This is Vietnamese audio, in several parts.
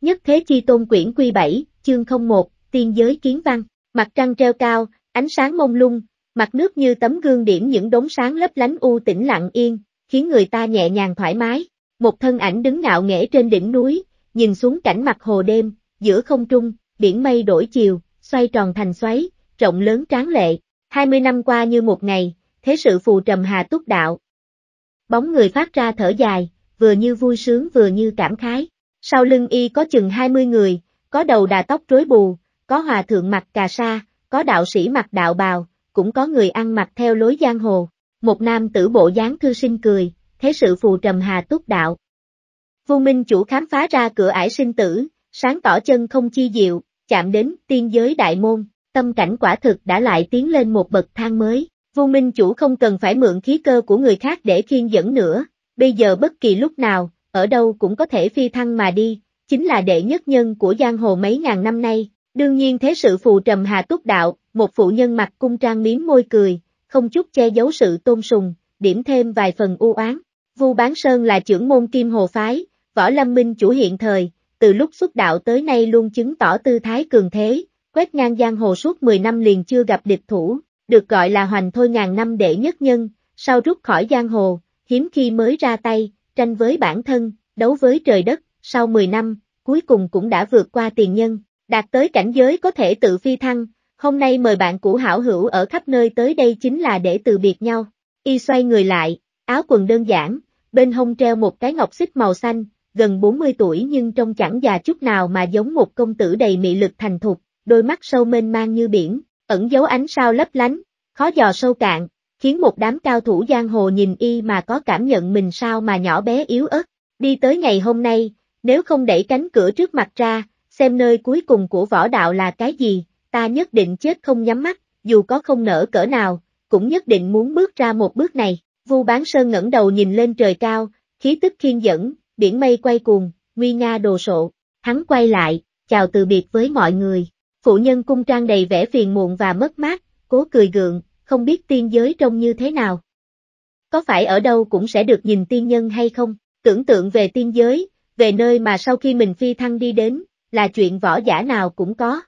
Nhất Thế Chi Tôn Quyển Quy 7, chương 01, Tiên Giới Kiến Văn, mặt trăng treo cao, ánh sáng mông lung, mặt nước như tấm gương điểm những đống sáng lấp lánh u tĩnh lặng yên, khiến người ta nhẹ nhàng thoải mái. Một thân ảnh đứng ngạo nghễ trên đỉnh núi, nhìn xuống cảnh mặt hồ đêm, giữa không trung, biển mây đổi chiều, xoay tròn thành xoáy, rộng lớn tráng lệ. 20 năm qua như một ngày, thế sự phù trầm hà túc đạo. Bóng người phát ra thở dài, vừa như vui sướng vừa như cảm khái. Sau lưng y có chừng 20 người, có đầu đà tóc rối bù, có hòa thượng mặc cà sa, có đạo sĩ mặc đạo bào, cũng có người ăn mặc theo lối giang hồ. Một nam tử bộ dáng thư sinh cười, thế sự phù trầm hà túc đạo. Vô Minh chủ khám phá ra cửa ải sinh tử, sáng tỏ chân không chi diệu, chạm đến tiên giới đại môn, tâm cảnh quả thực đã lại tiến lên một bậc thang mới. Vô Minh chủ không cần phải mượn khí cơ của người khác để khiên dẫn nữa, bây giờ bất kỳ lúc nào, ở đâu cũng có thể phi thăng mà đi, chính là đệ nhất nhân của giang hồ mấy ngàn năm nay. Đương nhiên thế sự phù trầm hà túc đạo, một phụ nhân mặt cung trang miếm môi cười, không chút che giấu sự tôn sùng, điểm thêm vài phần u oán. Vu Bán Sơn là trưởng môn kim hồ phái, võ lâm minh chủ hiện thời, từ lúc xuất đạo tới nay luôn chứng tỏ tư thái cường thế, quét ngang giang hồ suốt 10 năm liền chưa gặp địch thủ, được gọi là hoành thôi ngàn năm đệ nhất nhân, sau rút khỏi giang hồ, hiếm khi mới ra tay, tranh với bản thân, đấu với trời đất, sau 10 năm, cuối cùng cũng đã vượt qua tiền nhân, đạt tới cảnh giới có thể tự phi thăng, hôm nay mời bạn cũ hảo hữu ở khắp nơi tới đây chính là để từ biệt nhau. Y xoay người lại, áo quần đơn giản, bên hông treo một cái ngọc xích màu xanh, gần 40 tuổi nhưng trông chẳng già chút nào mà giống một công tử đầy mị lực thành thục, đôi mắt sâu mênh mang như biển, ẩn dấu ánh sao lấp lánh, khó dò sâu cạn, khiến một đám cao thủ giang hồ nhìn y mà có cảm nhận mình sao mà nhỏ bé yếu ớt. Đi tới ngày hôm nay, nếu không đẩy cánh cửa trước mặt ra, xem nơi cuối cùng của võ đạo là cái gì, ta nhất định chết không nhắm mắt, dù có không nở cỡ nào, cũng nhất định muốn bước ra một bước này. Vu Bán Sơn ngẩng đầu nhìn lên trời cao, khí tức khiên dẫn, biển mây quay cuồng, nguy nga đồ sộ. Hắn quay lại, chào từ biệt với mọi người. Phụ nhân cung trang đầy vẻ phiền muộn và mất mát, cố cười gượng, không biết tiên giới trông như thế nào. Có phải ở đâu cũng sẽ được nhìn tiên nhân hay không? Tưởng tượng về tiên giới, về nơi mà sau khi mình phi thăng đi đến, là chuyện võ giả nào cũng có.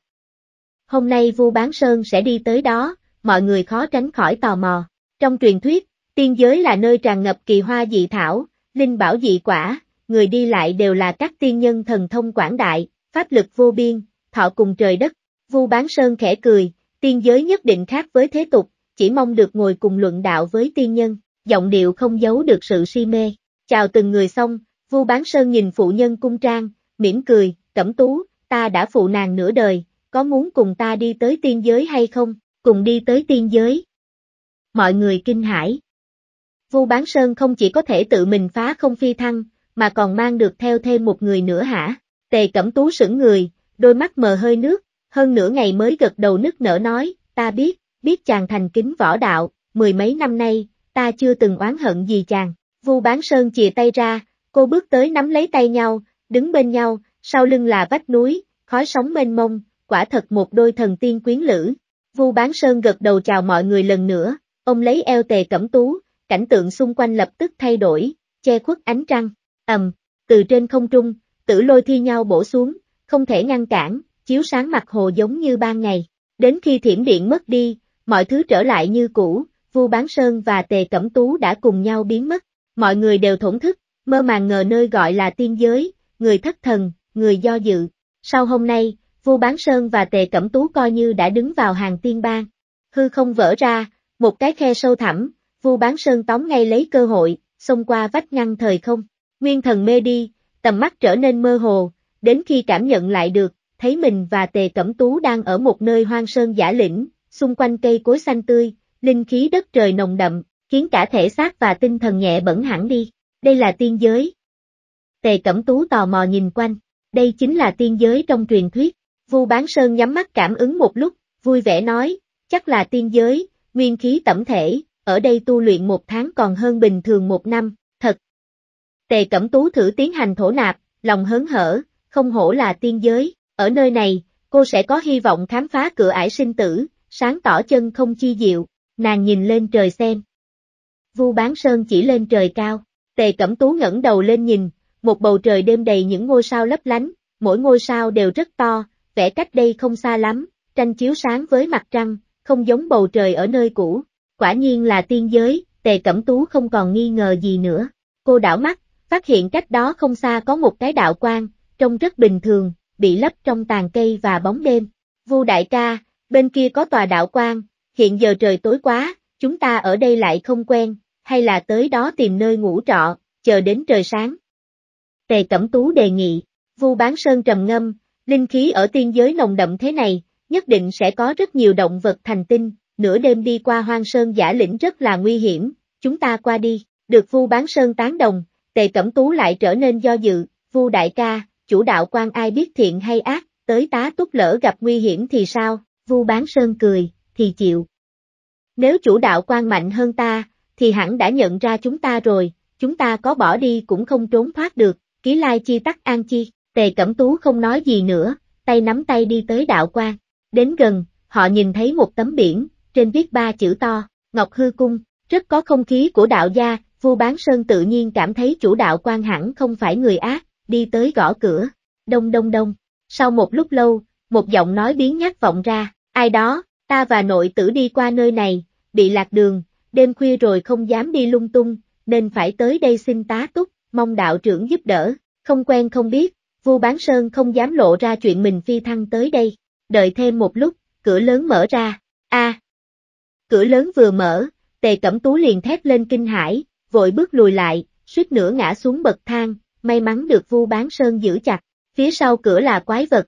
Hôm nay vua bán sơn sẽ đi tới đó, mọi người khó tránh khỏi tò mò. Trong truyền thuyết, tiên giới là nơi tràn ngập kỳ hoa dị thảo, linh bảo dị quả, người đi lại đều là các tiên nhân thần thông quảng đại, pháp lực vô biên, thọ cùng trời đất. Vu Bán Sơn khẽ cười, tiên giới nhất định khác với thế tục, chỉ mong được ngồi cùng luận đạo với tiên nhân, giọng điệu không giấu được sự si mê. Chào từng người xong, Vu Bán Sơn nhìn phụ nhân cung trang, mỉm cười, cẩm tú, ta đã phụ nàng nửa đời, có muốn cùng ta đi tới tiên giới hay không, cùng đi tới tiên giới. Mọi người kinh hãi. Vu Bán Sơn không chỉ có thể tự mình phá không phi thăng, mà còn mang được theo thêm một người nữa hả? Tề Cẩm Tú sững người, đôi mắt mờ hơi nước, hơn nửa ngày mới gật đầu nức nở nói, ta biết, biết chàng thành kính võ đạo, mười mấy năm nay, ta chưa từng oán hận gì chàng. Vu Bán Sơn chìa tay ra, cô bước tới nắm lấy tay nhau, đứng bên nhau, sau lưng là vách núi, khói sóng mênh mông, quả thật một đôi thần tiên quyến lữ. Vu Bán Sơn gật đầu chào mọi người lần nữa, ông lấy eo tề cẩm tú, cảnh tượng xung quanh lập tức thay đổi, che khuất ánh trăng, ầm, từ trên không trung, tử lôi thi nhau bổ xuống, không thể ngăn cản, chiếu sáng mặt hồ giống như ban ngày. Đến khi thiểm điện mất đi, mọi thứ trở lại như cũ, Vu Bán Sơn và Tề Cẩm Tú đã cùng nhau biến mất. Mọi người đều thổn thức, mơ màng ngờ nơi gọi là tiên giới, người thất thần, người do dự. Sau hôm nay, Vu Bán Sơn và Tề Cẩm Tú coi như đã đứng vào hàng tiên bang. Hư không vỡ ra, một cái khe sâu thẳm, Vu Bán Sơn tóm ngay lấy cơ hội, xông qua vách ngăn thời không. Nguyên thần mê đi, tầm mắt trở nên mơ hồ, đến khi cảm nhận lại được, thấy mình và Tề Cẩm Tú đang ở một nơi hoang sơn giả lĩnh, xung quanh cây cối xanh tươi, linh khí đất trời nồng đậm, khiến cả thể xác và tinh thần nhẹ bẩn hẳn đi. Đây là tiên giới. Tề Cẩm Tú tò mò nhìn quanh, đây chính là tiên giới trong truyền thuyết. Vu Bán Sơn nhắm mắt cảm ứng một lúc, vui vẻ nói, chắc là tiên giới, nguyên khí tẩm thể, ở đây tu luyện một tháng còn hơn bình thường một năm, thật. Tề Cẩm Tú thử tiến hành thổ nạp, lòng hớn hở, không hổ là tiên giới, ở nơi này, cô sẽ có hy vọng khám phá cửa ải sinh tử, sáng tỏ chân không chi diệu, nàng nhìn lên trời xem. Vu Bán Sơn chỉ lên trời cao, Tề Cẩm Tú ngẩng đầu lên nhìn, một bầu trời đêm đầy những ngôi sao lấp lánh, mỗi ngôi sao đều rất to, vẽ cách đây không xa lắm, tranh chiếu sáng với mặt trăng, không giống bầu trời ở nơi cũ. Quả nhiên là tiên giới, tề cẩm tú không còn nghi ngờ gì nữa. Cô đảo mắt, phát hiện cách đó không xa có một cái đạo quan, trông rất bình thường, bị lấp trong tàn cây và bóng đêm. Vu đại ca, bên kia có tòa đạo quan, hiện giờ trời tối quá, chúng ta ở đây lại không quen, hay là tới đó tìm nơi ngủ trọ, chờ đến trời sáng. Tề Cẩm Tú đề nghị, Vu Bán Sơn trầm ngâm, linh khí ở tiên giới nồng đậm thế này, nhất định sẽ có rất nhiều động vật thành tinh, nửa đêm đi qua hoang sơn giả lĩnh rất là nguy hiểm, chúng ta qua đi, được Vu Bán Sơn tán đồng, Tề Cẩm Tú lại trở nên do dự, Vu đại ca, chủ đạo quan ai biết thiện hay ác, tới tá túc lỡ gặp nguy hiểm thì sao, Vu Bán Sơn cười, thì chịu. Nếu chủ đạo quan mạnh hơn ta, thì hẳn đã nhận ra chúng ta rồi, chúng ta có bỏ đi cũng không trốn thoát được, ký lai chi tắc an chi, tề cẩm tú không nói gì nữa, tay nắm tay đi tới đạo quan. Đến gần, họ nhìn thấy một tấm biển, trên viết ba chữ to, Ngọc Hư Cung, rất có không khí của đạo gia, vua bán sơn tự nhiên cảm thấy chủ đạo quan hẳn không phải người ác, đi tới gõ cửa, đông đông đông. Sau một lúc lâu, một giọng nói biến nhát vọng ra, ai đó, ta và nội tử đi qua nơi này, bị lạc đường, đêm khuya rồi không dám đi lung tung, nên phải tới đây xin tá túc, mong đạo trưởng giúp đỡ, không quen không biết, vua bán sơn không dám lộ ra chuyện mình phi thăng tới đây, đợi thêm một lúc, cửa lớn mở ra, a! Cửa lớn vừa mở, tề cẩm tú liền thét lên kinh hãi, vội bước lùi lại, suýt nữa ngã xuống bậc thang, may mắn được vu bán sơn giữ chặt, phía sau cửa là quái vật.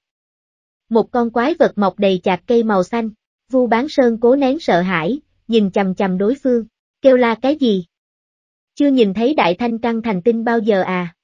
Một con quái vật mọc đầy chạc cây màu xanh, vu bán sơn cố nén sợ hãi, nhìn chầm chầm đối phương, kêu la cái gì? Chưa nhìn thấy đại thanh căng thành tinh bao giờ à?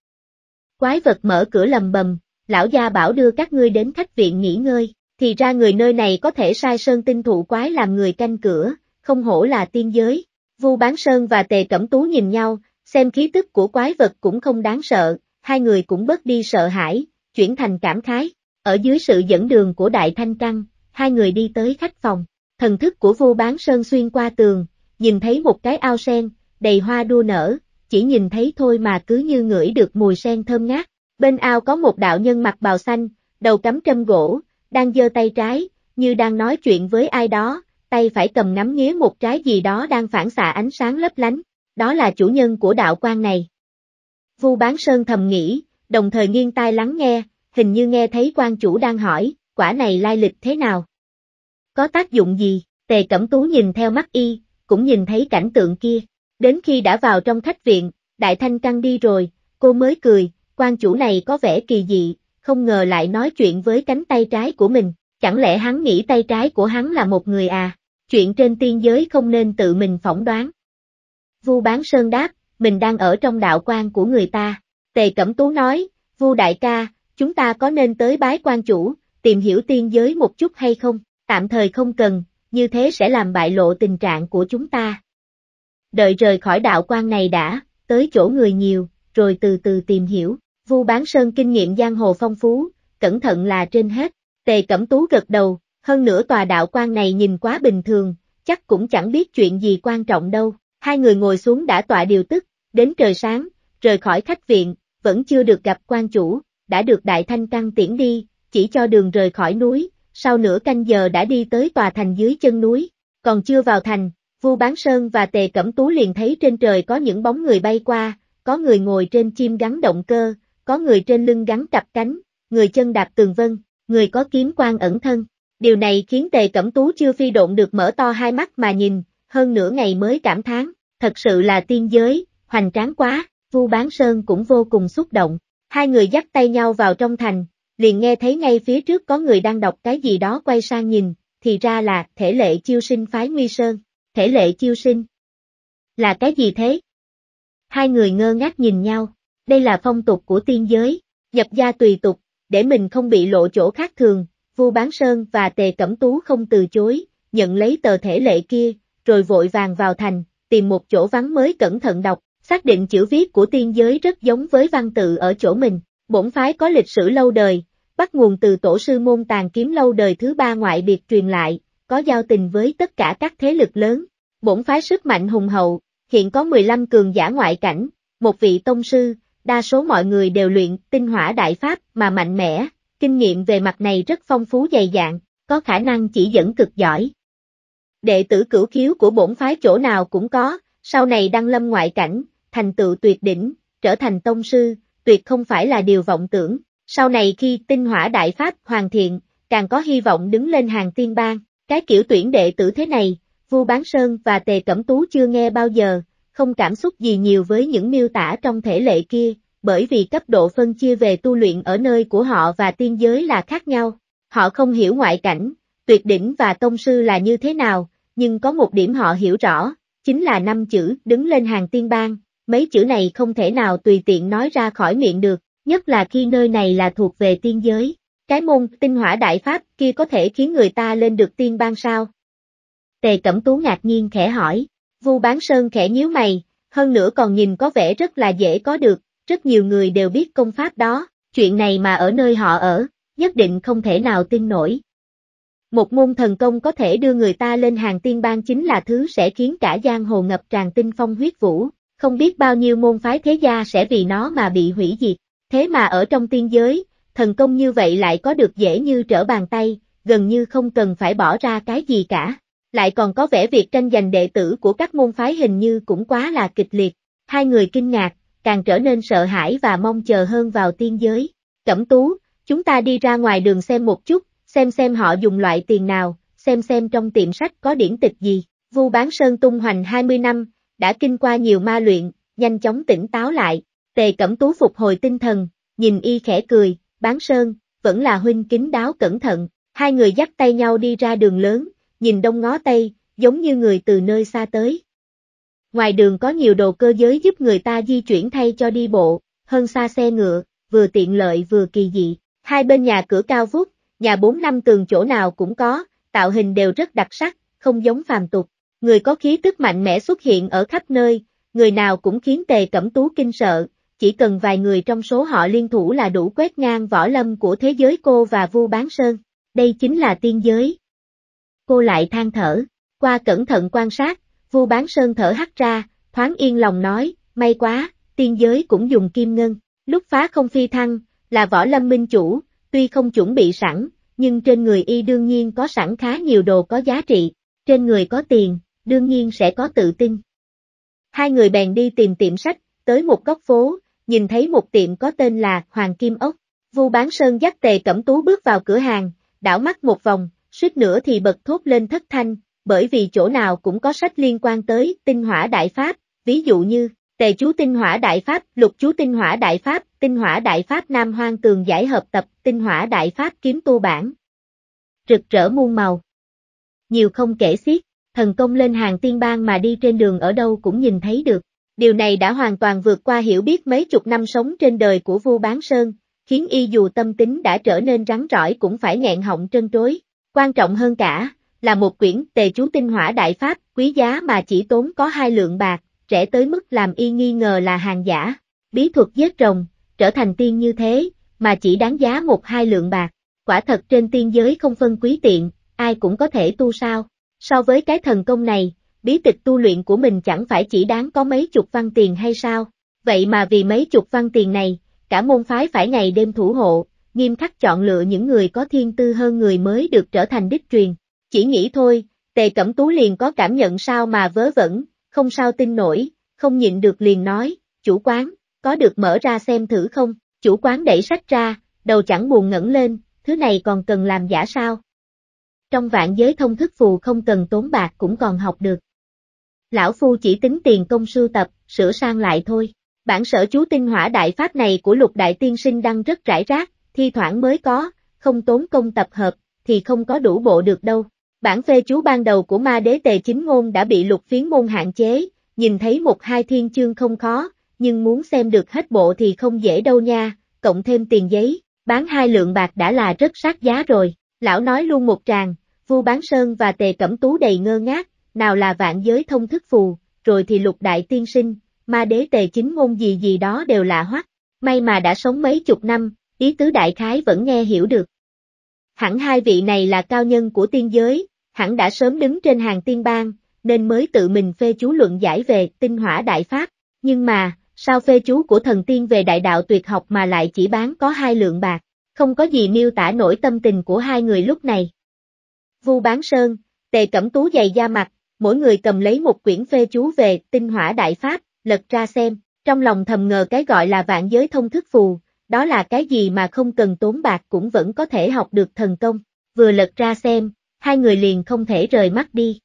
Quái vật mở cửa lầm bầm, lão gia bảo đưa các ngươi đến khách viện nghỉ ngơi, thì ra người nơi này có thể sai sơn tinh thụ quái làm người canh cửa, không hổ là tiên giới. Vu Bán Sơn và Tề Cẩm Tú nhìn nhau, xem khí tức của quái vật cũng không đáng sợ, hai người cũng bớt đi sợ hãi, chuyển thành cảm khái. Ở dưới sự dẫn đường của Đại Thanh Căng, hai người đi tới khách phòng. Thần thức của Vu Bán Sơn xuyên qua tường, nhìn thấy một cái ao sen, đầy hoa đua nở, chỉ nhìn thấy thôi mà cứ như ngửi được mùi sen thơm ngát. Bên ao có một đạo nhân mặc bào xanh, đầu cắm trâm gỗ, đang giơ tay trái, như đang nói chuyện với ai đó, tay phải cầm nắm nghía một trái gì đó đang phản xạ ánh sáng lấp lánh, đó là chủ nhân của đạo quan này. Vu Bán Sơn thầm nghĩ, đồng thời nghiêng tai lắng nghe, hình như nghe thấy quan chủ đang hỏi, quả này lai lịch thế nào? Có tác dụng gì? Tề Cẩm Tú nhìn theo mắt y, cũng nhìn thấy cảnh tượng kia. Đến khi đã vào trong khách viện, Đại Thanh căng đi rồi, cô mới cười, quan chủ này có vẻ kỳ dị, không ngờ lại nói chuyện với cánh tay trái của mình, chẳng lẽ hắn nghĩ tay trái của hắn là một người à, chuyện trên tiên giới không nên tự mình phỏng đoán. Vu Bán Sơn đáp, mình đang ở trong đạo quan của người ta, Tề Cẩm Tú nói, Vu Đại ca, chúng ta có nên tới bái quan chủ, tìm hiểu tiên giới một chút hay không, tạm thời không cần, như thế sẽ làm bại lộ tình trạng của chúng ta. Đợi rời khỏi đạo quan này đã, tới chỗ người nhiều, rồi từ từ tìm hiểu. Vu Bán Sơn kinh nghiệm giang hồ phong phú, cẩn thận là trên hết. Tề Cẩm Tú gật đầu, hơn nữa tòa đạo quan này nhìn quá bình thường, chắc cũng chẳng biết chuyện gì quan trọng đâu. Hai người ngồi xuống đã tọa điều tức, đến trời sáng, rời khỏi khách viện, vẫn chưa được gặp quan chủ, đã được Đại Thanh Căng tiễn đi, chỉ cho đường rời khỏi núi, sau nửa canh giờ đã đi tới tòa thành dưới chân núi, còn chưa vào thành, Vu Bán Sơn và Tề Cẩm Tú liền thấy trên trời có những bóng người bay qua, có người ngồi trên chim gắn động cơ, có người trên lưng gắn cặp cánh, người chân đạp tường vân, người có kiếm quan ẩn thân. Điều này khiến Tề Cẩm Tú chưa phi độn được mở to hai mắt mà nhìn, hơn nửa ngày mới cảm thán, thật sự là tiên giới, hoành tráng quá, Vu Bán Sơn cũng vô cùng xúc động. Hai người dắt tay nhau vào trong thành, liền nghe thấy ngay phía trước có người đang đọc cái gì đó quay sang nhìn, thì ra là thể lệ chiêu sinh phái Nguy Sơn, thể lệ chiêu sinh. Là cái gì thế? Hai người ngơ ngác nhìn nhau, đây là phong tục của tiên giới, nhập gia tùy tục, để mình không bị lộ chỗ khác thường, Vu Bán Sơn và Tề Cẩm Tú không từ chối, nhận lấy tờ thể lệ kia, rồi vội vàng vào thành, tìm một chỗ vắng mới cẩn thận đọc, xác định chữ viết của tiên giới rất giống với văn tự ở chỗ mình, Bổn phái có lịch sử lâu đời, bắt nguồn từ tổ sư môn tàn kiếm lâu đời thứ ba ngoại biệt truyền lại, có giao tình với tất cả các thế lực lớn. Bổn phái sức mạnh hùng hậu, hiện có 15 cường giả ngoại cảnh, một vị tông sư, đa số mọi người đều luyện tinh hỏa đại pháp mà mạnh mẽ, kinh nghiệm về mặt này rất phong phú dày dạn, có khả năng chỉ dẫn cực giỏi. Đệ tử cửu khiếu của bổn phái chỗ nào cũng có, sau này đăng lâm ngoại cảnh, thành tựu tuyệt đỉnh, trở thành tông sư, tuyệt không phải là điều vọng tưởng. Sau này khi tinh hỏa đại pháp hoàn thiện, càng có hy vọng đứng lên hàng tiên bang. Cái kiểu tuyển đệ tử thế này, Vu Bán Sơn và Tề Cẩm Tú chưa nghe bao giờ, không cảm xúc gì nhiều với những miêu tả trong thể lệ kia, bởi vì cấp độ phân chia về tu luyện ở nơi của họ và tiên giới là khác nhau. Họ không hiểu ngoại cảnh, tuyệt đỉnh và tông sư là như thế nào, nhưng có một điểm họ hiểu rõ, chính là năm chữ đứng lên hàng tiên bang, mấy chữ này không thể nào tùy tiện nói ra khỏi miệng được, nhất là khi nơi này là thuộc về tiên giới. Cái môn tinh hỏa đại pháp kia có thể khiến người ta lên được tiên bang sao? Tề Cẩm Tú ngạc nhiên khẽ hỏi, Vu Bán Sơn khẽ nhíu mày, hơn nữa còn nhìn có vẻ rất là dễ có được, rất nhiều người đều biết công pháp đó, chuyện này mà ở nơi họ ở, nhất định không thể nào tin nổi. Một môn thần công có thể đưa người ta lên hàng tiên bang chính là thứ sẽ khiến cả giang hồ ngập tràn tinh phong huyết vũ, không biết bao nhiêu môn phái thế gia sẽ vì nó mà bị hủy diệt. Thế mà ở trong tiên giới, thần công như vậy lại có được dễ như trở bàn tay, gần như không cần phải bỏ ra cái gì cả. Lại còn có vẻ việc tranh giành đệ tử của các môn phái hình như cũng quá là kịch liệt. Hai người kinh ngạc, càng trở nên sợ hãi và mong chờ hơn vào tiên giới. Cẩm tú, chúng ta đi ra ngoài đường xem một chút, xem xem họ dùng loại tiền nào, xem xem trong tiệm sách có điển tịch gì. Vu bán sơn tung hoành 20 năm, đã kinh qua nhiều ma luyện, nhanh chóng tỉnh táo lại. Tề Cẩm Tú phục hồi tinh thần, nhìn y khẽ cười, bán sơn, vẫn là huynh kính đáo cẩn thận. Hai người dắt tay nhau đi ra đường lớn, nhìn đông ngó tây, giống như người từ nơi xa tới. Ngoài đường có nhiều đồ cơ giới giúp người ta di chuyển thay cho đi bộ, hơn xa xe ngựa, vừa tiện lợi vừa kỳ dị. Hai bên nhà cửa cao vút, nhà bốn năm tường chỗ nào cũng có, tạo hình đều rất đặc sắc, không giống phàm tục. Người có khí tức mạnh mẽ xuất hiện ở khắp nơi, người nào cũng khiến tề cẩm tú kinh sợ, chỉ cần vài người trong số họ liên thủ là đủ quét ngang võ lâm của thế giới cô và Vu Bán Sơn. Đây chính là tiên giới. Cô lại than thở, qua cẩn thận quan sát, Vu Bán Sơn thở hắt ra, thoáng yên lòng nói, may quá, tiên giới cũng dùng kim ngân. Lúc phá không phi thăng, là võ lâm minh chủ, tuy không chuẩn bị sẵn, nhưng trên người y đương nhiên có sẵn khá nhiều đồ có giá trị, trên người có tiền, đương nhiên sẽ có tự tin. Hai người bèn đi tìm tiệm sách, tới một góc phố, nhìn thấy một tiệm có tên là Hoàng Kim Ốc. Vu Bán Sơn dắt Tề Cẩm Tú bước vào cửa hàng, đảo mắt một vòng, suýt nữa thì bật thốt lên thất thanh, bởi vì chỗ nào cũng có sách liên quan tới tinh hỏa đại pháp, ví dụ như Tề chú tinh hỏa đại pháp, lục chú tinh hỏa đại pháp, tinh hỏa đại pháp Nam Hoang Tường giải hợp tập, tinh hỏa đại pháp kiếm tu bản. Rực rỡ muôn màu. Nhiều không kể xiết, thần công lên hàng tiên bang mà đi trên đường ở đâu cũng nhìn thấy được. Điều này đã hoàn toàn vượt qua hiểu biết mấy chục năm sống trên đời của vua Bán Sơn, khiến y dù tâm tính đã trở nên rắn rỏi cũng phải nghẹn họng trân trối. Quan trọng hơn cả, là một quyển tề chú tinh hỏa đại pháp, quý giá mà chỉ tốn có hai lượng bạc, rẻ tới mức làm y nghi ngờ là hàng giả. Bí thuật giết rồng, trở thành tiên như thế, mà chỉ đáng giá một hai lượng bạc. Quả thật trên tiên giới không phân quý tiện, ai cũng có thể tu sao. So với cái thần công này, bí tịch tu luyện của mình chẳng phải chỉ đáng có mấy chục văn tiền hay sao? Vậy mà vì mấy chục văn tiền này, cả môn phái phải ngày đêm thủ hộ, nghiêm khắc chọn lựa những người có thiên tư hơn người mới được trở thành đích truyền. Chỉ nghĩ thôi, Tề Cẩm Tú liền có cảm nhận sao mà vớ vẩn, không sao tin nổi, không nhịn được liền nói, chủ quán, có được mở ra xem thử không, chủ quán đẩy sách ra, đầu chẳng buồn ngẩng lên, thứ này còn cần làm giả sao? Trong vạn giới thông thức phù không cần tốn bạc cũng còn học được. Lão Phu chỉ tính tiền công sưu tập, sửa sang lại thôi. Bản sở chú tinh hỏa đại pháp này của lục đại tiên sinh đăng rất rải rác, thi thoảng mới có, không tốn công tập hợp, thì không có đủ bộ được đâu. Bản phê chú ban đầu của ma đế tề chính ngôn đã bị lục phiến môn hạn chế, nhìn thấy một hai thiên chương không khó, nhưng muốn xem được hết bộ thì không dễ đâu nha, cộng thêm tiền giấy, bán hai lượng bạc đã là rất sát giá rồi. Lão nói luôn một tràng, Vu Bán Sơn và Tề Cẩm Tú đầy ngơ ngác, nào là vạn giới thông thức phù, rồi thì lục đại tiên sinh, ma đế tề chính ngôn gì gì đó đều lạ hoắc. May mà đã sống mấy chục năm, ý tứ đại khái vẫn nghe hiểu được. Hẳn hai vị này là cao nhân của tiên giới, hẳn đã sớm đứng trên hàng tiên bang, nên mới tự mình phê chú luận giải về tinh hỏa đại pháp. Nhưng mà, sao phê chú của thần tiên về đại đạo tuyệt học mà lại chỉ bán có hai lượng bạc? không có gì miêu tả nổi tâm tình của hai người lúc này. Vu Bán Sơn, Tề Cẩm Tú dày da mặt, mỗi người cầm lấy một quyển phê chú về tinh hỏa đại pháp, lật ra xem, trong lòng thầm ngờ cái gọi là vạn giới thông thức phù, đó là cái gì mà không cần tốn bạc cũng vẫn có thể học được thần công, vừa lật ra xem, hai người liền không thể rời mắt đi.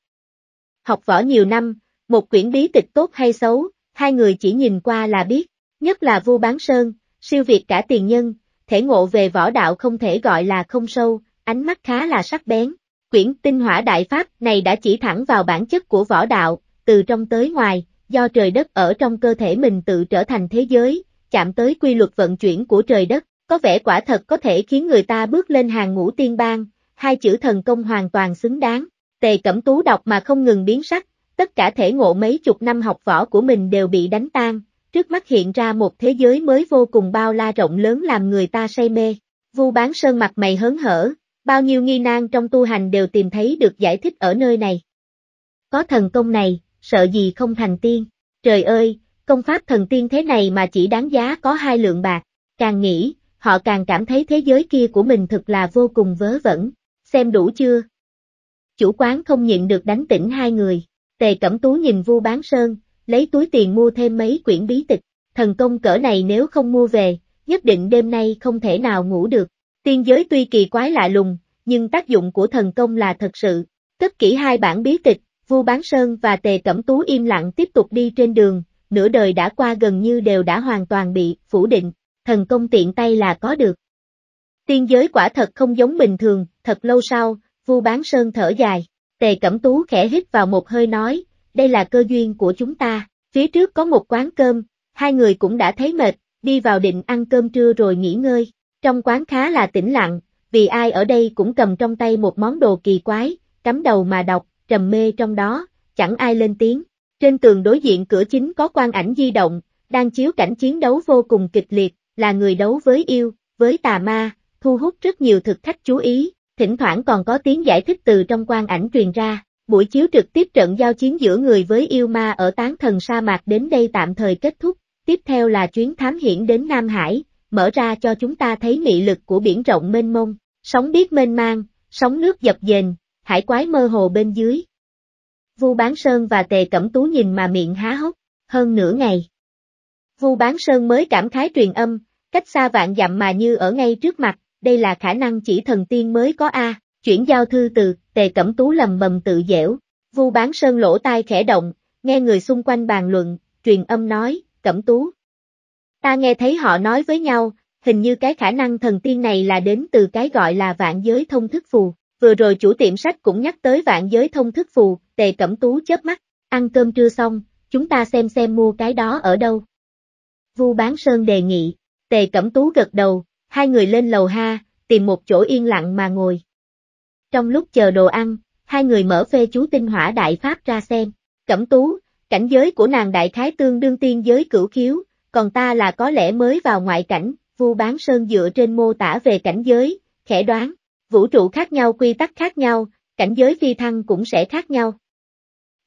Học võ nhiều năm, một quyển bí tịch tốt hay xấu, hai người chỉ nhìn qua là biết, nhất là Vu Bán Sơn, siêu việt cả tiền nhân, thể ngộ về võ đạo không thể gọi là không sâu, ánh mắt khá là sắc bén. Quyển tinh hỏa đại pháp này đã chỉ thẳng vào bản chất của võ đạo, từ trong tới ngoài, do trời đất ở trong cơ thể mình tự trở thành thế giới, chạm tới quy luật vận chuyển của trời đất, có vẻ quả thật có thể khiến người ta bước lên hàng ngũ tiên bang, hai chữ thần công hoàn toàn xứng đáng. Tề Cẩm Tú đọc mà không ngừng biến sắc, tất cả thể ngộ mấy chục năm học võ của mình đều bị đánh tan, trước mắt hiện ra một thế giới mới vô cùng bao la rộng lớn làm người ta say mê. Vu bán sơn mặt mày hớn hở, bao nhiêu nghi nan trong tu hành đều tìm thấy được giải thích ở nơi này. Có thần công này, sợ gì không thành tiên. Trời ơi, công pháp thần tiên thế này mà chỉ đáng giá có hai lượng bạc. Càng nghĩ, họ càng cảm thấy thế giới kia của mình thực là vô cùng vớ vẩn. Xem đủ chưa? Chủ quán không nhịn được đánh tỉnh hai người. Tề Cẩm Tú nhìn Vu Bán Sơn, lấy túi tiền mua thêm mấy quyển bí tịch. Thần công cỡ này nếu không mua về, nhất định đêm nay không thể nào ngủ được. Tiên giới tuy kỳ quái lạ lùng, nhưng tác dụng của thần công là thật sự. Tất kỹ hai bản bí tịch, Vu Bán Sơn và Tề Cẩm Tú im lặng tiếp tục đi trên đường, nửa đời đã qua gần như đều đã hoàn toàn bị phủ định, thần công tiện tay là có được. Tiên giới quả thật không giống bình thường, thật lâu sau, Vu Bán Sơn thở dài, Tề Cẩm Tú khẽ hít vào một hơi nói, đây là cơ duyên của chúng ta, phía trước có một quán cơm, hai người cũng đã thấy mệt, đi vào định ăn cơm trưa rồi nghỉ ngơi, trong quán khá là tĩnh lặng, vì ai ở đây cũng cầm trong tay một món đồ kỳ quái, cắm đầu mà đọc, trầm mê trong đó, chẳng ai lên tiếng. Trên tường đối diện cửa chính có quan ảnh di động, đang chiếu cảnh chiến đấu vô cùng kịch liệt, là người đấu với yêu, với tà ma, thu hút rất nhiều thực khách chú ý, thỉnh thoảng còn có tiếng giải thích từ trong quan ảnh truyền ra. Buổi chiếu trực tiếp trận giao chiến giữa người với yêu ma ở tán thần sa mạc đến đây tạm thời kết thúc, tiếp theo là chuyến thám hiểm đến Nam Hải, mở ra cho chúng ta thấy mị lực của biển rộng mênh mông, sóng biết mênh mang, sóng nước dập dềnh, hải quái mơ hồ bên dưới. Vu Bán Sơn và Tề Cẩm Tú nhìn mà miệng há hốc, hơn nửa ngày. Vu Bán Sơn mới cảm khái truyền âm, cách xa vạn dặm mà như ở ngay trước mặt, đây là khả năng chỉ thần tiên mới có A, chuyển giao thư từ, Tề Cẩm Tú lầm bầm tự dẻo. Vu Bán Sơn lỗ tai khẽ động, nghe người xung quanh bàn luận, truyền âm nói, Cẩm Tú. Ta nghe thấy họ nói với nhau, hình như cái khả năng thần tiên này là đến từ cái gọi là vạn giới thông thức phù. Vừa rồi chủ tiệm sách cũng nhắc tới vạn giới thông thức phù, tề cẩm tú chớp mắt, ăn cơm trưa xong, chúng ta xem xem mua cái đó ở đâu. Vu bán sơn đề nghị, tề cẩm tú gật đầu, hai người lên lầu ha, tìm một chỗ yên lặng mà ngồi. Trong lúc chờ đồ ăn, hai người mở phê chú tinh hỏa đại pháp ra xem, cẩm tú, cảnh giới của nàng đại khái tương đương tiên giới cửu khiếu, còn ta là có lẽ mới vào ngoại cảnh, vu bán sơn dựa trên mô tả về cảnh giới, khẽ đoán, Vũ trụ khác nhau quy tắc khác nhau, cảnh giới phi thăng cũng sẽ khác nhau.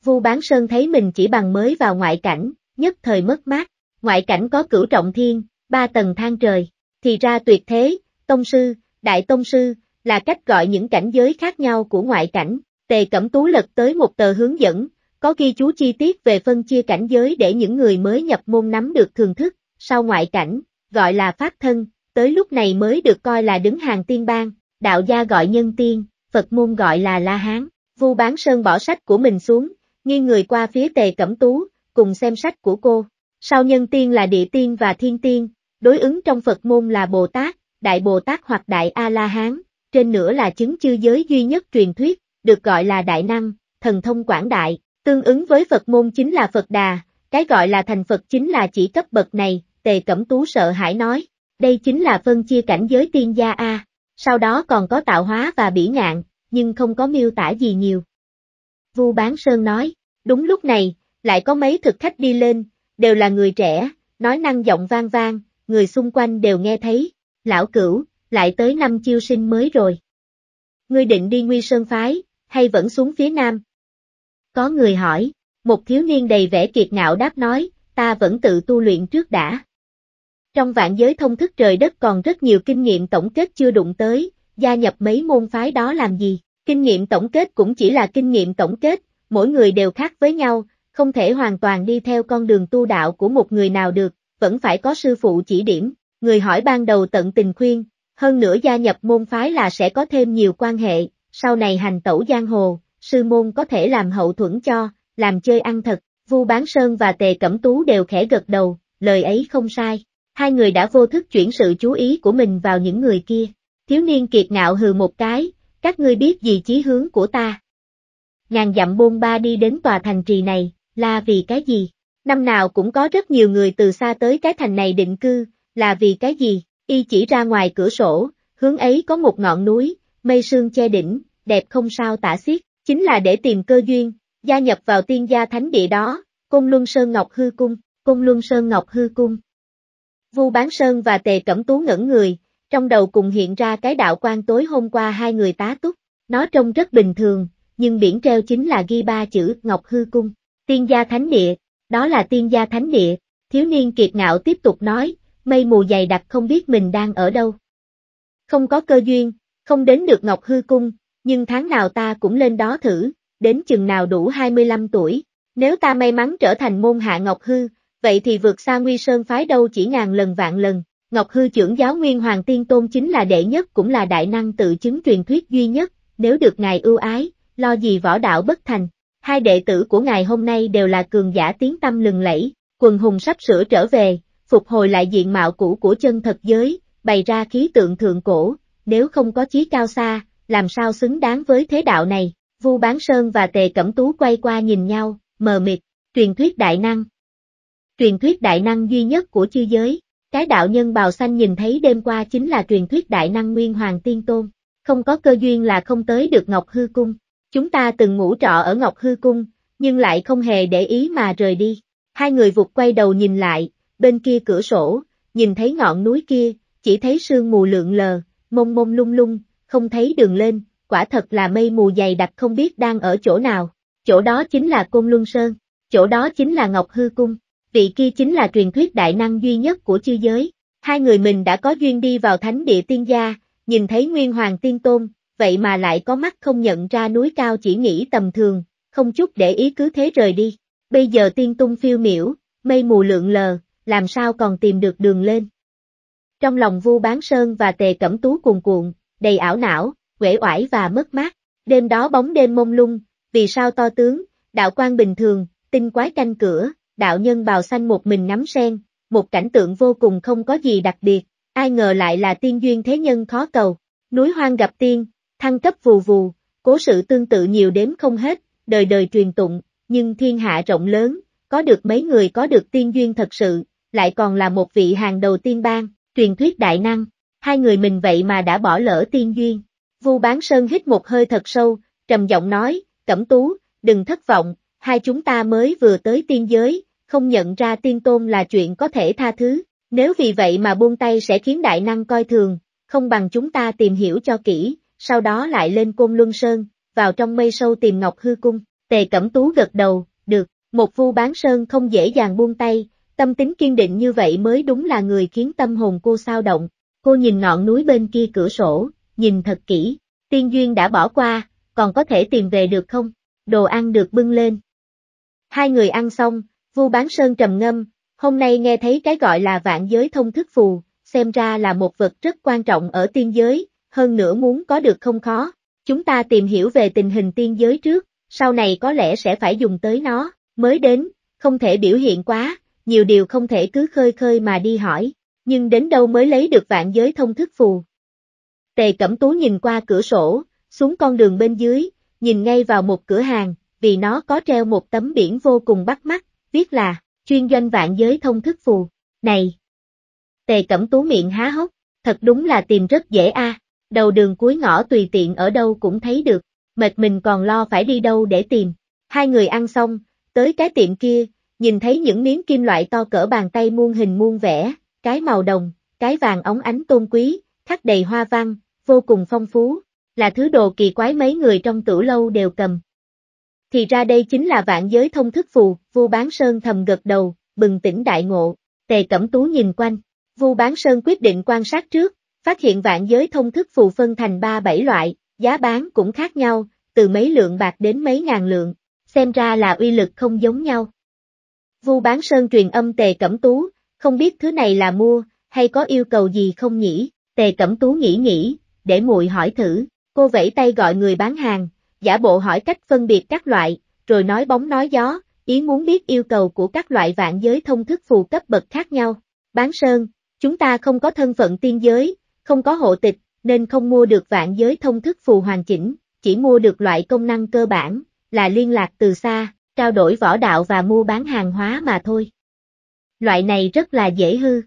Vu Bán Sơn thấy mình chỉ bằng mới vào ngoại cảnh, nhất thời mất mát, ngoại cảnh có cửu trọng thiên, ba tầng thang trời, thì ra tuyệt thế, tông sư, đại tông sư, là cách gọi những cảnh giới khác nhau của ngoại cảnh. Tề Cẩm Tú lật tới một tờ hướng dẫn, có ghi chú chi tiết về phân chia cảnh giới để những người mới nhập môn nắm được thường thức, sau ngoại cảnh, gọi là pháp thân, tới lúc này mới được coi là đứng hàng tiên bang, đạo gia gọi nhân tiên, Phật môn gọi là La Hán. Vu Bán Sơn bỏ sách của mình xuống, nghiêng người qua phía tề cẩm tú, cùng xem sách của cô. Sau nhân tiên là địa tiên và thiên tiên, đối ứng trong Phật môn là Bồ Tát, Đại Bồ Tát hoặc Đại A-La-Hán, trên nữa là chứng chư giới duy nhất truyền thuyết, được gọi là Đại Năng, thần thông quảng đại, tương ứng với Phật môn chính là Phật Đà, cái gọi là thành Phật chính là chỉ cấp bậc này, tề cẩm tú sợ hãi nói, đây chính là phân chia cảnh giới tiên gia A sau đó còn có tạo hóa và bỉ ngạn, nhưng không có miêu tả gì nhiều. Vu Bán Sơn nói, đúng lúc này, lại có mấy thực khách đi lên, đều là người trẻ, nói năng giọng vang vang, người xung quanh đều nghe thấy, lão cửu, lại tới năm chiêu sinh mới rồi. Ngươi định đi Nguy Sơn Phái, hay vẫn xuống phía Nam? Có người hỏi, một thiếu niên đầy vẻ kiệt ngạo đáp nói, ta vẫn tự tu luyện trước đã. Trong vạn giới thông thức trời đất còn rất nhiều kinh nghiệm tổng kết chưa đụng tới, gia nhập mấy môn phái đó làm gì? Kinh nghiệm tổng kết cũng chỉ là kinh nghiệm tổng kết, mỗi người đều khác với nhau, không thể hoàn toàn đi theo con đường tu đạo của một người nào được, vẫn phải có sư phụ chỉ điểm. Người hỏi ban đầu tận tình khuyên, hơn nữa gia nhập môn phái là sẽ có thêm nhiều quan hệ, sau này hành tẩu giang hồ, sư môn có thể làm hậu thuẫn cho, làm chơi ăn thật, Vu Bán Sơn và Tề Cẩm Tú đều khẽ gật đầu, lời ấy không sai. Hai người đã vô thức chuyển sự chú ý của mình vào những người kia. Thiếu niên kiệt ngạo hừ một cái, các ngươi biết gì chí hướng của ta. Ngàn dặm bôn ba đi đến tòa thành trì này, là vì cái gì? Năm nào cũng có rất nhiều người từ xa tới cái thành này định cư, là vì cái gì? Y chỉ ra ngoài cửa sổ, hướng ấy có một ngọn núi, mây sương che đỉnh, đẹp không sao tả xiết, chính là để tìm cơ duyên, gia nhập vào tiên gia thánh địa đó, Cung Luân Sơn Ngọc Hư Cung, Cung Luân Sơn Ngọc Hư Cung. Vu Bán Sơn và Tề Cẩm Tú ngẩn người, trong đầu cùng hiện ra cái đạo quan tối hôm qua hai người tá túc, nó trông rất bình thường, nhưng biển treo chính là ghi ba chữ Ngọc Hư Cung, tiên gia thánh địa, đó là tiên gia thánh địa, thiếu niên kiệt ngạo tiếp tục nói, mây mù dày đặc không biết mình đang ở đâu. Không có cơ duyên, không đến được Ngọc Hư Cung, nhưng tháng nào ta cũng lên đó thử, đến chừng nào đủ 25 tuổi. Nếu ta may mắn trở thành môn hạ Ngọc Hư, vậy thì vượt xa Nguy Sơn phái đâu chỉ ngàn lần vạn lần. Ngọc Hư trưởng giáo Nguyên Hoàng Tiên Tôn chính là đệ nhất cũng là đại năng tự chứng truyền thuyết duy nhất, nếu được ngài ưu ái, lo gì võ đạo bất thành. Hai đệ tử của ngài hôm nay đều là cường giả tiếng tâm lừng lẫy, quần hùng sắp sửa trở về, phục hồi lại diện mạo cũ của chân thật giới, bày ra khí tượng thượng cổ, nếu không có chí cao xa, làm sao xứng đáng với thế đạo này. Vu Bán Sơn và Tề Cẩm Tú quay qua nhìn nhau, mờ mịt, truyền thuyết đại năng. Truyền thuyết đại năng duy nhất của chư giới, cái đạo nhân bào xanh nhìn thấy đêm qua chính là truyền thuyết đại năng Nguyên Hoàng Tiên Tôn, không có cơ duyên là không tới được Ngọc Hư Cung. Chúng ta từng ngủ trọ ở Ngọc Hư Cung, nhưng lại không hề để ý mà rời đi. Hai người vụt quay đầu nhìn lại, bên kia cửa sổ, nhìn thấy ngọn núi kia, chỉ thấy sương mù lượng lờ, mông mông lung lung, không thấy đường lên, quả thật là mây mù dày đặc không biết đang ở chỗ nào, chỗ đó chính là Côn Luân Sơn, chỗ đó chính là Ngọc Hư Cung, vị kia chính là truyền thuyết đại năng duy nhất của chư giới. Hai người mình đã có duyên đi vào thánh địa tiên gia, nhìn thấy Nguyên Hoàng Tiên Tôn, vậy mà lại có mắt không nhận ra núi cao chỉ nghĩ tầm thường, không chút để ý cứ thế rời đi. Bây giờ tiên tung phiêu miểu, mây mù lượng lờ, làm sao còn tìm được đường lên. Trong lòng Vu Bán Sơn và Tề Cẩm Tú cuồn cuộn, đầy ảo não, uể oải và mất mát. Đêm đó bóng đêm mông lung, vì sao to tướng, đạo quan bình thường, tinh quái canh cửa, đạo nhân bào xanh một mình nắm sen, một cảnh tượng vô cùng không có gì đặc biệt, ai ngờ lại là tiên duyên thế nhân khó cầu. Núi hoang gặp tiên, thăng cấp vù vù, cố sự tương tự nhiều đếm không hết, đời đời truyền tụng, nhưng thiên hạ rộng lớn, có được mấy người có được tiên duyên thật sự, lại còn là một vị hàng đầu tiên bang, truyền thuyết đại năng, hai người mình vậy mà đã bỏ lỡ tiên duyên. Vu Bán Sơn hít một hơi thật sâu, trầm giọng nói, Cẩm Tú, đừng thất vọng, hai chúng ta mới vừa tới tiên giới, không nhận ra tiên tôn là chuyện có thể tha thứ, nếu vì vậy mà buông tay sẽ khiến đại năng coi thường, không bằng chúng ta tìm hiểu cho kỹ, sau đó lại lên Côn Luân Sơn, vào trong mây sâu tìm Ngọc Hư Cung, Tề Cẩm Tú gật đầu, được, một Vu Bán Sơn không dễ dàng buông tay, tâm tính kiên định như vậy mới đúng là người khiến tâm hồn cô sao động, cô nhìn ngọn núi bên kia cửa sổ, nhìn thật kỹ, tiên duyên đã bỏ qua, còn có thể tìm về được không? Đồ ăn được bưng lên. Hai người ăn xong, Vu Bán Sơn trầm ngâm, hôm nay nghe thấy cái gọi là vạn giới thông thức phù, xem ra là một vật rất quan trọng ở tiên giới, hơn nữa muốn có được không khó. Chúng ta tìm hiểu về tình hình tiên giới trước, sau này có lẽ sẽ phải dùng tới nó, mới đến, không thể biểu hiện quá, nhiều điều không thể cứ khơi khơi mà đi hỏi, nhưng đến đâu mới lấy được vạn giới thông thức phù. Tề Cẩm Tú nhìn qua cửa sổ, xuống con đường bên dưới, nhìn ngay vào một cửa hàng, vì nó có treo một tấm biển vô cùng bắt mắt, viết là, chuyên doanh vạn giới thông thức phù. Này! Tề Cẩm Tú miệng há hốc, thật đúng là tìm rất dễ a. đầu đường cuối ngõ tùy tiện ở đâu cũng thấy được, mệt mình còn lo phải đi đâu để tìm. Hai người ăn xong, tới cái tiệm kia, nhìn thấy những miếng kim loại to cỡ bàn tay muôn hình muôn vẻ, cái màu đồng, cái vàng ống ánh tôn quý, khắc đầy hoa văn, vô cùng phong phú, là thứ đồ kỳ quái mấy người trong tử lâu đều cầm. Thì ra đây chính là vạn giới thông thức phù, Vu bán sơn thầm gật đầu, bừng tỉnh đại ngộ, tề cẩm tú nhìn quanh, Vu Bán Sơn quyết định quan sát trước, phát hiện vạn giới thông thức phù phân thành 3-7 loại, giá bán cũng khác nhau, từ mấy lượng bạc đến mấy ngàn lượng, xem ra là uy lực không giống nhau. Vu Bán Sơn truyền âm Tề Cẩm Tú, không biết thứ này là mua, hay có yêu cầu gì không nhỉ? Tề Cẩm Tú nghĩ nghĩ, để muội hỏi thử, cô vẫy tay gọi người bán hàng, giả bộ hỏi cách phân biệt các loại, rồi nói bóng nói gió, ý muốn biết yêu cầu của các loại vạn giới thông thức phù cấp bậc khác nhau. Bán Sơn, chúng ta không có thân phận tiên giới, không có hộ tịch, nên không mua được vạn giới thông thức phù hoàn chỉnh, chỉ mua được loại công năng cơ bản, là liên lạc từ xa, trao đổi võ đạo và mua bán hàng hóa mà thôi. Loại này rất là dễ hư.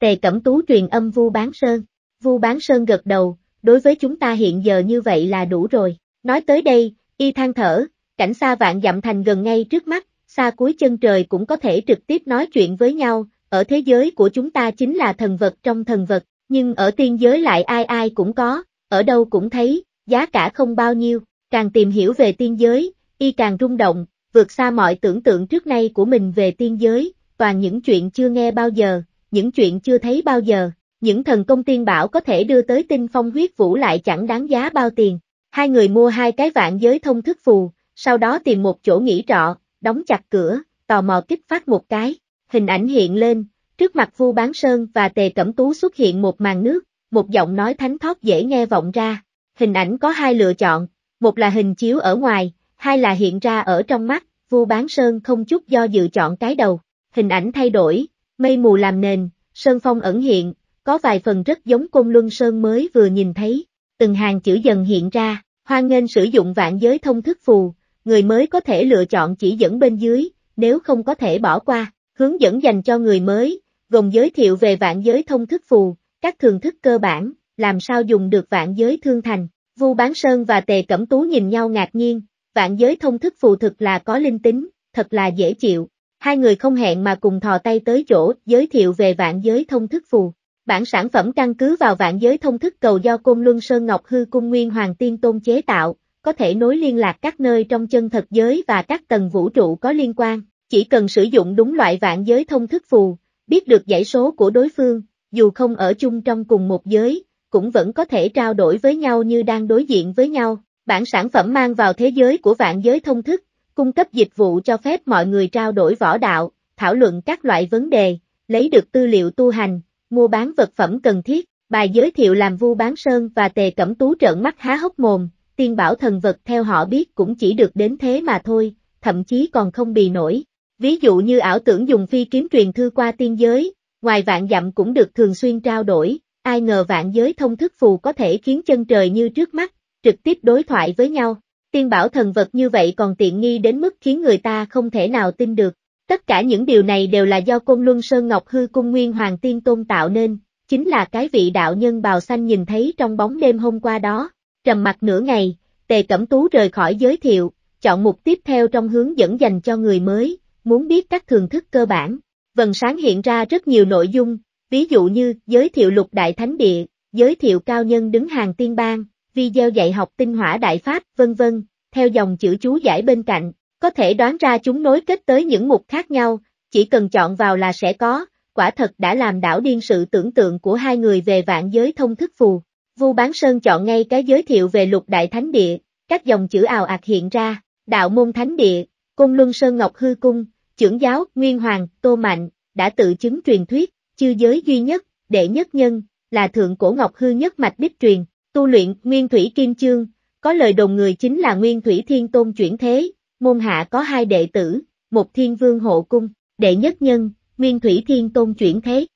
Tề Cẩm Tú truyền âm Vu Bán Sơn. Vu Bán Sơn gật đầu, đối với chúng ta hiện giờ như vậy là đủ rồi. Nói tới đây, y than thở, cảnh xa vạn dặm thành gần ngay trước mắt, xa cuối chân trời cũng có thể trực tiếp nói chuyện với nhau, ở thế giới của chúng ta chính là thần vật trong thần vật, nhưng ở tiên giới lại ai ai cũng có, ở đâu cũng thấy, giá cả không bao nhiêu, càng tìm hiểu về tiên giới, y càng rung động, vượt xa mọi tưởng tượng trước nay của mình về tiên giới, toàn những chuyện chưa nghe bao giờ, những chuyện chưa thấy bao giờ, những thần công tiên bảo có thể đưa tới tinh phong huyết vũ lại chẳng đáng giá bao tiền. Hai người mua hai cái vạn giới thông thức phù, sau đó tìm một chỗ nghỉ trọ, đóng chặt cửa, tò mò kích phát một cái, hình ảnh hiện lên, trước mặt Vu Bán Sơn và Tề Cẩm Tú xuất hiện một màn nước, một giọng nói thánh thót dễ nghe vọng ra. Hình ảnh có hai lựa chọn, một là hình chiếu ở ngoài, hai là hiện ra ở trong mắt, Vu Bán Sơn không chút do dự chọn cái đầu. Hình ảnh thay đổi, mây mù làm nền, sơn phong ẩn hiện, có vài phần rất giống Côn Luân Sơn mới vừa nhìn thấy, từng hàng chữ dần hiện ra, hoan nghênh sử dụng vạn giới thông thức phù, người mới có thể lựa chọn chỉ dẫn bên dưới, nếu không có thể bỏ qua, hướng dẫn dành cho người mới, gồm giới thiệu về vạn giới thông thức phù, các thường thức cơ bản, làm sao dùng được vạn giới thương thành. Vu Bán Sơn và Tề Cẩm Tú nhìn nhau ngạc nhiên, vạn giới thông thức phù thực là có linh tính, thật là dễ chịu. Hai người không hẹn mà cùng thò tay tới chỗ giới thiệu về vạn giới thông thức phù. Bản sản phẩm căn cứ vào vạn giới thông thức cầu do Côn Luân Sơn Ngọc Hư Cung Nguyên Hoàng Tiên Tôn chế tạo, có thể nối liên lạc các nơi trong chân thật giới và các tầng vũ trụ có liên quan. Chỉ cần sử dụng đúng loại vạn giới thông thức phù, biết được dãy số của đối phương, dù không ở chung trong cùng một giới, cũng vẫn có thể trao đổi với nhau như đang đối diện với nhau. Bản sản phẩm mang vào thế giới của vạn giới thông thức, cung cấp dịch vụ cho phép mọi người trao đổi võ đạo, thảo luận các loại vấn đề, lấy được tư liệu tu hành, mua bán vật phẩm cần thiết. Bài giới thiệu làm Vu Bán Sơn và Tề Cẩm Tú trợn mắt há hốc mồm, tiên bảo thần vật theo họ biết cũng chỉ được đến thế mà thôi, thậm chí còn không bì nổi. Ví dụ như ảo tưởng dùng phi kiếm truyền thư qua tiên giới, ngoài vạn dặm cũng được thường xuyên trao đổi, ai ngờ vạn giới thông thức phù có thể khiến chân trời như trước mắt, trực tiếp đối thoại với nhau. Tiên bảo thần vật như vậy còn tiện nghi đến mức khiến người ta không thể nào tin được. Tất cả những điều này đều là do Côn Luân Sơn Ngọc Hư Cung Nguyên Hoàng Tiên Tôn tạo nên, chính là cái vị đạo nhân bào xanh nhìn thấy trong bóng đêm hôm qua đó. Trầm mặt nửa ngày, Tề Cẩm Tú rời khỏi giới thiệu, chọn mục tiếp theo trong hướng dẫn dành cho người mới, muốn biết các thường thức cơ bản. Vần sáng hiện ra rất nhiều nội dung, ví dụ như giới thiệu lục đại thánh địa, giới thiệu cao nhân đứng hàng tiên bang, video dạy học tinh hỏa đại pháp, vân vân, theo dòng chữ chú giải bên cạnh, có thể đoán ra chúng nối kết tới những mục khác nhau, chỉ cần chọn vào là sẽ có, quả thật đã làm đảo điên sự tưởng tượng của hai người về vạn giới thông thức phù. Vu Bán Sơn chọn ngay cái giới thiệu về lục đại thánh địa, các dòng chữ ào ạt hiện ra, đạo môn thánh địa, cung luân sơn ngọc hư cung, trưởng giáo, nguyên hoàng, tô mạnh, đã tự chứng truyền thuyết, chư giới duy nhất, đệ nhất nhân, là thượng cổ ngọc hư nhất mạch đích truyền, tu luyện, nguyên thủy kim chương, có lời đồng người chính là nguyên thủy thiên tôn chuyển thế, môn hạ có hai đệ tử, một thiên vương hộ cung, đệ nhất nhân, nguyên thủy thiên tôn chuyển thế.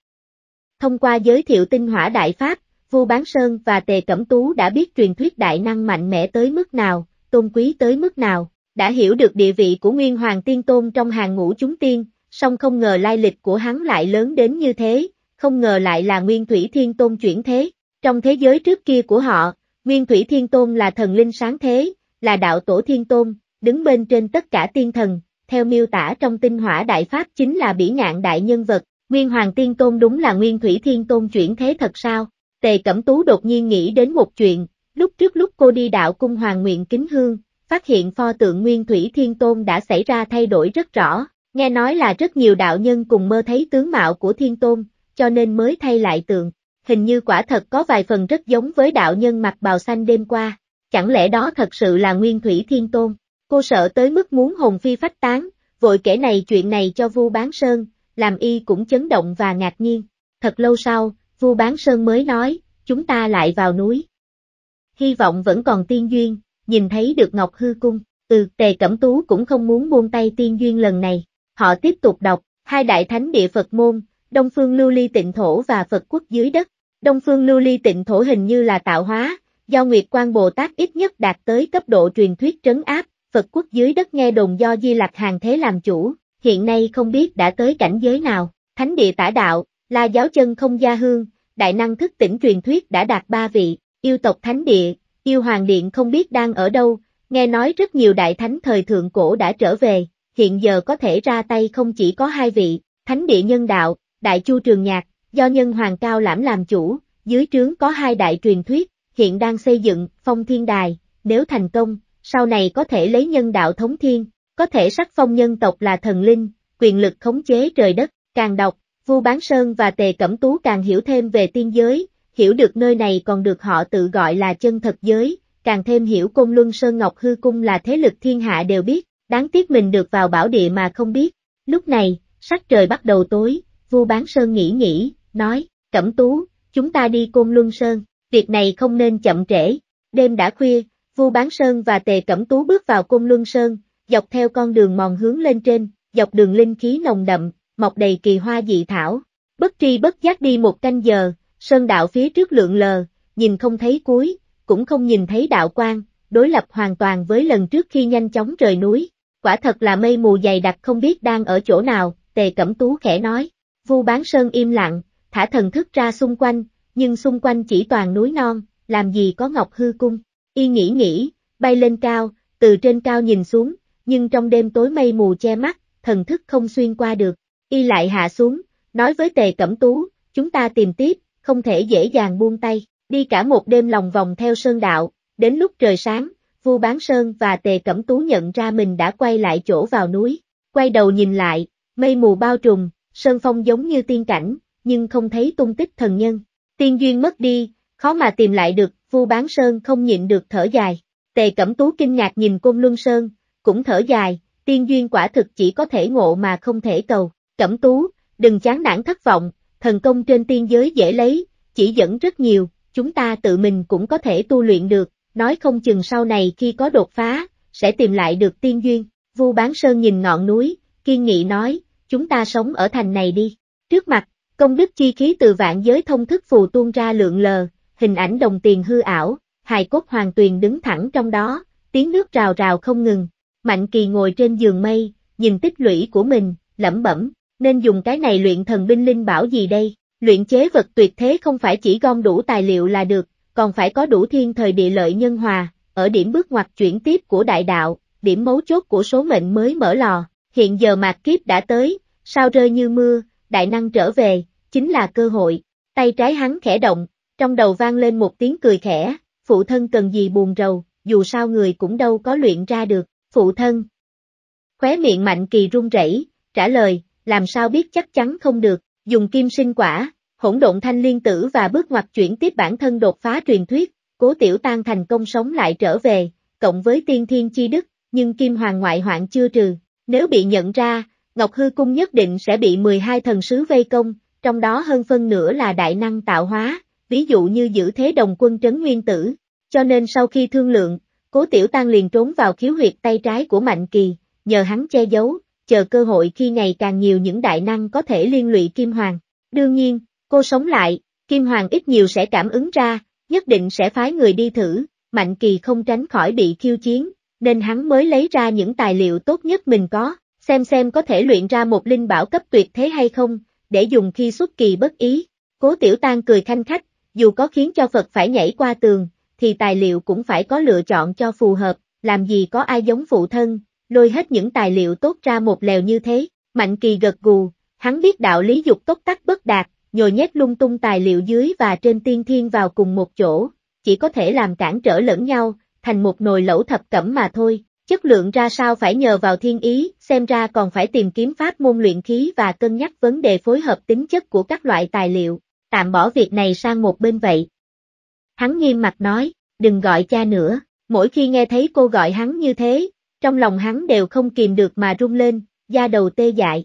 Thông qua giới thiệu tinh hỏa đại pháp, Vu Bán Sơn và Tề Cẩm Tú đã biết truyền thuyết đại năng mạnh mẽ tới mức nào, tôn quý tới mức nào, đã hiểu được địa vị của Nguyên Hoàng Tiên Tôn trong hàng ngũ chúng tiên, song không ngờ lai lịch của hắn lại lớn đến như thế, không ngờ lại là Nguyên Thủy Thiên Tôn chuyển thế. Trong thế giới trước kia của họ, Nguyên Thủy Thiên Tôn là thần linh sáng thế, là đạo tổ Thiên Tôn, đứng bên trên tất cả tiên thần, theo miêu tả trong tinh hỏa đại pháp chính là bỉ ngạn đại nhân vật, Nguyên Hoàng Tiên Tôn đúng là Nguyên Thủy Thiên Tôn chuyển thế thật sao? Tề Cẩm Tú đột nhiên nghĩ đến một chuyện, lúc trước lúc cô đi đạo cung Hoàng Nguyện Kính Hương, phát hiện pho tượng Nguyên Thủy Thiên Tôn đã xảy ra thay đổi rất rõ, nghe nói là rất nhiều đạo nhân cùng mơ thấy tướng mạo của Thiên Tôn, cho nên mới thay lại tượng. Hình như quả thật có vài phần rất giống với đạo nhân mặc bào xanh đêm qua. Chẳng lẽ đó thật sự là Nguyên Thủy Thiên Tôn? Cô sợ tới mức muốn hồn phi phách tán, vội kể này chuyện này cho Vu Bán Sơn, làm y cũng chấn động và ngạc nhiên. Thật lâu sau, Vu Bán Sơn mới nói, chúng ta lại vào núi. Hy vọng vẫn còn tiên duyên, nhìn thấy được Ngọc Hư Cung, từ Tề Cẩm Tú cũng không muốn buông tay tiên duyên lần này. Họ tiếp tục đọc, hai đại thánh địa Phật môn, Đông Phương Lưu Ly Tịnh Thổ và Phật Quốc dưới đất. Đông Phương Lưu Ly Tịnh Thổ hình như là tạo hóa, do Nguyệt Quan Bồ Tát ít nhất đạt tới cấp độ truyền thuyết trấn áp, Phật Quốc dưới đất nghe đồn do Di lạc hàng thế làm chủ, hiện nay không biết đã tới cảnh giới nào. Thánh địa tả đạo, là giáo chân không gia hương, đại năng thức tỉnh truyền thuyết đã đạt ba vị, yêu tộc thánh địa, yêu hoàng điện không biết đang ở đâu, nghe nói rất nhiều đại thánh thời thượng cổ đã trở về, hiện giờ có thể ra tay không chỉ có hai vị, thánh địa nhân đạo, đại chu trường nhạc, do nhân hoàng cao lãm làm chủ, dưới trướng có hai đại truyền thuyết, hiện đang xây dựng, phong thiên đài, nếu thành công, sau này có thể lấy nhân đạo thống thiên, có thể sắc phong nhân tộc là thần linh, quyền lực khống chế trời đất, càng đọc, Vu Bán Sơn và Tề Cẩm Tú càng hiểu thêm về tiên giới, hiểu được nơi này còn được họ tự gọi là chân thật giới, càng thêm hiểu Côn Luân Sơn Ngọc Hư Cung là thế lực thiên hạ đều biết, đáng tiếc mình được vào bảo địa mà không biết. Lúc này, sắc trời bắt đầu tối, Vu Bán Sơn nghĩ nghĩ, nói, Cẩm Tú, chúng ta đi Côn Luân Sơn, việc này không nên chậm trễ. Đêm đã khuya, Vu Bán Sơn và Tề Cẩm Tú bước vào Côn Luân Sơn, dọc theo con đường mòn hướng lên trên, dọc đường linh khí nồng đậm, mọc đầy kỳ hoa dị thảo. Bất tri bất giác đi một canh giờ, sơn đạo phía trước lượng lờ, nhìn không thấy cuối, cũng không nhìn thấy đạo quang, đối lập hoàn toàn với lần trước khi nhanh chóng rời núi. Quả thật là mây mù dày đặc không biết đang ở chỗ nào, tề cẩm tú khẽ nói. Vu bán sơn im lặng, thả thần thức ra xung quanh, nhưng xung quanh chỉ toàn núi non, làm gì có ngọc hư cung. Y nghĩ nghĩ, bay lên cao, từ trên cao nhìn xuống, nhưng trong đêm tối mây mù che mắt, thần thức không xuyên qua được. Y lại hạ xuống, nói với tề cẩm tú, chúng ta tìm tiếp, không thể dễ dàng buông tay, đi cả một đêm lòng vòng theo sơn đạo, đến lúc trời sáng, Vu Bán Sơn và Tề Cẩm Tú nhận ra mình đã quay lại chỗ vào núi, quay đầu nhìn lại, mây mù bao trùm, sơn phong giống như tiên cảnh, nhưng không thấy tung tích thần nhân. Tiên duyên mất đi, khó mà tìm lại được, Vu Bán Sơn không nhịn được thở dài. Tề Cẩm Tú kinh ngạc nhìn Côn Luân Sơn, cũng thở dài, tiên duyên quả thực chỉ có thể ngộ mà không thể cầu. Cẩm Tú, đừng chán nản thất vọng, thần công trên tiên giới dễ lấy, chỉ dẫn rất nhiều, chúng ta tự mình cũng có thể tu luyện được, nói không chừng sau này khi có đột phá, sẽ tìm lại được tiên duyên. Vu Bán Sơn nhìn ngọn núi, kiên nghị nói, chúng ta sống ở thành này đi. Trước mặt, công đức chi khí từ vạn giới thông thức phù tuôn ra lượng lờ, hình ảnh đồng tiền hư ảo, hài cốt hoàng tuyền đứng thẳng trong đó, tiếng nước rào rào không ngừng. Mạnh kỳ ngồi trên giường mây, nhìn tích lũy của mình, lẩm bẩm, nên dùng cái này luyện thần binh linh bảo gì đây? Luyện chế vật tuyệt thế không phải chỉ gom đủ tài liệu là được, còn phải có đủ thiên thời địa lợi nhân hòa, ở điểm bước ngoặt chuyển tiếp của đại đạo, điểm mấu chốt của số mệnh mới mở lò. Hiện giờ mạc kiếp đã tới, sao rơi như mưa, đại năng trở về, chính là cơ hội. Tay trái hắn khẽ động, trong đầu vang lên một tiếng cười khẽ, phụ thân cần gì buồn rầu, dù sao người cũng đâu có luyện ra được, phụ thân. Khóe miệng mạnh kỳ run rẩy, trả lời, làm sao biết chắc chắn không được, dùng kim sinh quả, hỗn độn thanh liên tử và bước ngoặt chuyển tiếp bản thân đột phá truyền thuyết, cố tiểu tan thành công sống lại trở về, cộng với tiên thiên chi đức, nhưng kim hoàng ngoại hoạn chưa trừ, nếu bị nhận ra, Ngọc Hư Cung nhất định sẽ bị 12 thần sứ vây công, trong đó hơn phân nửa là đại năng tạo hóa, ví dụ như giữ thế đồng quân trấn nguyên tử, cho nên sau khi thương lượng, cố tiểu Tăng liền trốn vào khiếu huyệt tay trái của Mạnh Kỳ, nhờ hắn che giấu, chờ cơ hội khi ngày càng nhiều những đại năng có thể liên lụy Kim Hoàng. Đương nhiên, cô sống lại, Kim Hoàng ít nhiều sẽ cảm ứng ra, nhất định sẽ phái người đi thử, Mạnh Kỳ không tránh khỏi bị khiêu chiến, nên hắn mới lấy ra những tài liệu tốt nhất mình có, xem xem có thể luyện ra một linh bảo cấp tuyệt thế hay không, để dùng khi xuất kỳ bất ý. Cố Tiểu Tan cười khanh khách, dù có khiến cho Phật phải nhảy qua tường, thì tài liệu cũng phải có lựa chọn cho phù hợp, làm gì có ai giống phụ thân, lôi hết những tài liệu tốt ra một lèo như thế. Mạnh kỳ gật gù, hắn biết đạo lý dục tốc tắc bất đạt, nhồi nhét lung tung tài liệu dưới và trên tiên thiên vào cùng một chỗ, chỉ có thể làm cản trở lẫn nhau, thành một nồi lẩu thập cẩm mà thôi, Chất lượng ra sao phải nhờ vào thiên ý, xem ra còn phải tìm kiếm pháp môn luyện khí và cân nhắc vấn đề phối hợp tính chất của các loại tài liệu, tạm bỏ việc này sang một bên vậy. Hắn nghiêm mặt nói, đừng gọi cha nữa, mỗi khi nghe thấy cô gọi hắn như thế, trong lòng hắn đều không kìm được mà rung lên, da đầu tê dại.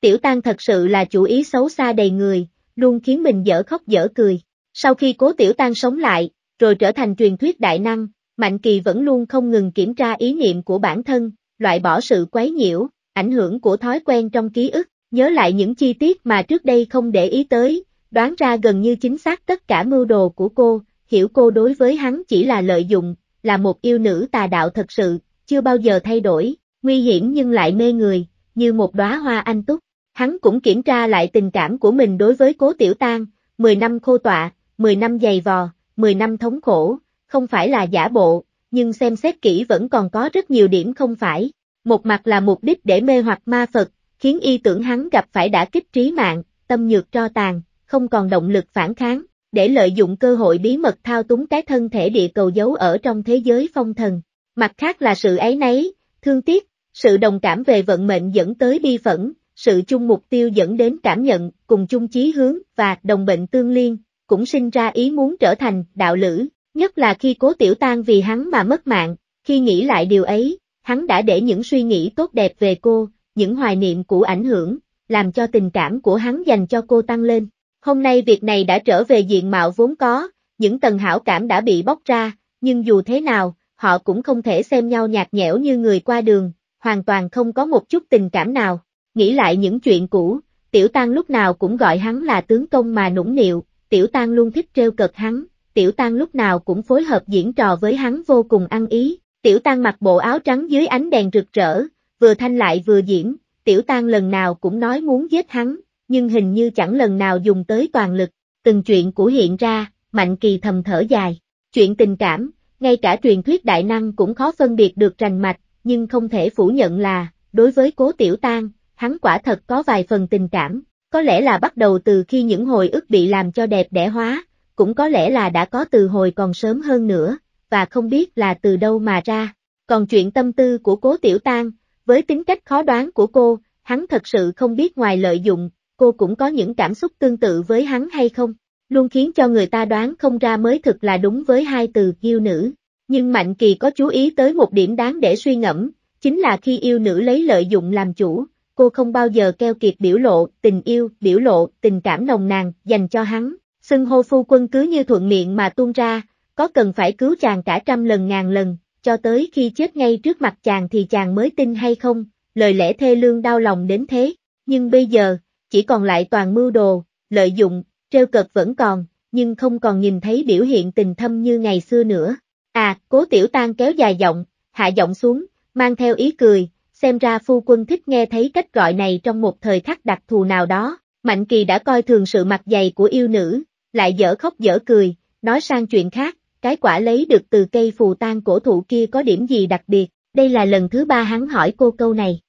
Tiểu Tăng thật sự là chủ ý xấu xa đầy người, luôn khiến mình dở khóc dở cười. Sau khi cố Tiểu Tăng sống lại, rồi trở thành truyền thuyết đại năng, Mạnh Kỳ vẫn luôn không ngừng kiểm tra ý niệm của bản thân, loại bỏ sự quấy nhiễu, ảnh hưởng của thói quen trong ký ức, nhớ lại những chi tiết mà trước đây không để ý tới, đoán ra gần như chính xác tất cả mưu đồ của cô, hiểu cô đối với hắn chỉ là lợi dụng, là một yêu nữ tà đạo thật sự, chưa bao giờ thay đổi, nguy hiểm nhưng lại mê người, như một đóa hoa anh túc. Hắn cũng kiểm tra lại tình cảm của mình đối với cố tiểu tan, 10 năm khô tọa, 10 năm dày vò, 10 năm thống khổ, không phải là giả bộ, nhưng xem xét kỹ vẫn còn có rất nhiều điểm không phải. Một mặt là mục đích để mê hoặc ma Phật, khiến y tưởng hắn gặp phải đã kích trí mạng, tâm nhược tro tàn, không còn động lực phản kháng, để lợi dụng cơ hội bí mật thao túng cái thân thể địa cầu giấu ở trong thế giới phong thần. Mặt khác là sự ấy nấy, thương tiếc, sự đồng cảm về vận mệnh dẫn tới bi phẫn, sự chung mục tiêu dẫn đến cảm nhận, cùng chung chí hướng và đồng bệnh tương liên, cũng sinh ra ý muốn trở thành đạo lữ, nhất là khi cố tiểu tan vì hắn mà mất mạng, khi nghĩ lại điều ấy, hắn đã để những suy nghĩ tốt đẹp về cô, những hoài niệm cũ ảnh hưởng, làm cho tình cảm của hắn dành cho cô tăng lên. Hôm nay việc này đã trở về diện mạo vốn có, những tầng hảo cảm đã bị bóc ra, nhưng dù thế nào, họ cũng không thể xem nhau nhạt nhẽo như người qua đường, hoàn toàn không có một chút tình cảm nào. Nghĩ lại những chuyện cũ, Tiểu Tăng lúc nào cũng gọi hắn là tướng công mà nũng nịu, Tiểu Tăng luôn thích trêu cợt hắn, Tiểu Tăng lúc nào cũng phối hợp diễn trò với hắn vô cùng ăn ý. Tiểu Tăng mặc bộ áo trắng dưới ánh đèn rực rỡ, vừa thanh lại vừa diễn, Tiểu Tăng lần nào cũng nói muốn giết hắn, nhưng hình như chẳng lần nào dùng tới toàn lực. Từng chuyện của hiện ra, Mạnh Kỳ thầm thở dài. Chuyện tình cảm, ngay cả truyền thuyết đại năng cũng khó phân biệt được rành mạch, nhưng không thể phủ nhận là, đối với cố Tiểu Tăng, hắn quả thật có vài phần tình cảm, có lẽ là bắt đầu từ khi những hồi ức bị làm cho đẹp đẽ hóa, cũng có lẽ là đã có từ hồi còn sớm hơn nữa, và không biết là từ đâu mà ra. Còn chuyện tâm tư của cố Tiểu Tang, với tính cách khó đoán của cô, hắn thật sự không biết ngoài lợi dụng, cô cũng có những cảm xúc tương tự với hắn hay không, luôn khiến cho người ta đoán không ra mới thực là đúng với hai từ yêu nữ. Nhưng Mạnh Kỳ có chú ý tới một điểm đáng để suy ngẫm, chính là khi yêu nữ lấy lợi dụng làm chủ, cô không bao giờ keo kiệt biểu lộ tình yêu, biểu lộ tình cảm nồng nàn dành cho hắn. Xưng hô phu quân cứ như thuận miệng mà tuôn ra, có cần phải cứu chàng cả trăm lần ngàn lần, cho tới khi chết ngay trước mặt chàng thì chàng mới tin hay không, lời lẽ thê lương đau lòng đến thế. Nhưng bây giờ, chỉ còn lại toàn mưu đồ, lợi dụng, trêu cợt vẫn còn, nhưng không còn nhìn thấy biểu hiện tình thâm như ngày xưa nữa. À, cố tiểu tan kéo dài giọng, hạ giọng xuống, mang theo ý cười, xem ra phu quân thích nghe thấy cách gọi này trong một thời khắc đặc thù nào đó. Mạnh kỳ đã coi thường sự mặt dày của yêu nữ, lại dở khóc dở cười, nói sang chuyện khác, cái quả lấy được từ cây phù tan cổ thụ kia có điểm gì đặc biệt, đây là lần thứ ba hắn hỏi cô câu này.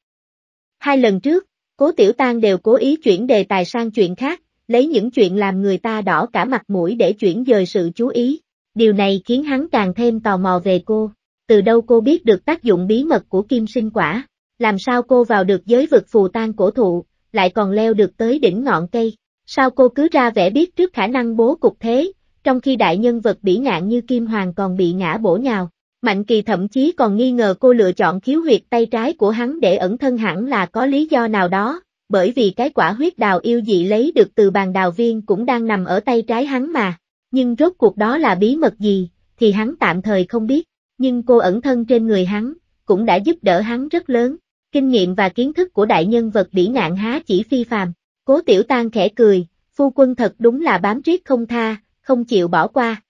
Hai lần trước, cố tiểu tan đều cố ý chuyển đề tài sang chuyện khác, lấy những chuyện làm người ta đỏ cả mặt mũi để chuyển dời sự chú ý. Điều này khiến hắn càng thêm tò mò về cô. Từ đâu cô biết được tác dụng bí mật của kim sinh quả? Làm sao cô vào được giới vực phù tan cổ thụ, lại còn leo được tới đỉnh ngọn cây? Sao cô cứ ra vẻ biết trước khả năng bố cục thế, trong khi đại nhân vật bỉ ngạn như Kim Hoàng còn bị ngã bổ nhào? Mạnh kỳ thậm chí còn nghi ngờ cô lựa chọn khiếu huyệt tay trái của hắn để ẩn thân hẳn là có lý do nào đó, bởi vì cái quả huyết đào yêu dị lấy được từ bàn đào viên cũng đang nằm ở tay trái hắn mà. Nhưng rốt cuộc đó là bí mật gì, thì hắn tạm thời không biết, nhưng cô ẩn thân trên người hắn, cũng đã giúp đỡ hắn rất lớn. Kinh nghiệm và kiến thức của đại nhân vật bỉ ngạn há chỉ phi phàm. Cố tiểu tan khẽ cười, phu quân thật đúng là bám riết không tha, không chịu bỏ qua.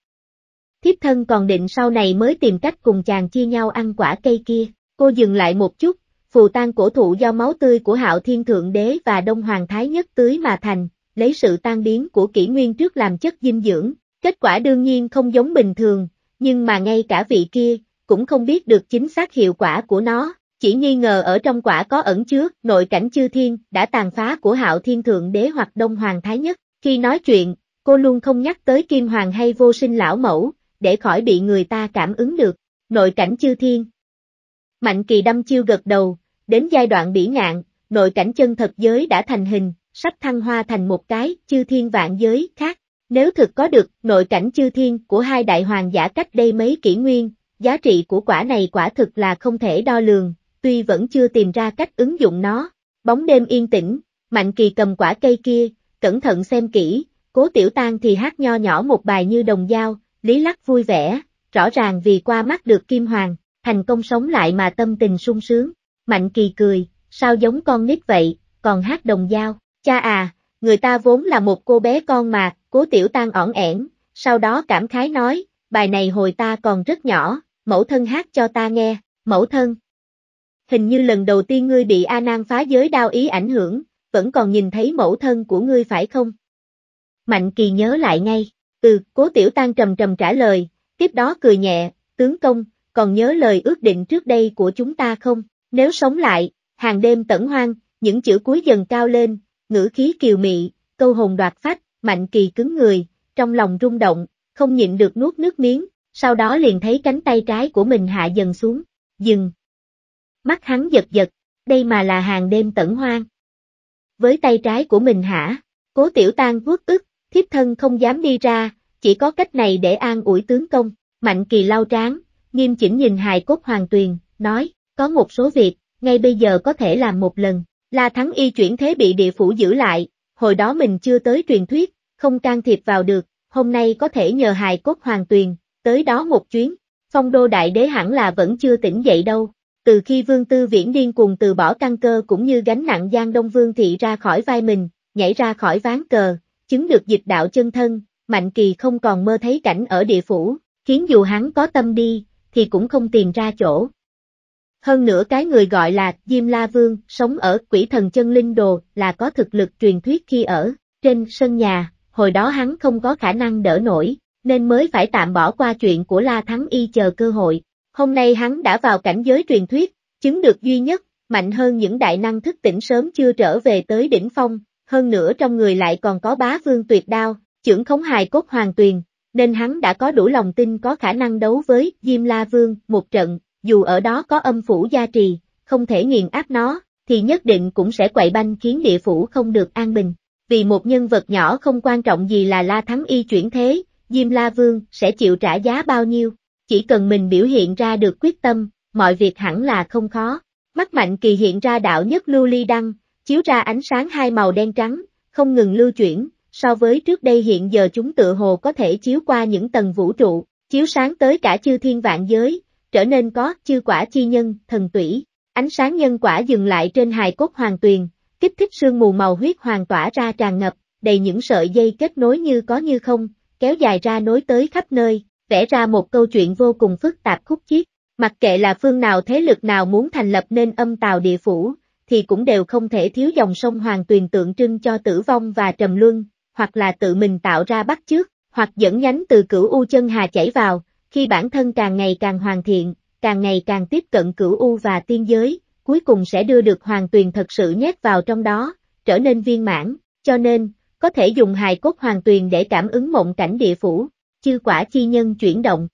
Thiếp thân còn định sau này mới tìm cách cùng chàng chia nhau ăn quả cây kia. Cô dừng lại một chút, phù tan cổ thụ do máu tươi của hạo thiên thượng đế và đông hoàng thái nhất tưới mà thành, lấy sự tan biến của kỷ nguyên trước làm chất dinh dưỡng. Kết quả đương nhiên không giống bình thường, nhưng mà ngay cả vị kia, cũng không biết được chính xác hiệu quả của nó, chỉ nghi ngờ ở trong quả có ẩn chứa nội cảnh chư thiên đã tàn phá của hạo thiên thượng đế hoặc đông hoàng thái nhất. Khi nói chuyện, cô luôn không nhắc tới kim hoàng hay vô sinh lão mẫu, để khỏi bị người ta cảm ứng được. Nội cảnh chư thiên. Mạnh kỳ đâm chiêu gật đầu, đến giai đoạn bỉ ngạn, nội cảnh chân thật giới đã thành hình, sắp thăng hoa thành một cái chư thiên vạn giới khác. Nếu thực có được nội cảnh chư thiên của hai đại hoàng giả cách đây mấy kỷ nguyên, giá trị của quả này quả thực là không thể đo lường, tuy vẫn chưa tìm ra cách ứng dụng nó. Bóng đêm yên tĩnh, Mạnh Kỳ cầm quả cây kia, cẩn thận xem kỹ, cố tiểu tan thì hát nho nhỏ một bài như đồng dao, lý lắc vui vẻ, rõ ràng vì qua mắt được Kim Hoàng, thành công sống lại mà tâm tình sung sướng. Mạnh Kỳ cười, sao giống con nít vậy, còn hát đồng dao, cha à, người ta vốn là một cô bé con mà, cố tiểu tan ỏn ẻn, sau đó cảm khái nói, bài này hồi ta còn rất nhỏ, mẫu thân hát cho ta nghe, mẫu thân. Hình như lần đầu tiên ngươi bị A Nan phá giới đao ý ảnh hưởng, vẫn còn nhìn thấy mẫu thân của ngươi phải không? Mạnh kỳ nhớ lại ngay, ừ, cố tiểu tan trầm trầm trả lời, tiếp đó cười nhẹ, tướng công, còn nhớ lời ước định trước đây của chúng ta không? Nếu sống lại, hàng đêm tẩn hoang, những chữ cuối dần cao lên, ngữ khí kiều mị, câu hồn đoạt phách, mạnh kỳ cứng người, trong lòng rung động, không nhịn được nuốt nước miếng, sau đó liền thấy cánh tay trái của mình hạ dần xuống, dừng. Mắt hắn giật giật, đây mà là hàng đêm tẩn hoang. Với tay trái của mình hả? Cố tiểu tan vuốt ức, thiếp thân không dám đi ra, chỉ có cách này để an ủi tướng công. Mạnh kỳ lau tráng, nghiêm chỉnh nhìn hài cốt hoàng tuyền, nói, có một số việc, ngay bây giờ có thể làm một lần. La Thắng Y chuyển thế bị địa phủ giữ lại, hồi đó mình chưa tới truyền thuyết, không can thiệp vào được, hôm nay có thể nhờ hài cốt hoàng tuyền, tới đó một chuyến. Phong đô đại đế hẳn là vẫn chưa tỉnh dậy đâu. Từ khi Vương Tư Viễn điên cùng từ bỏ căn cơ cũng như gánh nặng Giang Đông Vương Thị ra khỏi vai mình, nhảy ra khỏi ván cờ, chứng được dịch đạo chân thân, Mạnh Kỳ không còn mơ thấy cảnh ở địa phủ, khiến dù hắn có tâm đi, thì cũng không tìm ra chỗ. Hơn nữa cái người gọi là Diêm La Vương, sống ở quỷ thần chân linh đồ, là có thực lực truyền thuyết khi ở trên sân nhà, hồi đó hắn không có khả năng đỡ nổi, nên mới phải tạm bỏ qua chuyện của La Thắng Y chờ cơ hội. Hôm nay hắn đã vào cảnh giới truyền thuyết, chứng được duy nhất, mạnh hơn những đại năng thức tỉnh sớm chưa trở về tới đỉnh phong, hơn nữa trong người lại còn có bá vương tuyệt đao, trưởng khống hài cốt hoàng tuyền, nên hắn đã có đủ lòng tin có khả năng đấu với Diêm La Vương một trận, dù ở đó có âm phủ gia trì, không thể nghiền áp nó, thì nhất định cũng sẽ quậy banh khiến địa phủ không được an bình. Vì một nhân vật nhỏ không quan trọng gì là La Thắng Y chuyển thế, Diêm La Vương sẽ chịu trả giá bao nhiêu, chỉ cần mình biểu hiện ra được quyết tâm, mọi việc hẳn là không khó. Mắt mạnh kỳ hiện ra đạo nhất lưu ly đăng, chiếu ra ánh sáng hai màu đen trắng, không ngừng lưu chuyển, so với trước đây hiện giờ chúng tự hồ có thể chiếu qua những tầng vũ trụ, chiếu sáng tới cả chư thiên vạn giới, trở nên có chư quả chi nhân, thần tủy. Ánh sáng nhân quả dừng lại trên hài cốt hoàng tuyền, kích thích sương mù màu huyết hoàng tỏa ra tràn ngập, đầy những sợi dây kết nối như có như không, kéo dài ra nối tới khắp nơi, vẽ ra một câu chuyện vô cùng phức tạp khúc chiết. Mặc kệ là phương nào thế lực nào muốn thành lập nên âm tào địa phủ, thì cũng đều không thể thiếu dòng sông hoàng tuyền tượng trưng cho tử vong và trầm luân, hoặc là tự mình tạo ra bắt trước, hoặc dẫn nhánh từ cửu u chân hà chảy vào, khi bản thân càng ngày càng hoàn thiện, càng ngày càng tiếp cận cửu u và tiên giới, cuối cùng sẽ đưa được hoàng tuyền thật sự nhét vào trong đó, trở nên viên mãn, cho nên, có thể dùng hài cốt hoàng tuyền để cảm ứng mộng cảnh địa phủ, chư quả chi nhân chuyển động.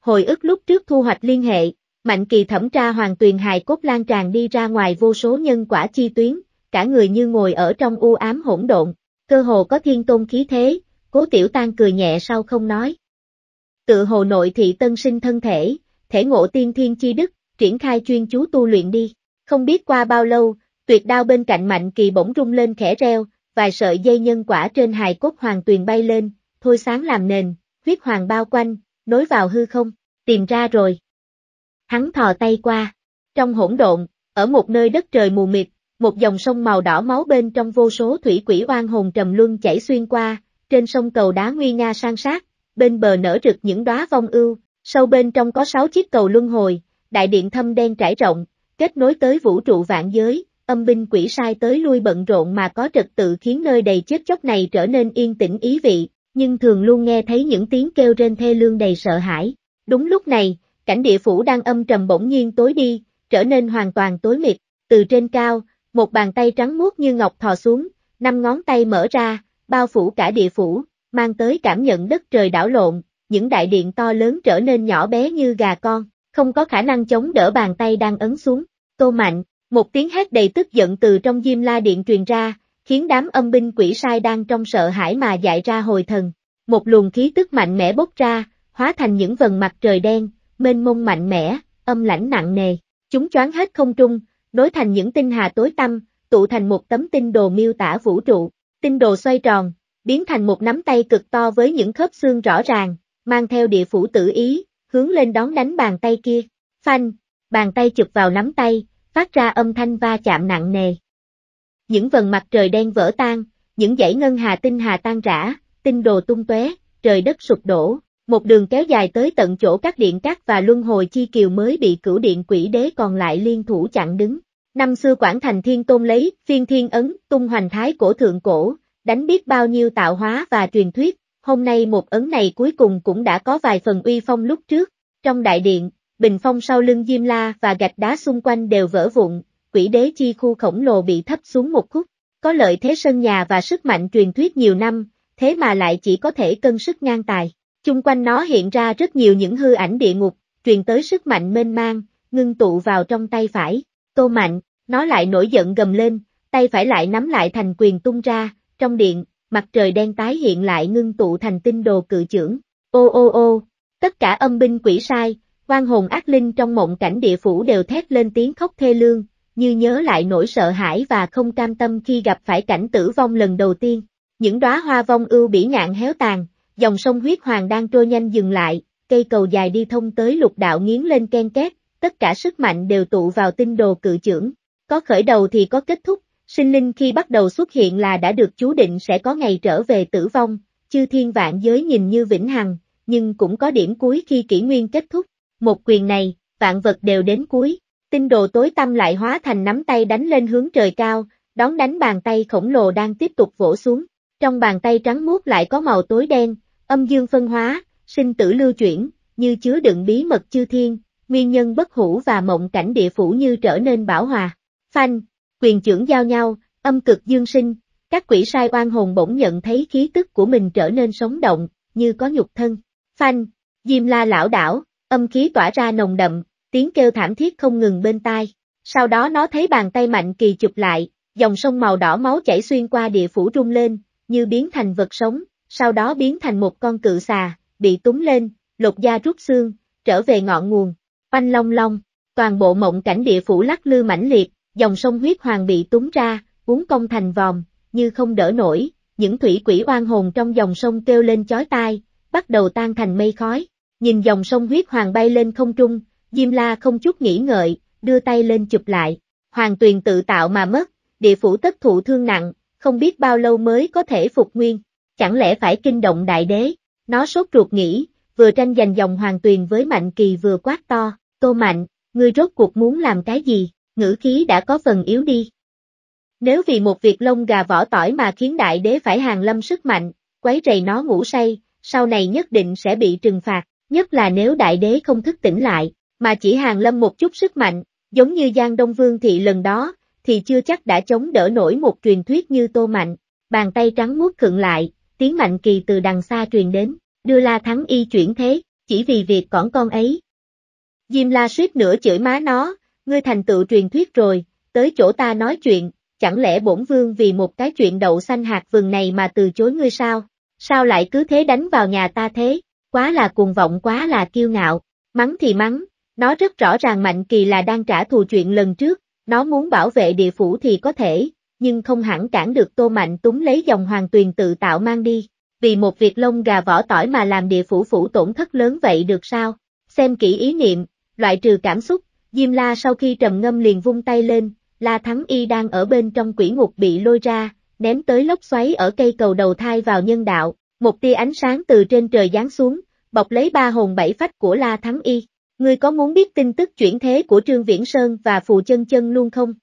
Hồi ức lúc trước thu hoạch liên hệ, Mạnh kỳ thẩm tra hoàng tuyền hài cốt lan tràn đi ra ngoài vô số nhân quả chi tuyến, cả người như ngồi ở trong u ám hỗn độn, cơ hồ có thiên tôn khí thế, cố tiểu tan cười nhẹ sau không nói. Tự hồ nội thị tân sinh thân thể, thể ngộ tiên thiên chi đức, triển khai chuyên chú tu luyện đi. Không biết qua bao lâu, tuyệt đao bên cạnh mạnh kỳ bỗng rung lên khẽ reo, vài sợi dây nhân quả trên hài cốt hoàng tuyền bay lên, thôi sáng làm nền, huyết hoàng bao quanh, nối vào hư không, tìm ra rồi. Hắn thò tay qua, trong hỗn độn, ở một nơi đất trời mù mịt, một dòng sông màu đỏ máu bên trong vô số thủy quỷ oan hồn trầm luân chảy xuyên qua, trên sông cầu đá nguy nga sang sát, bên bờ nở rực những đóa vong ưu, sâu bên trong có sáu chiếc cầu luân hồi, đại điện thâm đen trải rộng, kết nối tới vũ trụ vạn giới, âm binh quỷ sai tới lui bận rộn mà có trật tự khiến nơi đầy chết chóc này trở nên yên tĩnh ý vị, nhưng thường luôn nghe thấy những tiếng kêu trên thê lương đầy sợ hãi. Đúng lúc này, cảnh địa phủ đang âm trầm bỗng nhiên tối đi, trở nên hoàn toàn tối mịt, từ trên cao, một bàn tay trắng muốt như ngọc thò xuống, năm ngón tay mở ra, bao phủ cả địa phủ, mang tới cảm nhận đất trời đảo lộn, những đại điện to lớn trở nên nhỏ bé như gà con, không có khả năng chống đỡ bàn tay đang ấn xuống. Tô Mạnh, một tiếng hét đầy tức giận từ trong Diêm La Điện truyền ra, khiến đám âm binh quỷ sai đang trong sợ hãi mà dại ra hồi thần. Một luồng khí tức mạnh mẽ bốc ra, hóa thành những vần mặt trời đen, mênh mông mạnh mẽ, âm lãnh nặng nề. Chúng choáng hết không trung, nối thành những tinh hà tối tăm, tụ thành một tấm tinh đồ miêu tả vũ trụ. Tinh đồ xoay tròn, biến thành một nắm tay cực to với những khớp xương rõ ràng, mang theo địa phủ tử ý, hướng lên đón đánh bàn tay kia. Phanh, bàn tay chụp vào nắm tay, phát ra âm thanh va chạm nặng nề. Những vần mặt trời đen vỡ tan, những dãy ngân hà tinh hà tan rã, tinh đồ tung tóe, trời đất sụp đổ, một đường kéo dài tới tận chỗ các điện cát và luân hồi chi kiều mới bị cửu điện quỷ đế còn lại liên thủ chặn đứng. Năm xưa Quảng Thành Thiên Tôn lấy phiên thiên ấn tung hoành thái cổ thượng cổ, đánh biết bao nhiêu tạo hóa và truyền thuyết, hôm nay một ấn này cuối cùng cũng đã có vài phần uy phong lúc trước. Trong đại điện, bình phong sau lưng Diêm La và gạch đá xung quanh đều vỡ vụn, quỷ đế chi khu khổng lồ bị thấp xuống một khúc. Có lợi thế sân nhà và sức mạnh truyền thuyết nhiều năm, thế mà lại chỉ có thể cân sức ngang tài. Chung quanh nó hiện ra rất nhiều những hư ảnh địa ngục, truyền tới sức mạnh mênh mang, ngưng tụ vào trong tay phải. Tô Mạnh, nó lại nổi giận gầm lên, tay phải lại nắm lại thành quyền tung ra, trong điện, mặt trời đen tái hiện lại ngưng tụ thành tinh đồ cự trưởng. Ô ô ô, tất cả âm binh quỷ sai, quan hồn ác linh trong mộng cảnh địa phủ đều thét lên tiếng khóc thê lương, như nhớ lại nỗi sợ hãi và không cam tâm khi gặp phải cảnh tử vong lần đầu tiên. Những đóa hoa vong ưu bỉ ngạn héo tàn, dòng sông huyết hoàng đang trôi nhanh dừng lại, cây cầu dài đi thông tới lục đạo nghiến lên ken két, tất cả sức mạnh đều tụ vào tinh đồ cự trưởng. Có khởi đầu thì có kết thúc, sinh linh khi bắt đầu xuất hiện là đã được chú định sẽ có ngày trở về tử vong, chư thiên vạn giới nhìn như vĩnh hằng, nhưng cũng có điểm cuối khi kỷ nguyên kết thúc. Một quyền này, vạn vật đều đến cuối, tinh đồ tối tâm lại hóa thành nắm tay đánh lên hướng trời cao, đón đánh bàn tay khổng lồ đang tiếp tục vỗ xuống. Trong bàn tay trắng muốt lại có màu tối đen, âm dương phân hóa, sinh tử lưu chuyển, như chứa đựng bí mật chư thiên, nguyên nhân bất hủ và mộng cảnh địa phủ như trở nên bảo hòa. Phanh, quyền trưởng giao nhau, âm cực dương sinh, các quỷ sai oan hồn bỗng nhận thấy khí tức của mình trở nên sống động, như có nhục thân. Phanh, diêm la lão đảo, âm khí tỏa ra nồng đậm, tiếng kêu thảm thiết không ngừng bên tai. Sau đó nó thấy bàn tay mạnh kỳ chụp lại, dòng sông màu đỏ máu chảy xuyên qua địa phủ rung lên, như biến thành vật sống, sau đó biến thành một con cự xà, bị túng lên, lột da rút xương, trở về ngọn nguồn. Oanh long long, toàn bộ mộng cảnh địa phủ lắc lư mãnh liệt, dòng sông huyết hoàng bị túng ra, uốn cong thành vòm, như không đỡ nổi, những thủy quỷ oan hồn trong dòng sông kêu lên chói tai, bắt đầu tan thành mây khói. Nhìn dòng sông huyết hoàng bay lên không trung, Diêm La không chút nghĩ ngợi, đưa tay lên chụp lại. Hoàng tuyền tự tạo mà mất, địa phủ tất thụ thương nặng, không biết bao lâu mới có thể phục nguyên. Chẳng lẽ phải kinh động đại đế? Nó sốt ruột nghĩ, vừa tranh giành dòng hoàng tuyền với Mạnh Kỳ vừa quát to, Tô Mạnh, ngươi rốt cuộc muốn làm cái gì? Ngữ khí đã có phần yếu đi. Nếu vì một việc lông gà vỏ tỏi mà khiến đại đế phải hàng lâm sức mạnh, quấy rầy nó ngủ say, sau này nhất định sẽ bị trừng phạt, nhất là nếu đại đế không thức tỉnh lại, mà chỉ hàng lâm một chút sức mạnh, giống như Giang Đông Vương Thị lần đó, thì chưa chắc đã chống đỡ nổi một truyền thuyết như Tô Mạnh. Bàn tay trắng muốt khựng lại, tiếng mạnh kỳ từ đằng xa truyền đến, đưa La Thắng Y chuyển thế, chỉ vì việc cỏn con ấy. Diêm La suýt nữa chửi má nó, ngươi thành tựu truyền thuyết rồi, tới chỗ ta nói chuyện, chẳng lẽ bổn vương vì một cái chuyện đậu xanh hạt vườn này mà từ chối ngươi sao? Sao lại cứ thế đánh vào nhà ta thế? Quá là cuồng vọng quá là kiêu ngạo, mắng thì mắng, nó rất rõ ràng Mạnh Kỳ là đang trả thù chuyện lần trước, nó muốn bảo vệ địa phủ thì có thể, nhưng không hẳn cản được Tô Mạnh túng lấy dòng hoàng tuyền tự tạo mang đi. Vì một việc lông gà vỏ tỏi mà làm địa phủ phủ tổn thất lớn vậy được sao? Xem kỹ ý niệm, loại trừ cảm xúc, Diêm La sau khi trầm ngâm liền vung tay lên, La Thắng Y đang ở bên trong quỷ ngục bị lôi ra, ném tới lốc xoáy ở cây cầu đầu thai vào nhân đạo, một tia ánh sáng từ trên trời giáng xuống, bọc lấy ba hồn bảy phách của La Thắng Y. Ngươi có muốn biết tin tức chuyển thế của Trương Viễn Sơn và Phù Chân Chân luôn không?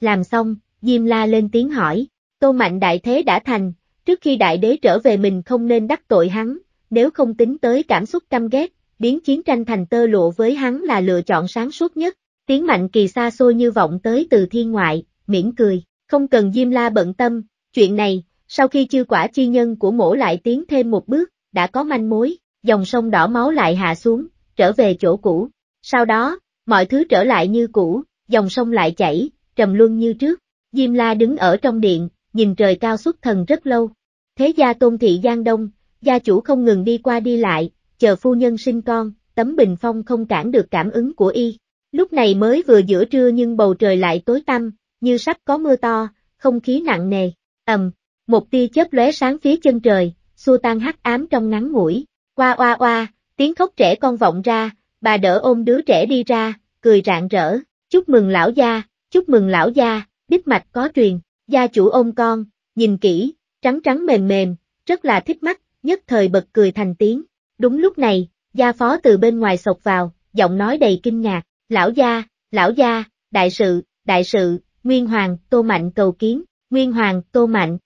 Làm xong, Diêm La lên tiếng hỏi, Tô Mạnh đại thế đã thành, trước khi đại đế trở về mình không nên đắc tội hắn, nếu không tính tới cảm xúc căm ghét, biến chiến tranh thành tơ lụa với hắn là lựa chọn sáng suốt nhất. Tiếng mạnh kỳ xa xôi như vọng tới từ thiên ngoại, miễn cười, không cần Diêm La bận tâm, chuyện này, sau khi chư quả chi nhân của mổ lại tiến thêm một bước, đã có manh mối, dòng sông đỏ máu lại hạ xuống, trở về chỗ cũ. Sau đó, mọi thứ trở lại như cũ, dòng sông lại chảy, trầm luân như trước. Diêm La đứng ở trong điện, nhìn trời cao xuất thần rất lâu. Thế gia tôn thị Giang Đông, gia chủ không ngừng đi qua đi lại, chờ phu nhân sinh con, tấm bình phong không cản được cảm ứng của y. Lúc này mới vừa giữa trưa nhưng bầu trời lại tối tăm, như sắp có mưa to, không khí nặng nề, ầm, một tia chớp lóe sáng phía chân trời, xua tan hắc ám trong ngắn ngủi, qua oa oa, tiếng khóc trẻ con vọng ra, bà đỡ ôm đứa trẻ đi ra, cười rạng rỡ, chúc mừng lão gia, chúc mừng lão gia, đích mạch có truyền, gia chủ ôm con, nhìn kỹ, trắng trắng mềm mềm, rất là thích mắt, nhất thời bật cười thành tiếng. Đúng lúc này, gia phó từ bên ngoài sộc vào, giọng nói đầy kinh ngạc, lão gia, lão gia, đại sự, đại sự, Nguyên Hoàng, Tô Mạnh cầu kiến, Nguyên Hoàng, Tô Mạnh.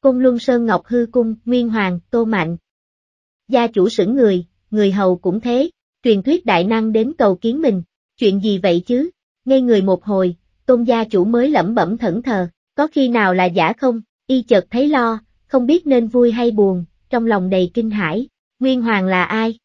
Cung Luân Sơn Ngọc Hư Cung, Nguyên Hoàng, Tô Mạnh. Gia chủ sững người, người hầu cũng thế, truyền thuyết đại năng đến cầu kiến mình, chuyện gì vậy chứ? ngay người một hồi, tôn gia chủ mới lẩm bẩm thẫn thờ, có khi nào là giả không? Y chợt thấy lo, không biết nên vui hay buồn, trong lòng đầy kinh hãi. Nguyên Hoàng là ai?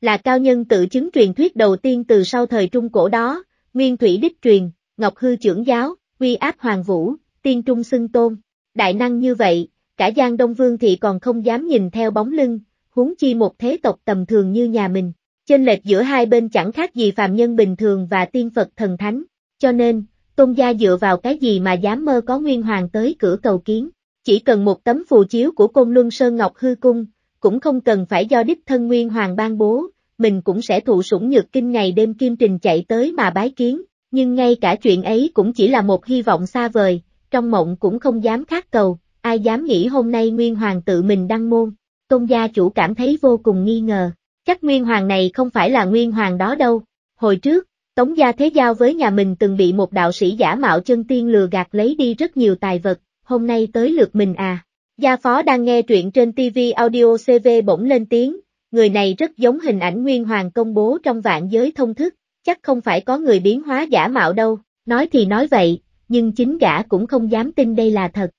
Là cao nhân tự chứng truyền thuyết đầu tiên từ sau thời Trung Cổ đó, Nguyên Thủy Đích truyền, Ngọc Hư trưởng giáo, uy áp Hoàng Vũ, tiên trung xưng tôn. Đại năng như vậy, cả Giang Đông Vương thì còn không dám nhìn theo bóng lưng, huống chi một thế tộc tầm thường như nhà mình. Chênh lệch giữa hai bên chẳng khác gì phàm nhân bình thường và tiên Phật thần thánh, cho nên, tôn gia dựa vào cái gì mà dám mơ có nguyên hoàng tới cửa cầu kiến. Chỉ cần một tấm phù chiếu của Côn Luân Sơn Ngọc Hư Cung, cũng không cần phải do đích thân nguyên hoàng ban bố, mình cũng sẽ thụ sủng nhược kinh ngày đêm kim trình chạy tới mà bái kiến, nhưng ngay cả chuyện ấy cũng chỉ là một hy vọng xa vời, trong mộng cũng không dám khát cầu, ai dám nghĩ hôm nay Nguyên Hoàng tự mình đăng môn, tôn gia chủ cảm thấy vô cùng nghi ngờ, chắc Nguyên Hoàng này không phải là Nguyên Hoàng đó đâu, hồi trước, Tống gia thế giao với nhà mình từng bị một đạo sĩ giả mạo chân tiên lừa gạt lấy đi rất nhiều tài vật, hôm nay tới lượt mình à. Gia phó đang nghe truyện trên TV audio CV bỗng lên tiếng, người này rất giống hình ảnh Nguyên Hoàng công bố trong vạn giới thông thức, chắc không phải có người biến hóa giả mạo đâu, nói thì nói vậy, nhưng chính gã cũng không dám tin đây là thật.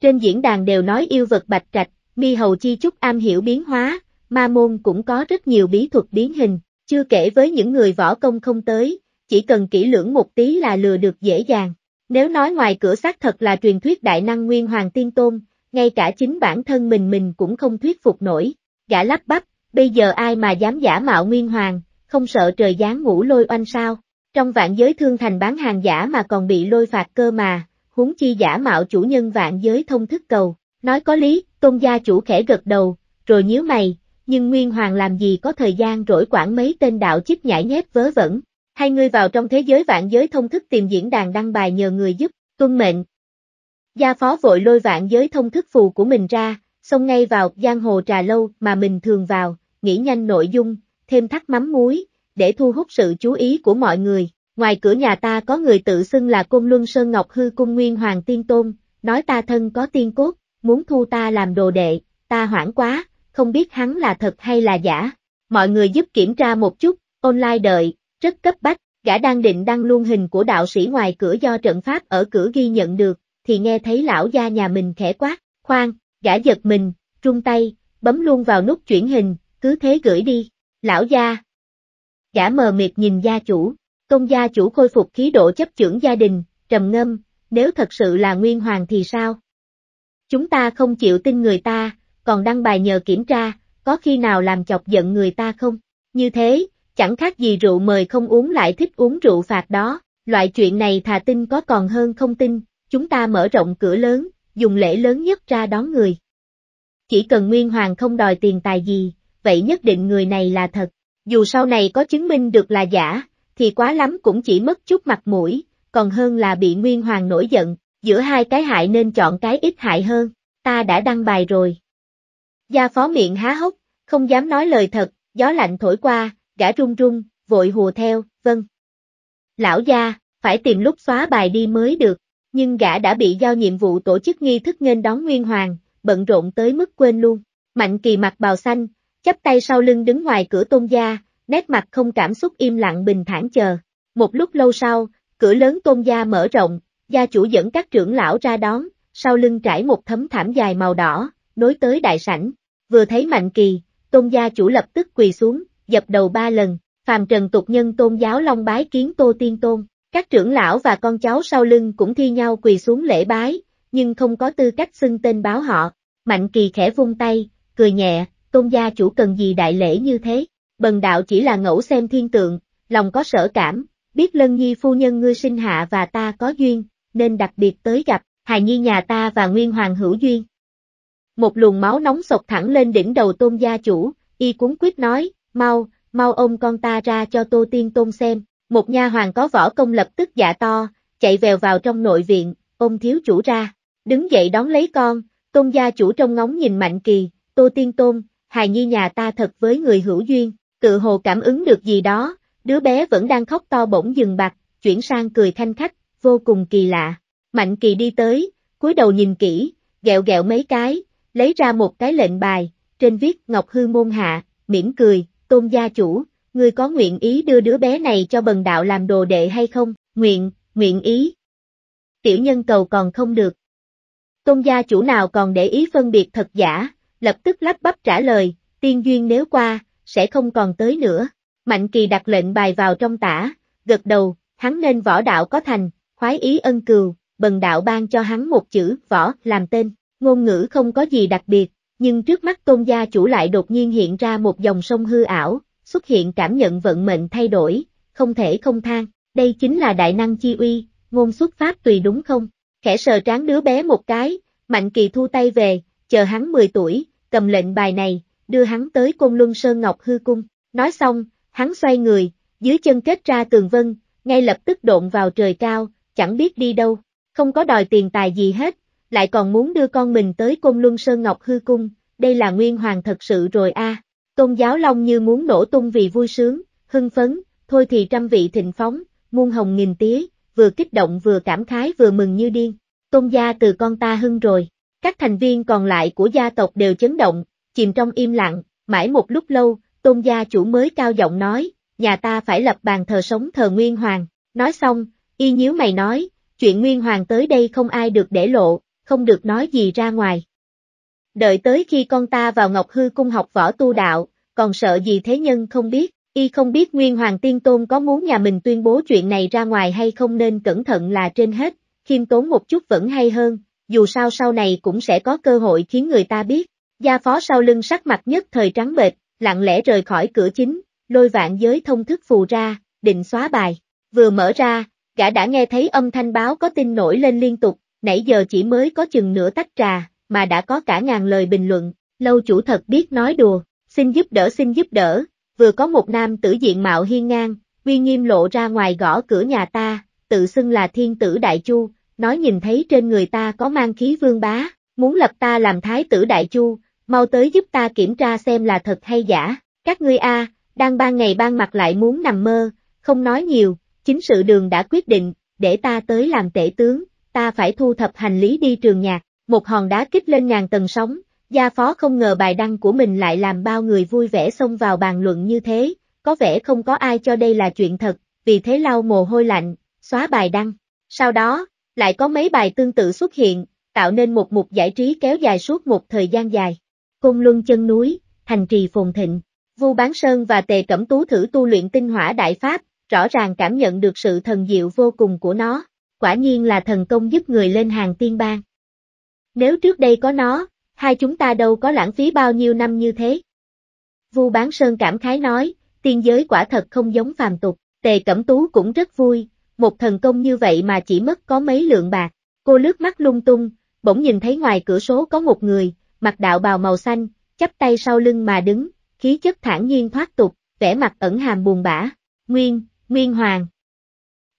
Trên diễn đàn đều nói yêu vật bạch trạch, mi hầu chi chúc am hiểu biến hóa, ma môn cũng có rất nhiều bí thuật biến hình, chưa kể với những người võ công không tới, chỉ cần kỹ lưỡng một tí là lừa được dễ dàng. Nếu nói ngoài cửa xác thật là truyền thuyết đại năng nguyên hoàng tiên tôn, ngay cả chính bản thân mình mình cũng không thuyết phục nổi. Gã lắp bắp, bây giờ ai mà dám giả mạo nguyên hoàng, không sợ trời giáng ngủ lôi oanh sao. Trong vạn giới thương thành bán hàng giả mà còn bị lôi phạt cơ mà, huống chi giả mạo chủ nhân vạn giới thông thức cầu. Nói có lý, tôn gia chủ khẽ gật đầu, rồi nhíu mày, nhưng Nguyên Hoàng làm gì có thời gian rỗi quản mấy tên đạo chích nhảy nhép vớ vẩn. Hai người vào trong thế giới vạn giới thông thức tìm diễn đàn đăng bài nhờ người giúp, tuân mệnh. Gia phó vội lôi vạn giới thông thức phù của mình ra, xông ngay vào giang hồ trà lâu mà mình thường vào, nghĩ nhanh nội dung, thêm thắt mắm muối, để thu hút sự chú ý của mọi người. Ngoài cửa nhà ta có người tự xưng là Côn Luân Sơn Ngọc Hư Cung Nguyên Hoàng Tiên Tôn, nói ta thân có tiên cốt, muốn thu ta làm đồ đệ, ta hoảng quá, không biết hắn là thật hay là giả. Mọi người giúp kiểm tra một chút, online đợi, rất cấp bách, gã đang định đăng luôn hình của đạo sĩ ngoài cửa do trận pháp ở cửa ghi nhận được, thì nghe thấy lão gia nhà mình khẽ quát, khoan, gã giật mình, rung tay, bấm luôn vào nút chuyển hình, cứ thế gửi đi, lão gia. Gã mờ mịt nhìn gia chủ, công gia chủ khôi phục khí độ chấp trưởng gia đình, trầm ngâm, nếu thật sự là nguyên hoàng thì sao? Chúng ta không chịu tin người ta, còn đăng bài nhờ kiểm tra, có khi nào làm chọc giận người ta không? Như thế, chẳng khác gì rượu mời không uống lại thích uống rượu phạt đó, loại chuyện này thà tin có còn hơn không tin, chúng ta mở rộng cửa lớn, dùng lễ lớn nhất ra đón người. Chỉ cần Nguyên Hoàng không đòi tiền tài gì, vậy nhất định người này là thật. Dù sau này có chứng minh được là giả, thì quá lắm cũng chỉ mất chút mặt mũi, còn hơn là bị Nguyên Hoàng nổi giận, giữa hai cái hại nên chọn cái ít hại hơn, ta đã đăng bài rồi. Gia phó miệng há hốc, không dám nói lời thật, gió lạnh thổi qua, gã run run, vội hùa theo, vâng. Lão gia, phải tìm lúc xóa bài đi mới được, nhưng gã đã bị giao nhiệm vụ tổ chức nghi thức nghênh đón Nguyên Hoàng, bận rộn tới mức quên luôn. Mạnh kỳ mặt bào xanh, chắp tay sau lưng đứng ngoài cửa tôn gia, nét mặt không cảm xúc im lặng bình thản chờ. Một lúc lâu sau, cửa lớn tôn gia mở rộng, gia chủ dẫn các trưởng lão ra đón, sau lưng trải một thấm thảm dài màu đỏ, nối tới đại sảnh. Vừa thấy Mạnh Kỳ, tôn gia chủ lập tức quỳ xuống, dập đầu ba lần, phàm trần tục nhân tôn giáo long bái kiến Tô Tiên Tôn. Các trưởng lão và con cháu sau lưng cũng thi nhau quỳ xuống lễ bái, nhưng không có tư cách xưng tên báo họ. Mạnh kỳ khẽ vung tay, cười nhẹ, tôn gia chủ cần gì đại lễ như thế. Bần đạo chỉ là ngẫu xem thiên tượng, lòng có sở cảm, biết lân nhi phu nhân ngươi sinh hạ và ta có duyên, nên đặc biệt tới gặp, hài nhi nhà ta và nguyên hoàng hữu duyên. Một luồng máu nóng sộc thẳng lên đỉnh đầu tôn gia chủ, y cuốn quyết nói, mau, mau ôm con ta ra cho tô tiên tôn xem, một nha hoàng có võ công lập tức dạ to, chạy vèo vào trong nội viện, ôm thiếu chủ ra, đứng dậy đón lấy con, tôn gia chủ trong ngóng nhìn mạnh kỳ, tô tiên tôn, hài nhi nhà ta thật với người hữu duyên, tự hồ cảm ứng được gì đó, đứa bé vẫn đang khóc to bỗng dừng bạc, chuyển sang cười thanh khách, vô cùng kỳ lạ. Mạnh kỳ đi tới, cúi đầu nhìn kỹ, gẹo gẹo mấy cái, lấy ra một cái lệnh bài, trên viết Ngọc Hư Môn Hạ, mỉm cười, tôn gia chủ, ngươi có nguyện ý đưa đứa bé này cho bần đạo làm đồ đệ hay không? Nguyện, nguyện ý. Tiểu nhân cầu còn không được. Tôn gia chủ nào còn để ý phân biệt thật giả, lập tức lắp bắp trả lời, tiên duyên nếu qua, sẽ không còn tới nữa. Mạnh kỳ đặt lệnh bài vào trong tả, gật đầu, hắn nên võ đạo có thành, khoái ý ân cừu, bần đạo ban cho hắn một chữ, võ, làm tên. Ngôn ngữ không có gì đặc biệt, nhưng trước mắt tôn gia chủ lại đột nhiên hiện ra một dòng sông hư ảo, xuất hiện cảm nhận vận mệnh thay đổi, không thể không than, đây chính là đại năng chi uy, ngôn xuất pháp tùy đúng không? Khẽ sờ trán đứa bé một cái, Mạnh Kỳ thu tay về, chờ hắn 10 tuổi, cầm lệnh bài này, đưa hắn tới Côn Luân Sơn Ngọc Hư Cung. Nói xong, hắn xoay người, dưới chân kết ra tường vân, ngay lập tức độn vào trời cao, chẳng biết đi đâu, không có đòi tiền tài gì hết, lại còn muốn đưa con mình tới Côn Luân Sơn Ngọc Hư Cung, đây là nguyên hoàng thật sự rồi a. Tôn giáo long như muốn nổ tung vì vui sướng, hưng phấn, thôi thì trăm vị thịnh phóng, muôn hồng nghìn tía, vừa kích động vừa cảm khái vừa mừng như điên. Tôn gia từ con ta hưng rồi. Các thành viên còn lại của gia tộc đều chấn động, chìm trong im lặng, mãi một lúc lâu, tôn gia chủ mới cao giọng nói, nhà ta phải lập bàn thờ sống thờ Nguyên Hoàng. Nói xong, y nhíu mày nói, chuyện Nguyên Hoàng tới đây không ai được để lộ, không được nói gì ra ngoài. Đợi tới khi con ta vào Ngọc Hư cung học võ tu đạo, còn sợ gì thế nhân không biết, y không biết Nguyên Hoàng Tiên Tôn có muốn nhà mình tuyên bố chuyện này ra ngoài hay không nên cẩn thận là trên hết, khiêm tốn một chút vẫn hay hơn, dù sao sau này cũng sẽ có cơ hội khiến người ta biết. Gia phó sau lưng sắc mặt nhất thời trắng bệch, lặng lẽ rời khỏi cửa chính, lôi vạn giới thông thức phù ra, định xóa bài. Vừa mở ra, gã đã nghe thấy âm thanh báo có tin nổi lên liên tục, nãy giờ chỉ mới có chừng nửa tách trà, mà đã có cả ngàn lời bình luận, lâu chủ thật biết nói đùa, xin giúp đỡ xin giúp đỡ, vừa có một nam tử diện mạo hiên ngang, uy nghiêm lộ ra ngoài gõ cửa nhà ta, tự xưng là thiên tử đại chu, nói nhìn thấy trên người ta có mang khí vương bá, muốn lập ta làm thái tử đại chu, mau tới giúp ta kiểm tra xem là thật hay giả, các ngươi a, đang ban ngày ban mặt lại muốn nằm mơ, không nói nhiều, chính sự đường đã quyết định, để ta tới làm tể tướng, ta phải thu thập hành lý đi trường nhạc, một hòn đá kích lên ngàn tầng sóng, gia phó không ngờ bài đăng của mình lại làm bao người vui vẻ xông vào bàn luận như thế, có vẻ không có ai cho đây là chuyện thật, vì thế lau mồ hôi lạnh, xóa bài đăng. Sau đó, lại có mấy bài tương tự xuất hiện, tạo nên một mục giải trí kéo dài suốt một thời gian dài. Cung luân chân núi, thành trì phồn thịnh, Vu Bán Sơn và Tề Cẩm Tú thử tu luyện tinh hỏa đại pháp, rõ ràng cảm nhận được sự thần diệu vô cùng của nó, quả nhiên là thần công giúp người lên hàng tiên bang. Nếu trước đây có nó, hai chúng ta đâu có lãng phí bao nhiêu năm như thế. Vu Bán Sơn cảm khái nói, tiên giới quả thật không giống phàm tục, Tề Cẩm Tú cũng rất vui, một thần công như vậy mà chỉ mất có mấy lượng bạc. Cô lướt mắt lung tung, bỗng nhìn thấy ngoài cửa số có một người, mặc đạo bào màu xanh, chắp tay sau lưng mà đứng, khí chất thản nhiên thoát tục, vẻ mặt ẩn hàm buồn bã. Nguyên, Nguyên Hoàng.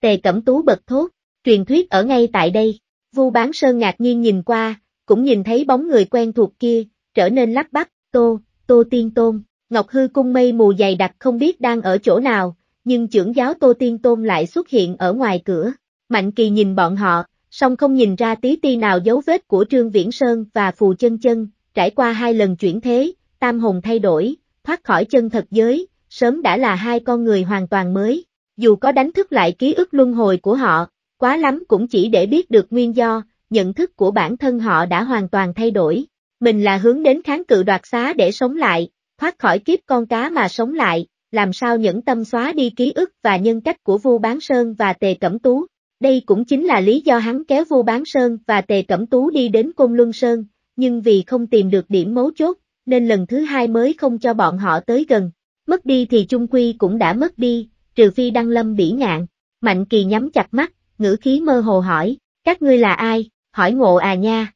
Tề Cẩm Tú bật thốt, truyền thuyết ở ngay tại đây. Vu Bán Sơn ngạc nhiên nhìn qua, cũng nhìn thấy bóng người quen thuộc kia, trở nên lắp bắp, Tô, Tô Tiên Tôn. Ngọc Hư cung mây mù dày đặc không biết đang ở chỗ nào, nhưng trưởng giáo Tô Tiên Tôn lại xuất hiện ở ngoài cửa. Mạnh Kỳ nhìn bọn họ, song không nhìn ra tí ti nào dấu vết của Trương Viễn Sơn và Phù Chân Chân, trải qua hai lần chuyển thế, tam hồn thay đổi, thoát khỏi chân thật giới, sớm đã là hai con người hoàn toàn mới. Dù có đánh thức lại ký ức luân hồi của họ, quá lắm cũng chỉ để biết được nguyên do, nhận thức của bản thân họ đã hoàn toàn thay đổi. Mình là hướng đến kháng cự đoạt xá để sống lại, thoát khỏi kiếp con cá mà sống lại, làm sao nhẫn tâm xóa đi ký ức và nhân cách của Vu Bán Sơn và Tề Cẩm Tú. Đây cũng chính là lý do hắn kéo Vu Bán Sơn và Tề Cẩm Tú đi đến Côn Luân Sơn, nhưng vì không tìm được điểm mấu chốt, nên lần thứ hai mới không cho bọn họ tới gần. Mất đi thì chung quy cũng đã mất đi, trừ phi đăng lâm bỉ ngạn. Mạnh kỳ nhắm chặt mắt, ngữ khí mơ hồ hỏi, các ngươi là ai, hỏi ngộ à nha.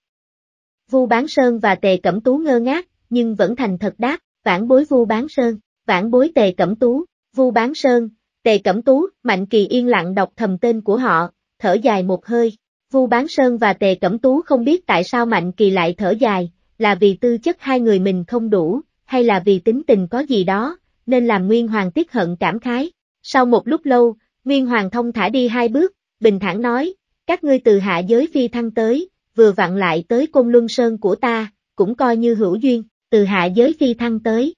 Vu Bán Sơn và Tề Cẩm Tú ngơ ngác, nhưng vẫn thành thật đáp, vãn bối Vu Bán Sơn, vãn bối Tề Cẩm Tú, Vu Bán Sơn, Tề Cẩm Tú, Mạnh Kỳ yên lặng đọc thầm tên của họ, thở dài một hơi. Vu Bán Sơn và Tề Cẩm Tú không biết tại sao Mạnh Kỳ lại thở dài, là vì tư chất hai người mình không đủ, hay là vì tính tình có gì đó, nên làm Nguyên Hoàng tiếc hận cảm khái. Sau một lúc lâu, Nguyên Hoàng thông thả đi hai bước, bình thản nói, các ngươi từ hạ giới phi thăng tới, vừa vặn lại tới Côn Luân Sơn của ta, cũng coi như hữu duyên, từ hạ giới phi thăng tới.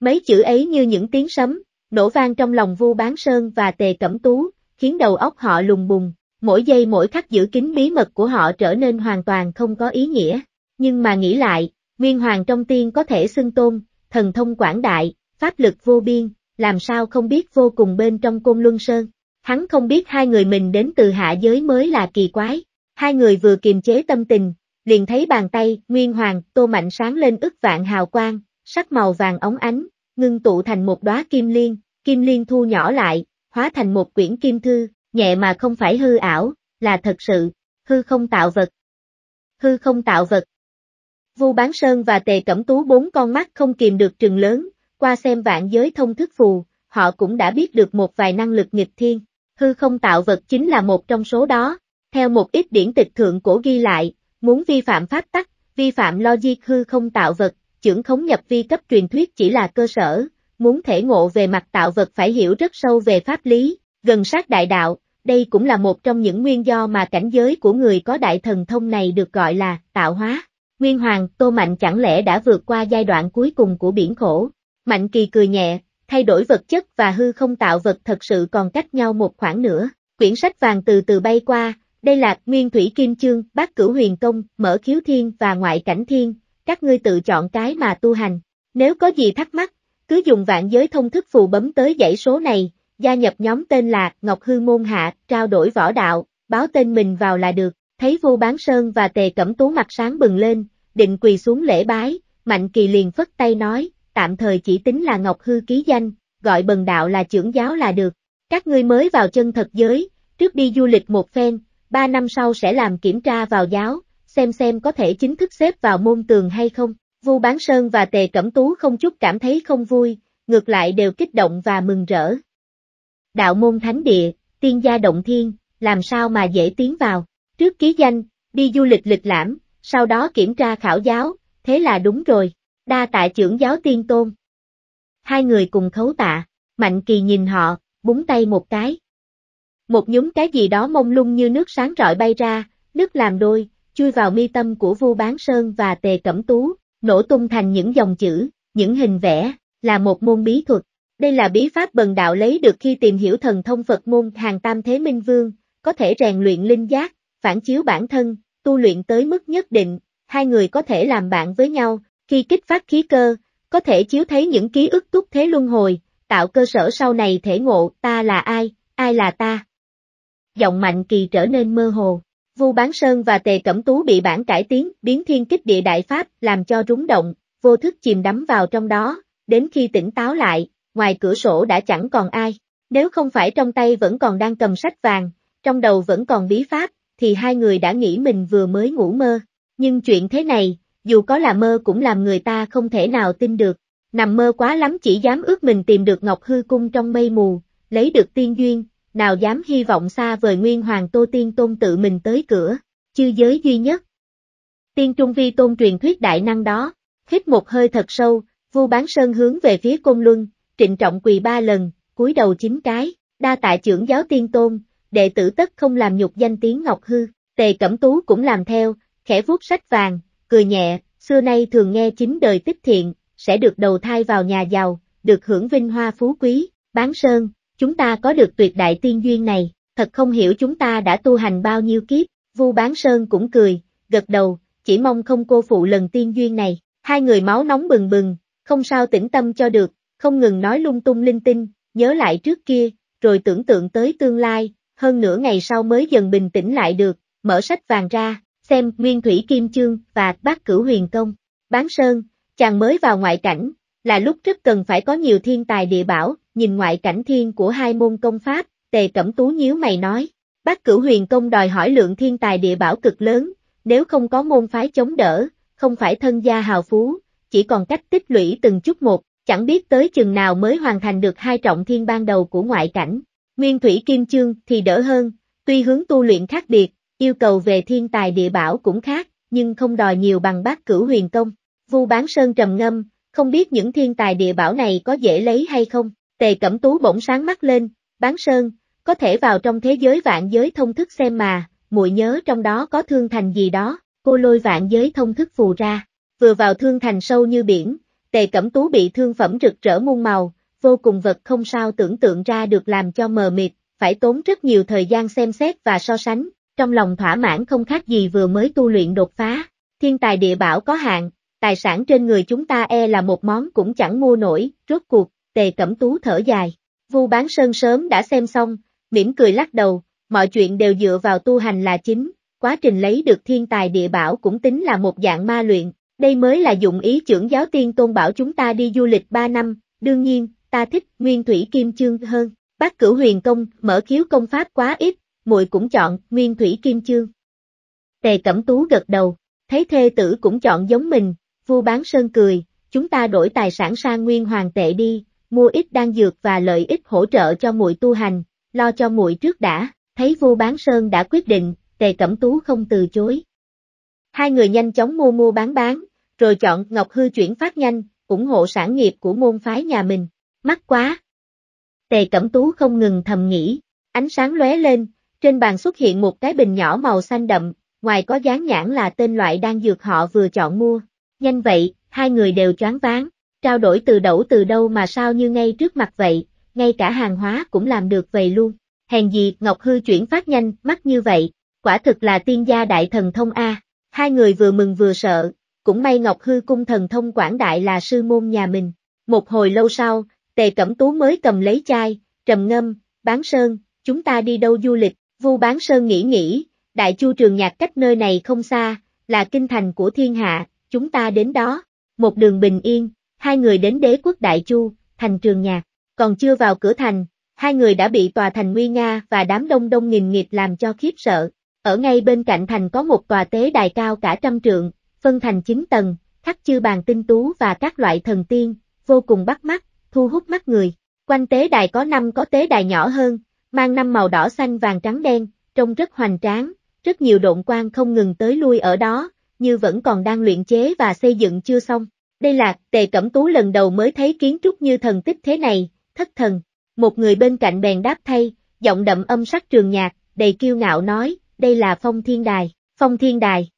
Mấy chữ ấy như những tiếng sấm, nổ vang trong lòng Vu Bán Sơn và Tề Cẩm Tú, khiến đầu óc họ lùng bùng, mỗi giây mỗi khắc giữ kín bí mật của họ trở nên hoàn toàn không có ý nghĩa. Nhưng mà nghĩ lại, Nguyên Hoàng trong tiên có thể xưng tôn, thần thông quảng đại, pháp lực vô biên, làm sao không biết vô cùng bên trong Côn Luân Sơn. Hắn không biết hai người mình đến từ hạ giới mới là kỳ quái. Hai người vừa kiềm chế tâm tình, liền thấy bàn tay, Nguyên Hoàng, tô mạnh sáng lên ức vạn hào quang, sắc màu vàng ống ánh, ngưng tụ thành một đóa kim liên, kim liên thu nhỏ lại, hóa thành một quyển kim thư, nhẹ mà không phải hư ảo, là thật sự, hư không tạo vật. Hư không tạo vật. Vu Bán Sơn và Tề Cẩm Tú bốn con mắt không kìm được trừng lớn, qua xem vạn giới thông thức phù, họ cũng đã biết được một vài năng lực nghịch thiên. Hư không tạo vật chính là một trong số đó. Theo một ít điển tịch thượng cổ ghi lại, muốn vi phạm pháp tắc, vi phạm logic hư không tạo vật, trưởng khống nhập vi cấp truyền thuyết chỉ là cơ sở, muốn thể ngộ về mặt tạo vật phải hiểu rất sâu về pháp lý, gần sát đại đạo, đây cũng là một trong những nguyên do mà cảnh giới của người có đại thần thông này được gọi là tạo hóa. Nguyên Hoàng, Tô Mạnh chẳng lẽ đã vượt qua giai đoạn cuối cùng của biển khổ? Mạnh Kỳ cười nhẹ, thay đổi vật chất và hư không tạo vật thật sự còn cách nhau một khoảng nữa. Quyển sách vàng từ từ bay qua, đây là Nguyên Thủy Kim Chương, Bát Cửu Huyền Công, Mở Khiếu Thiên và Ngoại Cảnh Thiên, các ngươi tự chọn cái mà tu hành. Nếu có gì thắc mắc, cứ dùng vạn giới thông thức phù bấm tới dãy số này, gia nhập nhóm tên là Ngọc Hư Môn Hạ, trao đổi võ đạo, báo tên mình vào là được. Thấy Vu Bán Sơn và Tề Cẩm Tú mặt sáng bừng lên, định quỳ xuống lễ bái, Mạnh Kỳ liền phất tay nói, tạm thời chỉ tính là Ngọc Hư ký danh, gọi bần đạo là trưởng giáo là được. Các ngươi mới vào chân thật giới, trước đi du lịch một phen, ba năm sau sẽ làm kiểm tra vào giáo, xem xem có thể chính thức xếp vào môn tường hay không. Vu Bán Sơn và Tề Cẩm Tú không chút cảm thấy không vui, ngược lại đều kích động và mừng rỡ. Đạo môn thánh địa, tiên gia động thiên, làm sao mà dễ tiến vào, trước ký danh, đi du lịch lịch lãm, sau đó kiểm tra khảo giáo, thế là đúng rồi, đa tạ trưởng giáo tiên tôn. Hai người cùng khấu tạ, Mạnh Kỳ nhìn họ, búng tay một cái. Một nhúm cái gì đó mông lung như nước sáng rọi bay ra, nước làm đôi, chui vào mi tâm của Vu Bán Sơn và Tề Cẩm Tú, nổ tung thành những dòng chữ, những hình vẽ, là một môn bí thuật. Đây là bí pháp bần đạo lấy được khi tìm hiểu thần thông Phật môn hàng tam thế minh vương, có thể rèn luyện linh giác, phản chiếu bản thân, tu luyện tới mức nhất định, hai người có thể làm bạn với nhau, khi kích phát khí cơ, có thể chiếu thấy những ký ức túc thế luân hồi, tạo cơ sở sau này thể ngộ ta là ai, ai là ta. Giọng mạnh kỳ trở nên mơ hồ. Vu Bán Sơn và Tề Cẩm Tú bị bản cải tiến, biến thiên kích địa đại pháp, làm cho rúng động, vô thức chìm đắm vào trong đó, đến khi tỉnh táo lại, ngoài cửa sổ đã chẳng còn ai. Nếu không phải trong tay vẫn còn đang cầm sách vàng, trong đầu vẫn còn bí pháp, thì hai người đã nghĩ mình vừa mới ngủ mơ. Nhưng chuyện thế này, dù có là mơ cũng làm người ta không thể nào tin được. Nằm mơ quá lắm chỉ dám ước mình tìm được Ngọc Hư Cung trong mây mù, lấy được tiên duyên, nào dám hy vọng xa vời Nguyên Hoàng Tô Tiên Tôn tự mình tới cửa, chư giới duy nhất. Tiên Trung Vi Tôn truyền thuyết đại năng đó, hít một hơi thật sâu, Vu Bán Sơn hướng về phía Côn Luân, trịnh trọng quỳ ba lần, cúi đầu chín cái, đa tại trưởng giáo Tiên Tôn, đệ tử tất không làm nhục danh tiếng Ngọc Hư, Tề Cẩm Tú cũng làm theo, khẽ vuốt sách vàng, cười nhẹ, xưa nay thường nghe chính đời tích thiện, sẽ được đầu thai vào nhà giàu, được hưởng vinh hoa phú quý, bán sơn, chúng ta có được tuyệt đại tiên duyên này, thật không hiểu chúng ta đã tu hành bao nhiêu kiếp, Vu Bán Sơn cũng cười, gật đầu, chỉ mong không cô phụ lần tiên duyên này, hai người máu nóng bừng bừng, không sao tĩnh tâm cho được, không ngừng nói lung tung linh tinh, nhớ lại trước kia, rồi tưởng tượng tới tương lai, hơn nửa ngày sau mới dần bình tĩnh lại được, mở sách vàng ra, xem Nguyên Thủy Kim Chương và Bát Cửu Huyền Công. Bán Sơn, chàng mới vào ngoại cảnh, là lúc rất cần phải có nhiều thiên tài địa bảo, nhìn ngoại cảnh thiên của hai môn công pháp, tề cẩm tú nhíu mày nói. Bát Cửu Huyền Công đòi hỏi lượng thiên tài địa bảo cực lớn, nếu không có môn phái chống đỡ, không phải thân gia hào phú, chỉ còn cách tích lũy từng chút một, chẳng biết tới chừng nào mới hoàn thành được hai trọng thiên ban đầu của ngoại cảnh. Nguyên Thủy Kim Chương thì đỡ hơn, tuy hướng tu luyện khác biệt, yêu cầu về thiên tài địa bảo cũng khác, nhưng không đòi nhiều bằng bát cửu huyền công. Vu Bán Sơn trầm ngâm, không biết những thiên tài địa bảo này có dễ lấy hay không. Tề Cẩm Tú bỗng sáng mắt lên, Bán Sơn, có thể vào trong thế giới vạn giới thông thức xem mà, muội nhớ trong đó có thương thành gì đó, cô lôi vạn giới thông thức phù ra. Vừa vào thương thành sâu như biển, Tề Cẩm Tú bị thương phẩm rực rỡ muôn màu, vô cùng vật không sao tưởng tượng ra được làm cho mờ mịt, phải tốn rất nhiều thời gian xem xét và so sánh, trong lòng thỏa mãn không khác gì vừa mới tu luyện đột phá. Thiên tài địa bảo có hạn, tài sản trên người chúng ta e là một món cũng chẳng mua nổi, rốt cuộc, Tề Cẩm Tú thở dài. Vu Bán Sơn sớm đã xem xong, mỉm cười lắc đầu, mọi chuyện đều dựa vào tu hành là chính, quá trình lấy được thiên tài địa bảo cũng tính là một dạng ma luyện, đây mới là dụng ý trưởng giáo tiên tôn bảo chúng ta đi du lịch 3 năm, đương nhiên, ta thích Nguyên Thủy Kim Chương hơn. Bác Cửu Huyền Công, mở khiếu công pháp quá ít, muội cũng chọn Nguyên Thủy Kim Chương. Tề Cẩm Tú gật đầu, thấy thê tử cũng chọn giống mình, Vu Bán Sơn cười, chúng ta đổi tài sản sang nguyên hoàng tệ đi, mua ít đan dược và lợi ích hỗ trợ cho muội tu hành, lo cho muội trước đã, thấy Vu Bán Sơn đã quyết định, Tề Cẩm Tú không từ chối. Hai người nhanh chóng mua mua bán bán, rồi chọn Ngọc Hư chuyển phát nhanh, ủng hộ sản nghiệp của môn phái nhà mình. Mắc quá! Tề Cẩm Tú không ngừng thầm nghĩ, ánh sáng lóe lên, trên bàn xuất hiện một cái bình nhỏ màu xanh đậm, ngoài có dán nhãn là tên loại đang dược họ vừa chọn mua. Nhanh vậy, hai người đều choáng váng, trao đổi từ đẩu từ đâu mà sao như ngay trước mặt vậy, ngay cả hàng hóa cũng làm được vậy luôn. Hèn gì, Ngọc Hư chuyển phát nhanh, mắt như vậy, quả thực là tiên gia đại thần thông A. Hai người vừa mừng vừa sợ, cũng may Ngọc Hư cung thần thông quảng đại là sư môn nhà mình. Một hồi lâu sau, Tề Cẩm Tú mới cầm lấy chai, trầm ngâm, bán sơn, chúng ta đi đâu du lịch, vu bán sơn nghĩ nghĩ, đại chu trường nhạc cách nơi này không xa, là kinh thành của thiên hạ, chúng ta đến đó, một đường bình yên, hai người đến đế quốc đại chu, thành trường nhạc, còn chưa vào cửa thành, hai người đã bị tòa thành nguy nga và đám đông đông nghìn nghịt làm cho khiếp sợ. Ở ngay bên cạnh thành có một tòa tế đài cao cả trăm trượng, phân thành chín tầng, khắc chư bàn tinh tú và các loại thần tiên, vô cùng bắt mắt, thu hút mắt người. Quanh tế đài có năm có tế đài nhỏ hơn, mang năm màu đỏ xanh vàng trắng đen, trông rất hoành tráng, rất nhiều độn quan không ngừng tới lui ở đó, như vẫn còn đang luyện chế và xây dựng chưa xong. Đây là, tề cẩm tú lần đầu mới thấy kiến trúc như thần tích thế này, thất thần. Một người bên cạnh bèn đáp thay, giọng đậm âm sắc trường nhạc, đầy kiêu ngạo nói, đây là phong thiên đài, phong thiên đài.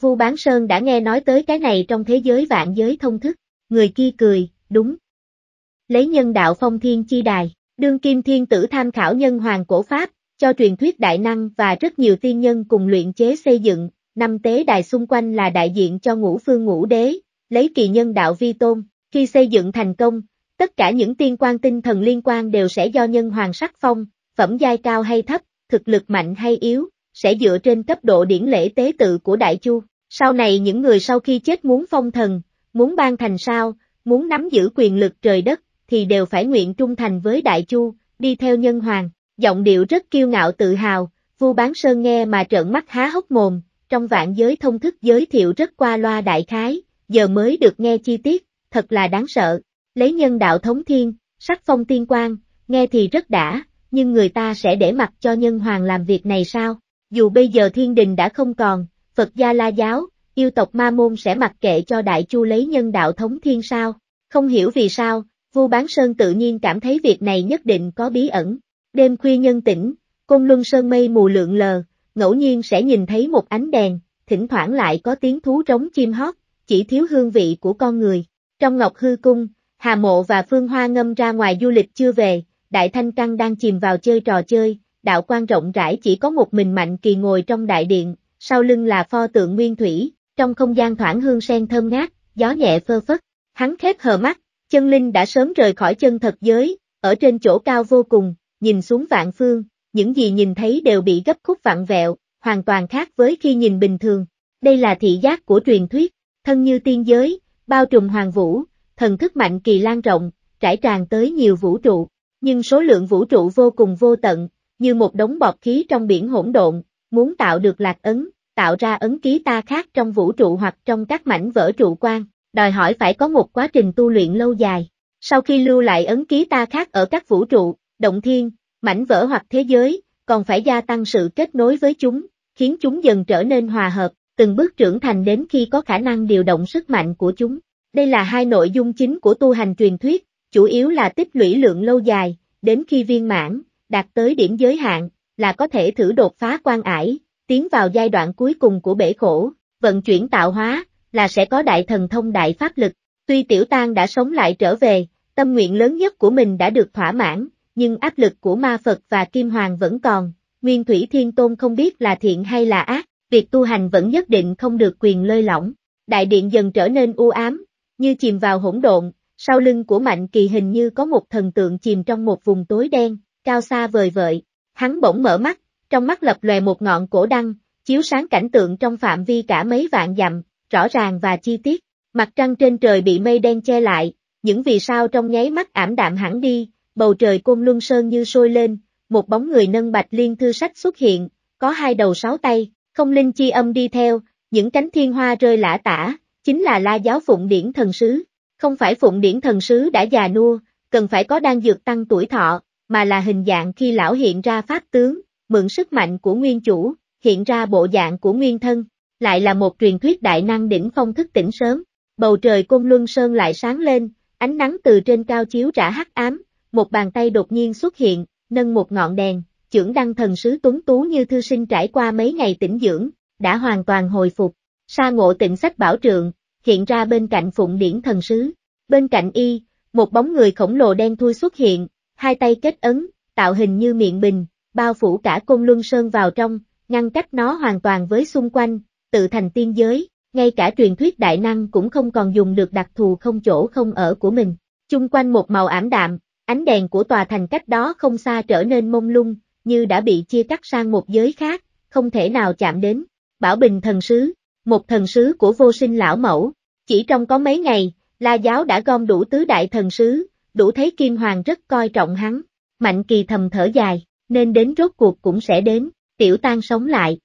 Vu Bán Sơn đã nghe nói tới cái này trong thế giới vạn giới thông thức, người kia cười, đúng. Lấy nhân đạo phong thiên chi đài, đương kim thiên tử tham khảo nhân hoàng cổ Pháp, cho truyền thuyết đại năng và rất nhiều tiên nhân cùng luyện chế xây dựng, năm tế đài xung quanh là đại diện cho ngũ phương ngũ đế, lấy kỳ nhân đạo vi tôn, khi xây dựng thành công, tất cả những tiên quan tinh thần liên quan đều sẽ do nhân hoàng sắc phong, phẩm giai cao hay thấp, thực lực mạnh hay yếu, sẽ dựa trên cấp độ điển lễ tế tự của Đại Chu. Sau này những người sau khi chết muốn phong thần, muốn ban thành sao, muốn nắm giữ quyền lực trời đất, thì đều phải nguyện trung thành với Đại Chu, đi theo nhân hoàng. Giọng điệu rất kiêu ngạo tự hào, Vu Bán Sơn nghe mà trợn mắt há hốc mồm, trong vạn giới thông thức giới thiệu rất qua loa đại khái, giờ mới được nghe chi tiết, thật là đáng sợ. Lấy nhân đạo thống thiên, sắc phong tiên quan, nghe thì rất đã, nhưng người ta sẽ để mặc cho nhân hoàng làm việc này sao? Dù bây giờ thiên đình đã không còn, Phật gia la giáo, yêu tộc ma môn sẽ mặc kệ cho đại chu lấy nhân đạo thống thiên sao? Không hiểu vì sao, Vu Bán Sơn tự nhiên cảm thấy việc này nhất định có bí ẩn. Đêm khuya nhân tĩnh, côn luân sơn mây mù lượng lờ, ngẫu nhiên sẽ nhìn thấy một ánh đèn, thỉnh thoảng lại có tiếng thú trống chim hót, chỉ thiếu hương vị của con người. Trong Ngọc Hư Cung, Hà Mộ và Phương Hoa ngâm ra ngoài du lịch chưa về, Đại Thanh Căng đang chìm vào chơi trò chơi, đạo quan rộng rãi chỉ có một mình Mạnh Kỳ ngồi trong đại điện, sau lưng là pho tượng nguyên thủy, trong không gian thoảng hương sen thơm ngát, gió nhẹ phơ phất, hắn khép hờ mắt, Chân linh đã sớm rời khỏi chân thật giới, ở trên chỗ cao vô cùng, nhìn xuống vạn phương, những gì nhìn thấy đều bị gấp khúc vặn vẹo, hoàn toàn khác với khi nhìn bình thường. Đây là thị giác của truyền thuyết, thân như tiên giới, bao trùm hoàng vũ, thần thức mạnh kỳ lan rộng, trải tràn tới nhiều vũ trụ, nhưng số lượng vũ trụ vô cùng vô tận, như một đống bọt khí trong biển hỗn độn, muốn tạo được lạc ấn, tạo ra ấn ký ta khác trong vũ trụ hoặc trong các mảnh vỡ trụ quan, đòi hỏi phải có một quá trình tu luyện lâu dài. Sau khi lưu lại ấn ký ta khác ở các vũ trụ, động thiên, mảnh vỡ hoặc thế giới, còn phải gia tăng sự kết nối với chúng, khiến chúng dần trở nên hòa hợp, từng bước trưởng thành đến khi có khả năng điều động sức mạnh của chúng. Đây là hai nội dung chính của tu hành truyền thuyết, chủ yếu là tích lũy lượng lâu dài, đến khi viên mãn, đạt tới điểm giới hạn, là có thể thử đột phá quan ải, tiến vào giai đoạn cuối cùng của bể khổ, vận chuyển tạo hóa, là sẽ có đại thần thông đại pháp lực. Tuy Tiểu Tang đã sống lại trở về, tâm nguyện lớn nhất của mình đã được thỏa mãn, nhưng áp lực của ma Phật và Kim Hoàng vẫn còn, Nguyên Thủy Thiên Tôn không biết là thiện hay là ác, việc tu hành vẫn nhất định không được quyền lơi lỏng. Đại điện dần trở nên u ám, như chìm vào hỗn độn, sau lưng của Mạnh Kỳ hình như có một thần tượng chìm trong một vùng tối đen, cao xa vời vợi. Hắn bỗng mở mắt, trong mắt lập lòe một ngọn cổ đăng, chiếu sáng cảnh tượng trong phạm vi cả mấy vạn dặm, rõ ràng và chi tiết. Mặt trăng trên trời bị mây đen che lại, những vì sao trong nháy mắt ảm đạm hẳn đi, bầu trời côn luân sơn như sôi lên, một bóng người nâng bạch liên thư sách xuất hiện, có hai đầu sáu tay, không linh chi âm đi theo, những cánh thiên hoa rơi lã tả, chính là la giáo phụng điển thần sứ. Không phải phụng điển thần sứ đã già nua, cần phải có đan dược tăng tuổi thọ, mà là hình dạng khi lão hiện ra pháp tướng, mượn sức mạnh của nguyên chủ, hiện ra bộ dạng của nguyên thân, lại là một truyền thuyết đại năng đỉnh phong thức tỉnh sớm. Bầu trời côn luân sơn lại sáng lên, ánh nắng từ trên cao chiếu rã hắc ám, một bàn tay đột nhiên xuất hiện, nâng một ngọn đèn, trưởng đăng thần sứ tuấn tú như thư sinh trải qua mấy ngày tĩnh dưỡng, đã hoàn toàn hồi phục. Sa ngộ tịnh sách bảo trượng, hiện ra bên cạnh phụng điển thần sứ. Bên cạnh y, một bóng người khổng lồ đen thui xuất hiện, hai tay kết ấn, tạo hình như miệng bình, bao phủ cả côn luân sơn vào trong, ngăn cách nó hoàn toàn với xung quanh, tự thành tiên giới, ngay cả truyền thuyết đại năng cũng không còn dùng được đặc thù không chỗ không ở của mình. Chung quanh một màu ảm đạm, ánh đèn của tòa thành cách đó không xa trở nên mông lung, như đã bị chia cắt sang một giới khác, không thể nào chạm đến. Bảo Bình thần sứ, một thần sứ của vô sinh lão mẫu, chỉ trong có mấy ngày, La giáo đã gom đủ tứ đại thần sứ, đủ thấy Kim Hoàng rất coi trọng hắn. Mạnh kỳ thầm thở dài, nên đến rốt cuộc cũng sẽ đến, tiểu tan sống lại.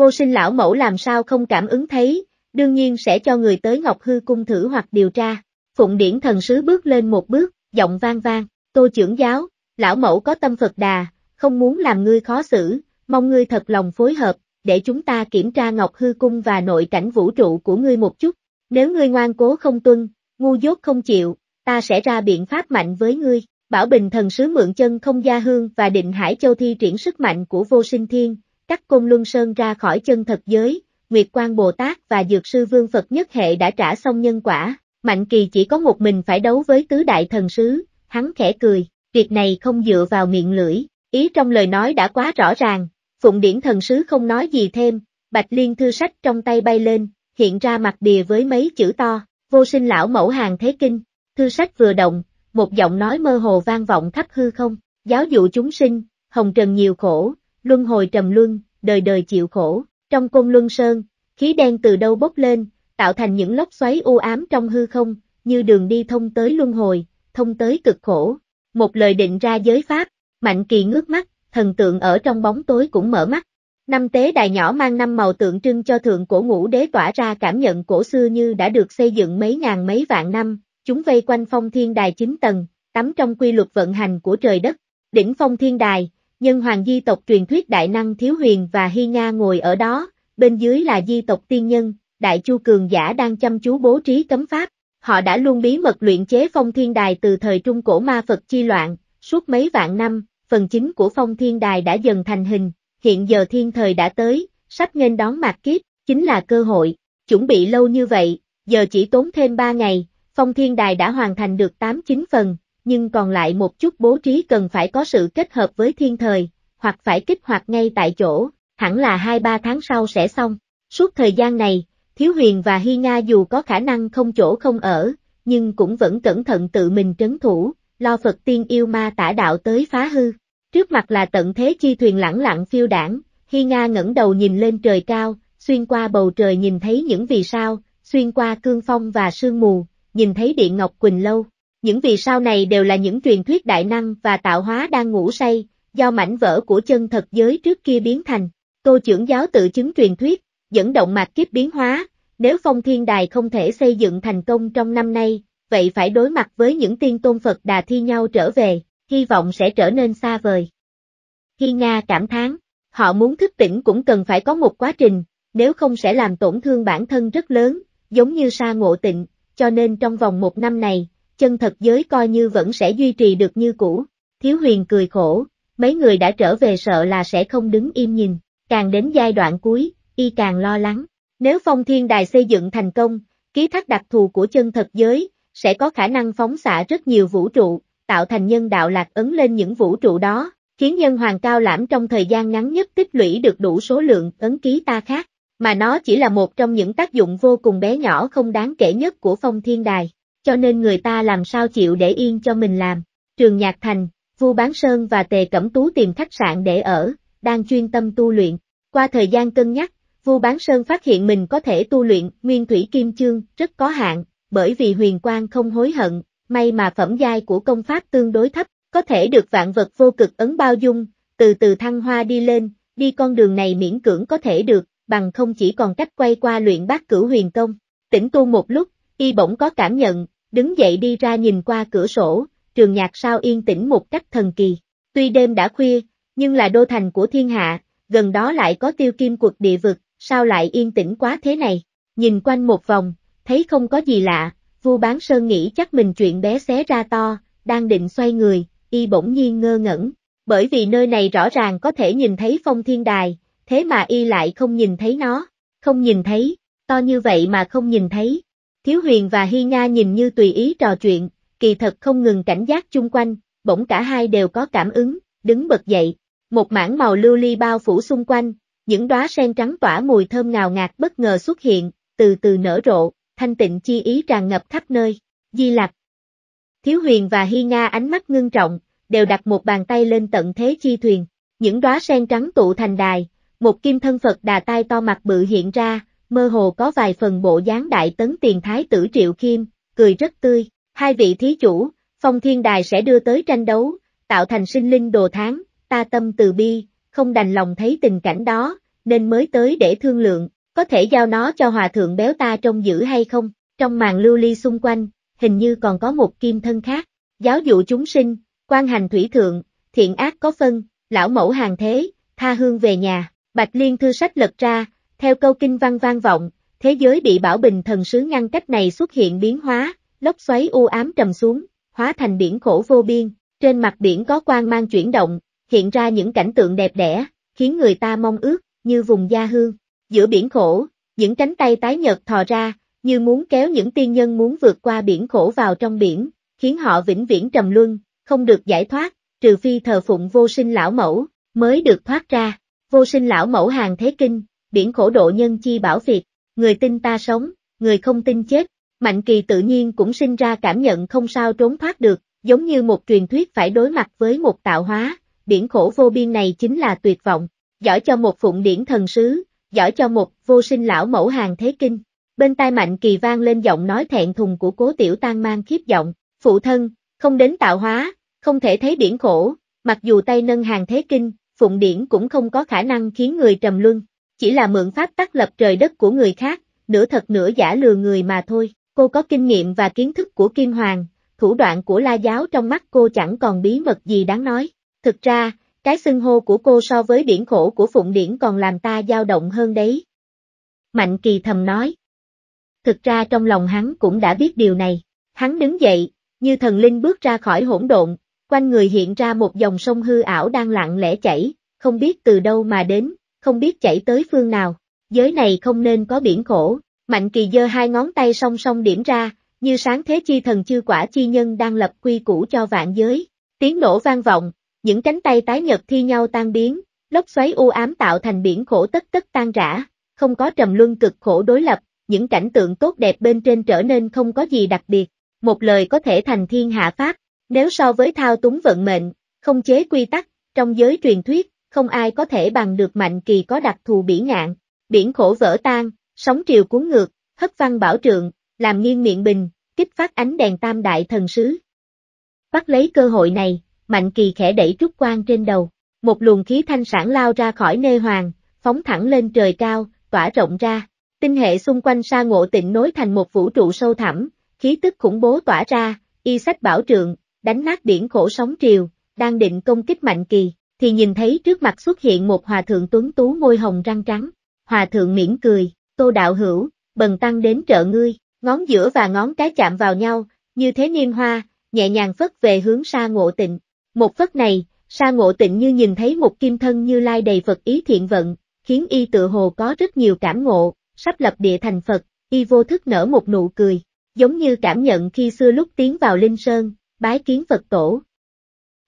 Vô sinh lão mẫu làm sao không cảm ứng thấy, đương nhiên sẽ cho người tới Ngọc Hư cung thử hoặc điều tra. Phụng điển thần sứ bước lên một bước, giọng vang vang, tô trưởng giáo, lão mẫu có tâm Phật đà, không muốn làm ngươi khó xử, mong ngươi thật lòng phối hợp, để chúng ta kiểm tra Ngọc Hư cung và nội cảnh vũ trụ của ngươi một chút. Nếu ngươi ngoan cố không tuân, ngu dốt không chịu, ta sẽ ra biện pháp mạnh với ngươi. Bảo Bình thần sứ mượn chân không gia hương và định hải châu thi triển sức mạnh của vô sinh thiên, cắt côn luân sơn ra khỏi chân thật giới, Nguyệt quang Bồ Tát và Dược Sư Vương Phật nhất hệ đã trả xong nhân quả, Mạnh Kỳ chỉ có một mình phải đấu với tứ đại thần sứ, hắn khẽ cười, việc này không dựa vào miệng lưỡi, ý trong lời nói đã quá rõ ràng, Phụng Điển thần sứ không nói gì thêm, Bạch Liên thư sách trong tay bay lên, hiện ra mặt bìa với mấy chữ to, vô sinh lão mẫu hàng thế kinh, thư sách vừa động, một giọng nói mơ hồ vang vọng khắp hư không, giáo dụ chúng sinh, hồng trần nhiều khổ, luân hồi trầm luân, đời đời chịu khổ, trong cung luân sơn, khí đen từ đâu bốc lên, tạo thành những lốc xoáy u ám trong hư không, như đường đi thông tới luân hồi, thông tới cực khổ. Một lời định ra giới pháp, mạnh kỳ ngước mắt, thần tượng ở trong bóng tối cũng mở mắt, Năm tế đài nhỏ mang năm màu tượng trưng cho thượng cổ ngũ đế tỏa ra cảm nhận cổ xưa như đã được xây dựng mấy ngàn mấy vạn năm, chúng vây quanh phong thiên đài 9 tầng, tắm trong quy luật vận hành của trời đất. Đỉnh phong thiên đài, nhân hoàng di tộc truyền thuyết đại năng Thiếu Huyền và Hy Nga ngồi ở đó, bên dưới là di tộc tiên nhân, đại chu cường giả đang chăm chú bố trí cấm pháp. Họ đã luôn bí mật luyện chế phong thiên đài từ thời trung cổ ma Phật chi loạn, suốt mấy vạn năm, phần chính của phong thiên đài đã dần thành hình, hiện giờ thiên thời đã tới, sắp nghênh đón mạt kiếp, chính là cơ hội, chuẩn bị lâu như vậy, giờ chỉ tốn thêm 3 ngày, phong thiên đài đã hoàn thành được 8-9 phần, nhưng còn lại một chút bố trí cần phải có sự kết hợp với thiên thời, hoặc phải kích hoạt ngay tại chỗ, hẳn là 2-3 tháng sau sẽ xong. Suốt thời gian này, Thiếu Huyền và Hy Nga dù có khả năng không chỗ không ở, nhưng cũng vẫn cẩn thận tự mình trấn thủ, lo Phật tiên yêu ma tả đạo tới phá hư. Trước mặt là tận thế chi thuyền lẳng lặng phiêu đảng, hy Nga ngẩng đầu nhìn lên trời cao, xuyên qua bầu trời nhìn thấy những vì sao, xuyên qua cương phong và sương mù, nhìn thấy điện ngọc quỳnh lâu. Những vì sao này đều là những truyền thuyết đại năng và tạo hóa đang ngủ say, do mảnh vỡ của chân thật giới trước kia biến thành. Tô trưởng giáo tự chứng truyền thuyết, dẫn động mạch kiếp biến hóa, nếu phong thiên đài không thể xây dựng thành công trong năm nay, vậy phải đối mặt với những tiên tôn Phật đà thi nhau trở về, hy vọng sẽ trở nên xa vời. Khi Nga cảm thán, họ muốn thức tỉnh cũng cần phải có một quá trình, nếu không sẽ làm tổn thương bản thân rất lớn, giống như sa ngộ tịnh, cho nên trong vòng một năm này, chân thật giới coi như vẫn sẽ duy trì được như cũ. Thiếu huyền cười khổ, mấy người đã trở về sợ là sẽ không đứng im nhìn, càng đến giai đoạn cuối, y càng lo lắng. Nếu phong thiên đài xây dựng thành công, ký thác đặc thù của chân thật giới, sẽ có khả năng phóng xạ rất nhiều vũ trụ, tạo thành nhân đạo lạc ấn lên những vũ trụ đó, khiến nhân hoàng cao lãm trong thời gian ngắn nhất tích lũy được đủ số lượng ấn ký ta khác, mà nó chỉ là một trong những tác dụng vô cùng bé nhỏ không đáng kể nhất của phong thiên đài, cho nên người ta làm sao chịu để yên cho mình làm. Trường Nhạc Thành, Vu Bán Sơn và Tề Cẩm Tú tìm khách sạn để ở, đang chuyên tâm tu luyện. Qua thời gian cân nhắc, Vu Bán Sơn phát hiện mình có thể tu luyện Nguyên Thủy Kim Chương rất có hạn, bởi vì huyền quang không hối hận, may mà phẩm giai của công pháp tương đối thấp, có thể được vạn vật vô cực ấn bao dung, từ từ thăng hoa đi lên, đi con đường này miễn cưỡng có thể được, bằng không chỉ còn cách quay qua luyện bát cửu huyền công. Tỉnh tu một lúc, y bỗng có cảm nhận, đứng dậy đi ra nhìn qua cửa sổ, trường nhạc sao yên tĩnh một cách thần kỳ. Tuy đêm đã khuya, nhưng là đô thành của thiên hạ, gần đó lại có tiêu kim cuộc địa vực, sao lại yên tĩnh quá thế này? Nhìn quanh một vòng, thấy không có gì lạ, Vu Bán Sơn nghĩ chắc mình chuyện bé xé ra to, đang định xoay người, y bỗng nhiên ngơ ngẩn, bởi vì nơi này rõ ràng có thể nhìn thấy phong thiên đài, thế mà y lại không nhìn thấy nó, không nhìn thấy, to như vậy mà không nhìn thấy. Thiếu huyền và Hy Nga nhìn như tùy ý trò chuyện, kỳ thật không ngừng cảnh giác chung quanh, bỗng cả hai đều có cảm ứng, đứng bật dậy. Một mảng màu lưu ly bao phủ xung quanh, những đóa sen trắng tỏa mùi thơm ngào ngạt bất ngờ xuất hiện, từ từ nở rộ, thanh tịnh chi ý tràn ngập khắp nơi. Di Lặc Thiếu huyền và Hy Nga ánh mắt ngưng trọng, đều đặt một bàn tay lên tận thế chi thuyền. Những đóa sen trắng tụ thành đài, một kim thân Phật đà tai to mặt bự hiện ra, mơ hồ có vài phần bộ dáng đại tấn tiền thái tử Triệu Kim, cười rất tươi. Hai vị thí chủ, phong thiên đài sẽ đưa tới tranh đấu, tạo thành sinh linh đồ tháng, ta tâm từ bi, không đành lòng thấy tình cảnh đó, nên mới tới để thương lượng, có thể giao nó cho hòa thượng béo ta trông giữ hay không, trong màn lưu ly xung quanh, hình như còn có một kim thân khác, giáo dụ chúng sinh, quan hành thủy thượng, thiện ác có phân, lão mẫu hàng thế, tha hương về nhà, bạch liên thư sách lật ra, theo câu kinh văn vang vọng, thế giới bị bảo bình thần sứ ngăn cách này xuất hiện biến hóa, lốc xoáy u ám trầm xuống, hóa thành biển khổ vô biên, trên mặt biển có quang mang chuyển động, hiện ra những cảnh tượng đẹp đẽ, khiến người ta mong ước, như vùng gia hương. Giữa biển khổ, những cánh tay tái nhợt thò ra, như muốn kéo những tiên nhân muốn vượt qua biển khổ vào trong biển, khiến họ vĩnh viễn trầm luân, không được giải thoát, trừ phi thờ phụng vô sinh lão mẫu, mới được thoát ra. Vô sinh lão mẫu hàng thế kinh, biển khổ độ nhân chi bảo việt, người tin ta sống, người không tin chết. Mạnh kỳ tự nhiên cũng sinh ra cảm nhận không sao trốn thoát được, giống như một truyền thuyết phải đối mặt với một tạo hóa, biển khổ vô biên này chính là tuyệt vọng, giỏi cho một phụng điển thần sứ, giỏi cho một vô sinh lão mẫu hàng thế kinh. Bên tai mạnh kỳ vang lên giọng nói thẹn thùng của cố tiểu tan mang khiếp giọng, phụ thân, không đến tạo hóa, không thể thấy biển khổ, mặc dù tay nâng hàng thế kinh, phụng điển cũng không có khả năng khiến người trầm luân, chỉ là mượn pháp tắc lập trời đất của người khác, nửa thật nửa giả lừa người mà thôi. Cô có kinh nghiệm và kiến thức của Kim Hoàng, thủ đoạn của La Giáo trong mắt cô chẳng còn bí mật gì đáng nói. Thực ra, cái xưng hô của cô so với điển khổ của Phụng Điển còn làm ta dao động hơn đấy. Mạnh kỳ thầm nói. Thực ra trong lòng hắn cũng đã biết điều này. Hắn đứng dậy, như thần linh bước ra khỏi hỗn độn, quanh người hiện ra một dòng sông hư ảo đang lặng lẽ chảy, không biết từ đâu mà đến, không biết chảy tới phương nào. Giới này không nên có biển khổ. Mạnh kỳ giơ hai ngón tay song song điểm ra, như sáng thế chi thần chư quả chi nhân đang lập quy củ cho vạn giới. Tiếng nổ vang vọng, những cánh tay tái nhật thi nhau tan biến, lốc xoáy u ám tạo thành biển khổ tất tất tan rã, không có trầm luân cực khổ đối lập, những cảnh tượng tốt đẹp bên trên trở nên không có gì đặc biệt. một lời có thể thành thiên hạ pháp, nếu so với thao túng vận mệnh, không chế quy tắc, trong giới truyền thuyết, không ai có thể bằng được mạnh kỳ có đặc thù bỉ ngạn, biển khổ vỡ tan, sóng triều cuốn ngược, hất văn bảo trượng, làm nghiêng miệng bình, kích phát ánh đèn tam đại thần sứ. Bắt lấy cơ hội này, Mạnh Kỳ khẽ đẩy trúc quan trên đầu, một luồng khí thanh sản lao ra khỏi nê hoàng, phóng thẳng lên trời cao, tỏa rộng ra. Tinh hệ xung quanh sa ngộ tịnh nối thành một vũ trụ sâu thẳm, khí tức khủng bố tỏa ra, y sách bảo trượng, đánh nát biển khổ sóng triều, đang định công kích Mạnh Kỳ, thì nhìn thấy trước mặt xuất hiện một hòa thượng tuấn tú môi hồng răng trắng. Hòa thượng mỉm cười, tô đạo hữu, bần tăng đến trợ ngươi, ngón giữa và ngón cái chạm vào nhau, như thế niêm hoa, nhẹ nhàng phất về hướng sa ngộ tịnh. Một phất này, sa ngộ tịnh như nhìn thấy một kim thân như lai đầy Phật ý thiện vận, khiến y tự hồ có rất nhiều cảm ngộ, sắp lập địa thành Phật, y vô thức nở một nụ cười, giống như cảm nhận khi xưa lúc tiến vào Linh Sơn, bái kiến Phật tổ.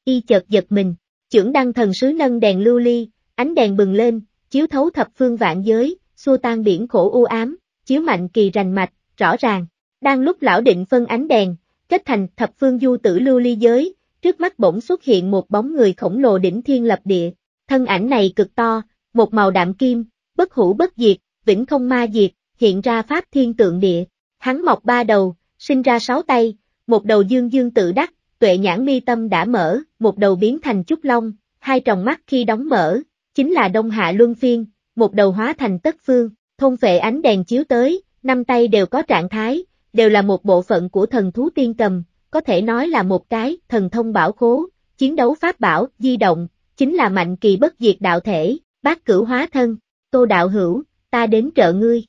Y chợt giật mình, trưởng đăng thần sứ nâng đèn lưu ly, ánh đèn bừng lên, chiếu thấu thập phương vạn giới, xua tan biển khổ u ám, chiếu mạnh kỳ rành mạch, rõ ràng. Đang lúc lão định phân ánh đèn, kết thành thập phương du tử lưu ly giới, trước mắt bỗng xuất hiện một bóng người khổng lồ đỉnh thiên lập địa. Thân ảnh này cực to, một màu đạm kim, bất hủ bất diệt, vĩnh không ma diệt, hiện ra pháp thiên tượng địa. Hắn mọc ba đầu, sinh ra sáu tay, một đầu dương dương tự đắc, tuệ nhãn mi tâm đã mở, một đầu biến thành trúc long, hai tròng mắt khi đóng mở, chính là Đông Hạ Luân Phiên, một đầu hóa thành tất phương, thôn vệ ánh đèn chiếu tới, năm tay đều có trạng thái, đều là một bộ phận của thần thú tiên cầm, có thể nói là một cái thần thông bảo khố, chiến đấu pháp bảo, di động, chính là mạnh kỳ bất diệt đạo thể, bát cửu hóa thân, tô đạo hữu, ta đến trợ ngươi.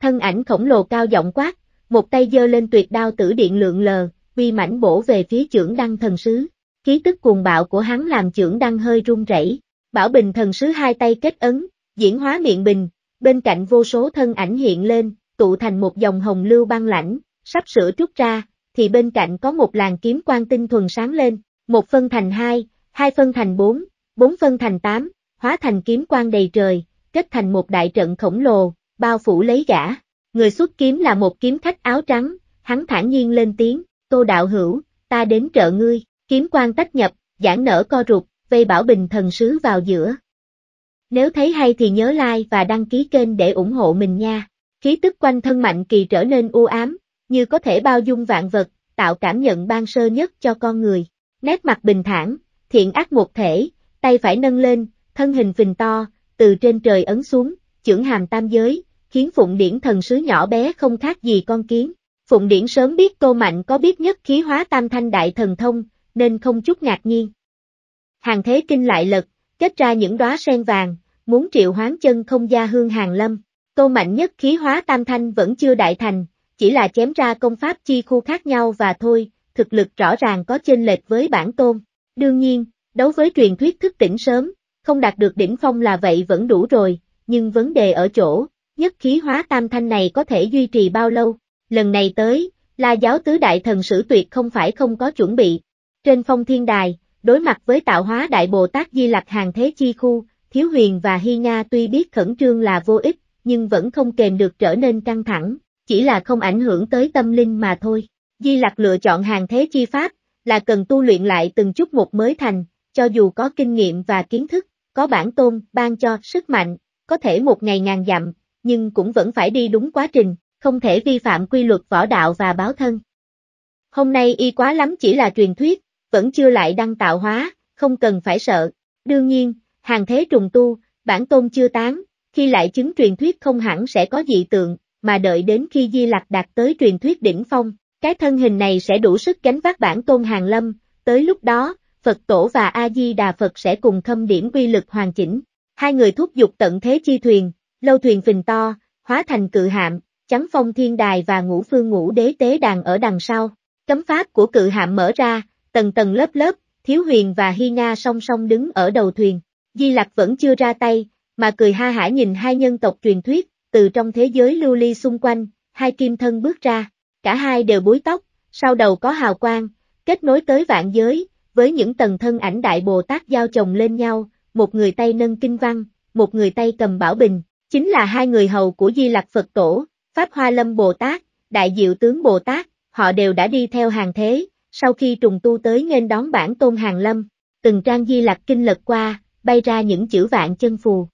Thân ảnh khổng lồ cao giọng quát, một tay giơ lên tuyệt đao tử điện lượng lờ, vi mảnh bổ về phía trưởng đăng thần sứ. Khí tức cuồng bạo của hắn làm trưởng đăng hơi run rẩy. Bảo bình thần sứ hai tay kết ấn, diễn hóa miệng bình, bên cạnh vô số thân ảnh hiện lên, tụ thành một dòng hồng lưu băng lãnh, sắp sửa trút ra, thì bên cạnh có một làn kiếm quang tinh thuần sáng lên, một phân thành hai, hai phân thành bốn, bốn phân thành tám, hóa thành kiếm quang đầy trời, kết thành một đại trận khổng lồ, bao phủ lấy gã. Người xuất kiếm là một kiếm khách áo trắng, hắn thản nhiên lên tiếng, tô đạo hữu, ta đến trợ ngươi, kiếm quan tách nhập, giãn nở co rụt, vây bảo bình thần sứ vào giữa. Nếu thấy hay thì nhớ like và đăng ký kênh để ủng hộ mình nha. Khí tức quanh thân mạnh kỳ trở nên u ám, như có thể bao dung vạn vật, tạo cảm nhận ban sơ nhất cho con người. Nét mặt bình thản, thiện ác một thể, tay phải nâng lên, thân hình phình to, từ trên trời ấn xuống, chưởng hàm tam giới, khiến Phụng Điển thần sứ nhỏ bé không khác gì con kiến. Phụng Điển sớm biết Tô Mạnh có biết nhất khí hóa tam thanh đại thần thông, nên không chút ngạc nhiên. Hàng thế kinh lại lật, kết ra những đóa sen vàng, muốn triệu hoán chân không gia hương hàng lâm. Tô Mạnh nhất khí hóa tam thanh vẫn chưa đại thành, chỉ là chém ra công pháp chi khu khác nhau và thôi, thực lực rõ ràng có chênh lệch với bản tôn. Đương nhiên, đấu với truyền thuyết thức tỉnh sớm, không đạt được đỉnh phong là vậy vẫn đủ rồi, nhưng vấn đề ở chỗ, nhất khí hóa tam thanh này có thể duy trì bao lâu. Lần này tới, là giáo tứ đại thần sử tuyệt không phải không có chuẩn bị. Trên phong thiên đài, đối mặt với tạo hóa đại Bồ Tát Di Lặc hàng thế chi khu, Thiếu Huyền và Hy Nga tuy biết khẩn trương là vô ích, nhưng vẫn không kềm được trở nên căng thẳng, chỉ là không ảnh hưởng tới tâm linh mà thôi. Di Lặc lựa chọn hàng thế chi pháp, là cần tu luyện lại từng chút một mới thành, cho dù có kinh nghiệm và kiến thức, có bản tôn, ban cho sức mạnh, có thể một ngày ngàn dặm, nhưng cũng vẫn phải đi đúng quá trình, không thể vi phạm quy luật võ đạo và báo thân. Hôm nay y quá lắm chỉ là truyền thuyết, vẫn chưa lại đăng tạo hóa, không cần phải sợ. Đương nhiên, hàng thế trùng tu, bản tôn chưa tán, khi lại chứng truyền thuyết không hẳn sẽ có dị tượng, mà đợi đến khi Di Lặc đạt tới truyền thuyết đỉnh phong, cái thân hình này sẽ đủ sức gánh vác bản tôn hàng lâm, tới lúc đó, Phật tổ và A-di-đà Phật sẽ cùng khâm điểm quy lực hoàn chỉnh. Hai người thúc giục tận thế chi thuyền, lâu thuyền phình to, hóa thành cự hạm, chắn phong thiên đài và ngũ phương ngũ đế tế đàn ở đằng sau. Cấm pháp của cự hạm mở ra, tầng tầng lớp lớp, Thiếu Huyền và Hy Nga song song đứng ở đầu thuyền. Di Lặc vẫn chưa ra tay, mà cười ha hả nhìn hai nhân tộc truyền thuyết, từ trong thế giới lưu ly xung quanh, hai kim thân bước ra. Cả hai đều búi tóc, sau đầu có hào quang, kết nối tới vạn giới, với những tầng thân ảnh đại Bồ Tát giao chồng lên nhau, một người tay nâng kinh văn, một người tay cầm bảo bình, chính là hai người hầu của Di Lặc Phật Tổ, Pháp Hoa Lâm Bồ Tát, Đại Diệu Tướng Bồ Tát, họ đều đã đi theo hàng thế, sau khi trùng tu tới nghênh đón bản tôn hàng lâm, từng trang di lạc kinh lật qua, bay ra những chữ vạn chân phù.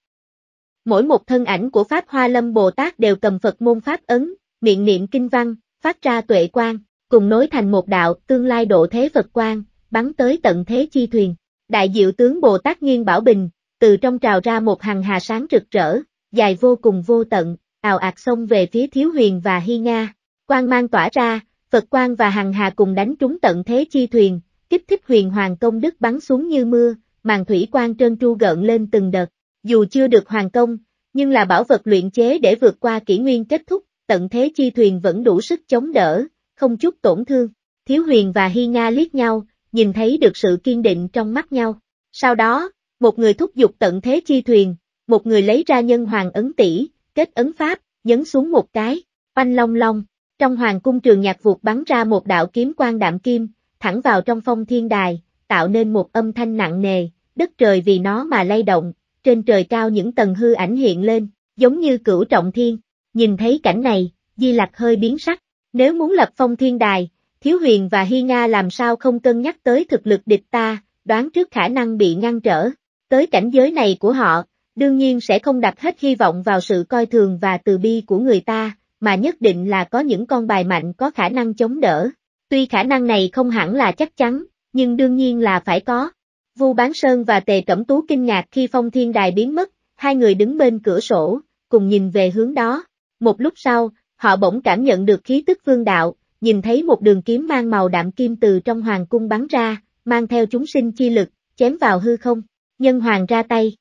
Mỗi một thân ảnh của Pháp Hoa Lâm Bồ Tát đều cầm Phật môn Pháp ấn, miệng niệm kinh văn, phát ra tuệ quang, cùng nối thành một đạo tương lai độ thế Phật quang, bắn tới tận thế chi thuyền. Đại diệu tướng Bồ Tát Nghiên Bảo Bình, từ trong trào ra một hàng hà sáng rực rỡ, dài vô cùng vô tận, ào ạt xông về phía Thiếu Huyền và Hy Nga. Quang mang tỏa ra, Phật quang và hằng hà cùng đánh trúng tận thế chi thuyền, kích thích huyền hoàng công đức bắn xuống như mưa, màn thủy quang trơn tru gợn lên từng đợt. Dù chưa được hoàng công, nhưng là bảo vật luyện chế để vượt qua kỷ nguyên kết thúc, tận thế chi thuyền vẫn đủ sức chống đỡ, không chút tổn thương. Thiếu huyền và Hy Nga liếc nhau, nhìn thấy được sự kiên định trong mắt nhau. Sau đó, một người thúc giục tận thế chi thuyền, một người lấy ra nhân hoàng ấn tỷ, kết ấn pháp, nhấn xuống một cái, oanh long long, trong hoàng cung trường nhạc vụt bắn ra một đạo kiếm quang đạm kim, thẳng vào trong phong thiên đài, tạo nên một âm thanh nặng nề, đất trời vì nó mà lay động, trên trời cao những tầng hư ảnh hiện lên, giống như cửu trọng thiên. Nhìn thấy cảnh này, Di lạc hơi biến sắc, nếu muốn lập phong thiên đài, Thiếu Huyền và Hy Nga làm sao không cân nhắc tới thực lực địch ta, đoán trước khả năng bị ngăn trở. Tới cảnh giới này của họ, đương nhiên sẽ không đặt hết hy vọng vào sự coi thường và từ bi của người ta, mà nhất định là có những con bài mạnh có khả năng chống đỡ. Tuy khả năng này không hẳn là chắc chắn, nhưng đương nhiên là phải có. Vu Bán Sơn và Tề Cẩm Tú kinh ngạc khi phong thiên đài biến mất, hai người đứng bên cửa sổ, cùng nhìn về hướng đó. Một lúc sau, họ bỗng cảm nhận được khí tức vương đạo, nhìn thấy một đường kiếm mang màu đạm kim từ trong hoàng cung bắn ra, mang theo chúng sinh chi lực, chém vào hư không. Nhân hoàng ra tay.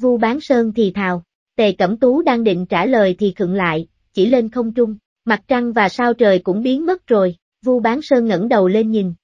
Vu Bán Sơn thì thào, Tề Cẩm Tú đang định trả lời thì khựng lại, chỉ lên không trung, mặt trăng và sao trời cũng biến mất rồi, Vu Bán Sơn ngẩng đầu lên nhìn.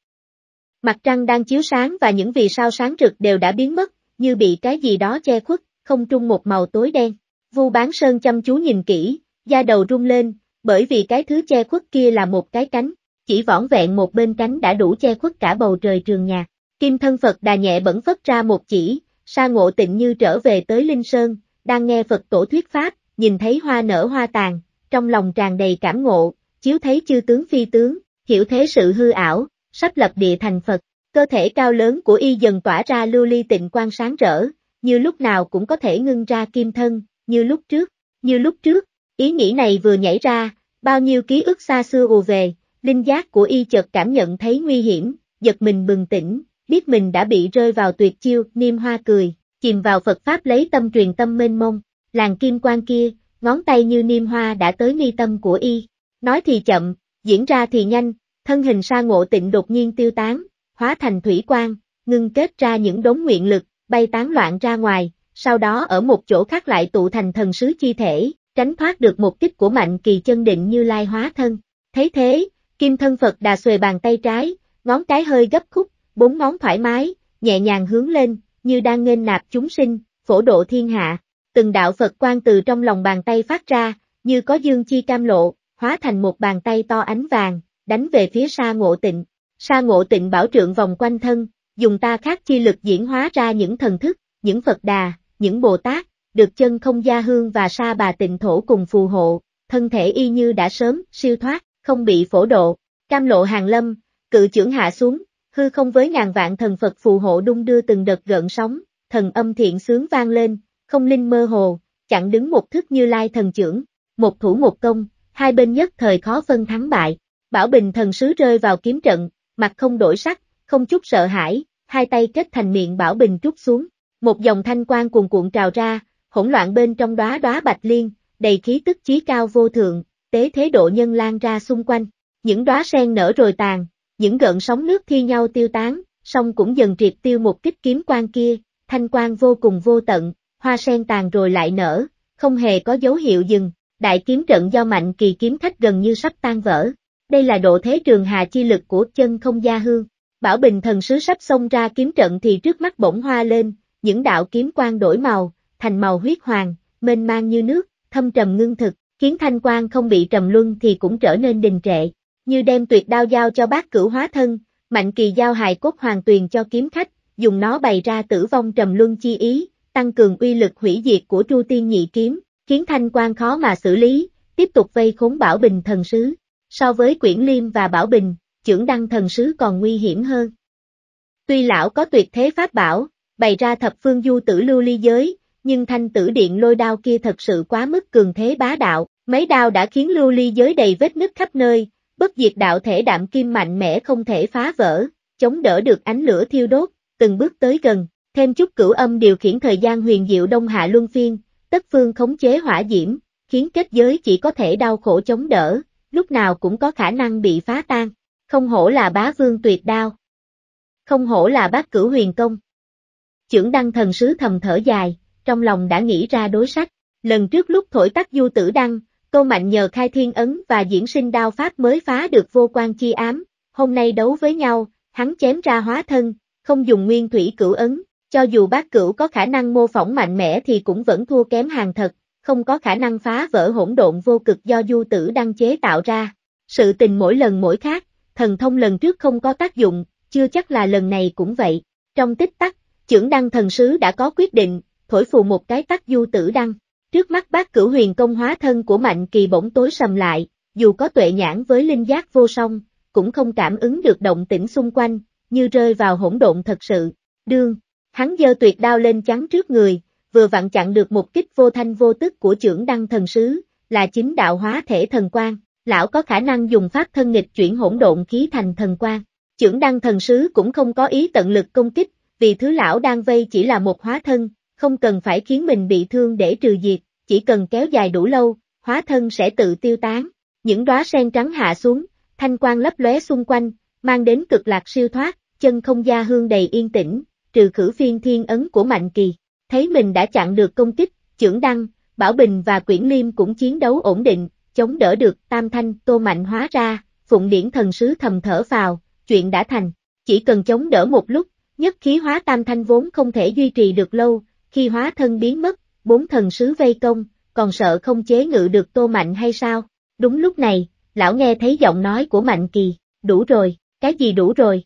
Mặt trăng đang chiếu sáng và những vì sao sáng rực đều đã biến mất, như bị cái gì đó che khuất, không trung một màu tối đen. Vu Bán Sơn chăm chú nhìn kỹ, da đầu rung lên, bởi vì cái thứ che khuất kia là một cái cánh, chỉ vỏn vẹn một bên cánh đã đủ che khuất cả bầu trời trường nhà. Kim thân Phật đà nhẹ bẩn phất ra một chỉ, sa ngộ tịnh như trở về tới Linh Sơn, đang nghe Phật tổ thuyết pháp, nhìn thấy hoa nở hoa tàn, trong lòng tràn đầy cảm ngộ, chiếu thấy chư tướng phi tướng, hiểu thế sự hư ảo, sắp lập địa thành Phật. Cơ thể cao lớn của y dần tỏa ra lưu ly tịnh quang sáng rỡ, như lúc nào cũng có thể ngưng ra kim thân, như lúc trước, như lúc trước. Ý nghĩ này vừa nhảy ra, bao nhiêu ký ức xa xưa ùa về, linh giác của y chợt cảm nhận thấy nguy hiểm, giật mình bừng tỉnh, biết mình đã bị rơi vào tuyệt chiêu, niêm hoa cười, chìm vào Phật Pháp lấy tâm truyền tâm mênh mông, làng kim quan kia, ngón tay như niêm hoa đã tới mi tâm của y. Nói thì chậm, diễn ra thì nhanh, thân hình sa ngộ tịnh đột nhiên tiêu tán, hóa thành thủy quang, ngưng kết ra những đống nguyện lực, bay tán loạn ra ngoài, sau đó ở một chỗ khác lại tụ thành thần sứ chi thể, tránh thoát được một kích của mạnh kỳ chân định như lai hóa thân. Thấy thế, kim thân Phật đà xuề bàn tay trái, ngón cái hơi gấp khúc, bốn ngón thoải mái, nhẹ nhàng hướng lên, như đang nghênh nạp chúng sinh, phổ độ thiên hạ. Từng đạo Phật quan từ trong lòng bàn tay phát ra, như có dương chi cam lộ, hóa thành một bàn tay to ánh vàng, đánh về phía sa ngộ tịnh. Sa ngộ tịnh bảo trượng vòng quanh thân, dùng ta khác chi lực diễn hóa ra những thần thức, những Phật đà, những Bồ Tát, được chân không gia hương và sa bà tịnh thổ cùng phù hộ, thân thể y như đã sớm, siêu thoát, không bị phổ độ. Cam lộ hàng lâm, cự trưởng hạ xuống, hư không với ngàn vạn thần Phật phù hộ đung đưa từng đợt gợn sóng, thần âm thiện sướng vang lên, không linh mơ hồ, chặn đứng một thức như lai thần trưởng, một thủ một công, hai bên nhất thời khó phân thắng bại. Bảo Bình thần sứ rơi vào kiếm trận, mặt không đổi sắc, không chút sợ hãi, hai tay kết thành miệng Bảo Bình trút xuống, một dòng thanh quang cuồn cuộn trào ra, hỗn loạn bên trong đóa đóa bạch liên, đầy khí tức chí cao vô thượng, tế thế độ nhân lan ra xung quanh, những đóa sen nở rồi tàn, những gợn sóng nước thi nhau tiêu tán, song cũng dần triệt tiêu một kích kiếm quan kia, thanh quan vô cùng vô tận, hoa sen tàn rồi lại nở, không hề có dấu hiệu dừng, đại kiếm trận do mạnh kỳ kiếm khách gần như sắp tan vỡ. Đây là độ thế trường hà chi lực của chân không gia hương. Bảo Bình thần sứ sắp xông ra kiếm trận thì trước mắt bỗng hoa lên, những đạo kiếm quang đổi màu, thành màu huyết hoàng, mênh mang như nước, thâm trầm ngưng thực, khiến thanh quang không bị trầm luân thì cũng trở nên đình trệ, như đem tuyệt đao giao cho bác cửu hóa thân, mạnh kỳ giao hài cốt hoàng tuyền cho kiếm khách, dùng nó bày ra tử vong trầm luân chi ý, tăng cường uy lực hủy diệt của Tru Tiên Nhị Kiếm, khiến thanh quan khó mà xử lý, tiếp tục vây khốn Bảo Bình thần sứ. so với Quyển Liêm và Bảo Bình, trưởng đăng thần sứ còn nguy hiểm hơn. Tuy lão có tuyệt thế pháp bảo, bày ra thập phương du tử lưu ly giới, nhưng thanh tử điện lôi đao kia thật sự quá mức cường thế bá đạo, mấy đao đã khiến lưu ly giới đầy vết nứt khắp nơi, bất diệt đạo thể đạm kim mạnh mẽ không thể phá vỡ, chống đỡ được ánh lửa thiêu đốt, từng bước tới gần, thêm chút cửu âm điều khiển thời gian huyền diệu đông hạ luân phiên, tất phương khống chế hỏa diễm, khiến kết giới chỉ có thể đau khổ chống đỡ, lúc nào cũng có khả năng bị phá tan, không hổ là bá vương tuyệt đao. Không hổ là bác cửu huyền công. Chưởng đăng thần sứ thầm thở dài, trong lòng đã nghĩ ra đối sách, lần trước lúc thổi tắt du tử đăng, Tô Mạnh nhờ khai thiên ấn và diễn sinh đao pháp mới phá được vô quan chi ám, hôm nay đấu với nhau, hắn chém ra hóa thân, không dùng nguyên thủy cửu ấn, cho dù bác cửu có khả năng mô phỏng mạnh mẽ thì cũng vẫn thua kém hàng thật, không có khả năng phá vỡ hỗn độn vô cực do du tử đăng chế tạo ra. Sự tình mỗi lần mỗi khác, thần thông lần trước không có tác dụng, chưa chắc là lần này cũng vậy. Trong tích tắc, trưởng đăng thần sứ đã có quyết định, thổi phù một cái tắc du tử đăng. Trước mắt bác cửu huyền công hóa thân của Mạnh Kỳ bỗng tối sầm lại, dù có tuệ nhãn với linh giác vô song, cũng không cảm ứng được động tĩnh xung quanh, như rơi vào hỗn độn thật sự. Đương, hắn giơ tuyệt đao lên chắn trước người, vừa vặn chặn được một kích vô thanh vô tức của trưởng đăng thần sứ, là chính đạo hóa thể thần quan. Lão có khả năng dùng pháp thân nghịch chuyển hỗn độn khí thành thần quan. Trưởng đăng thần sứ cũng không có ý tận lực công kích, vì thứ lão đang vây chỉ là một hóa thân, không cần phải khiến mình bị thương để trừ diệt, chỉ cần kéo dài đủ lâu, hóa thân sẽ tự tiêu tán. Những đóa sen trắng hạ xuống, thanh quang lấp lóe xung quanh, mang đến cực lạc siêu thoát, chân không gia hương đầy yên tĩnh, trừ khử phiên thiên ấn của Mạnh Kỳ. Thấy mình đã chặn được công kích, trưởng đăng, Bảo Bình và Quyển Liêm cũng chiến đấu ổn định, chống đỡ được tam thanh tô mạnh hóa ra, phụng điển thần sứ thầm thở vào, chuyện đã thành, chỉ cần chống đỡ một lúc, nhất khí hóa tam thanh vốn không thể duy trì được lâu, khi hóa thân biến mất, bốn thần sứ vây công, còn sợ không chế ngự được tô mạnh hay sao? Đúng lúc này, lão nghe thấy giọng nói của Mạnh Kỳ, đủ rồi, cái gì đủ rồi?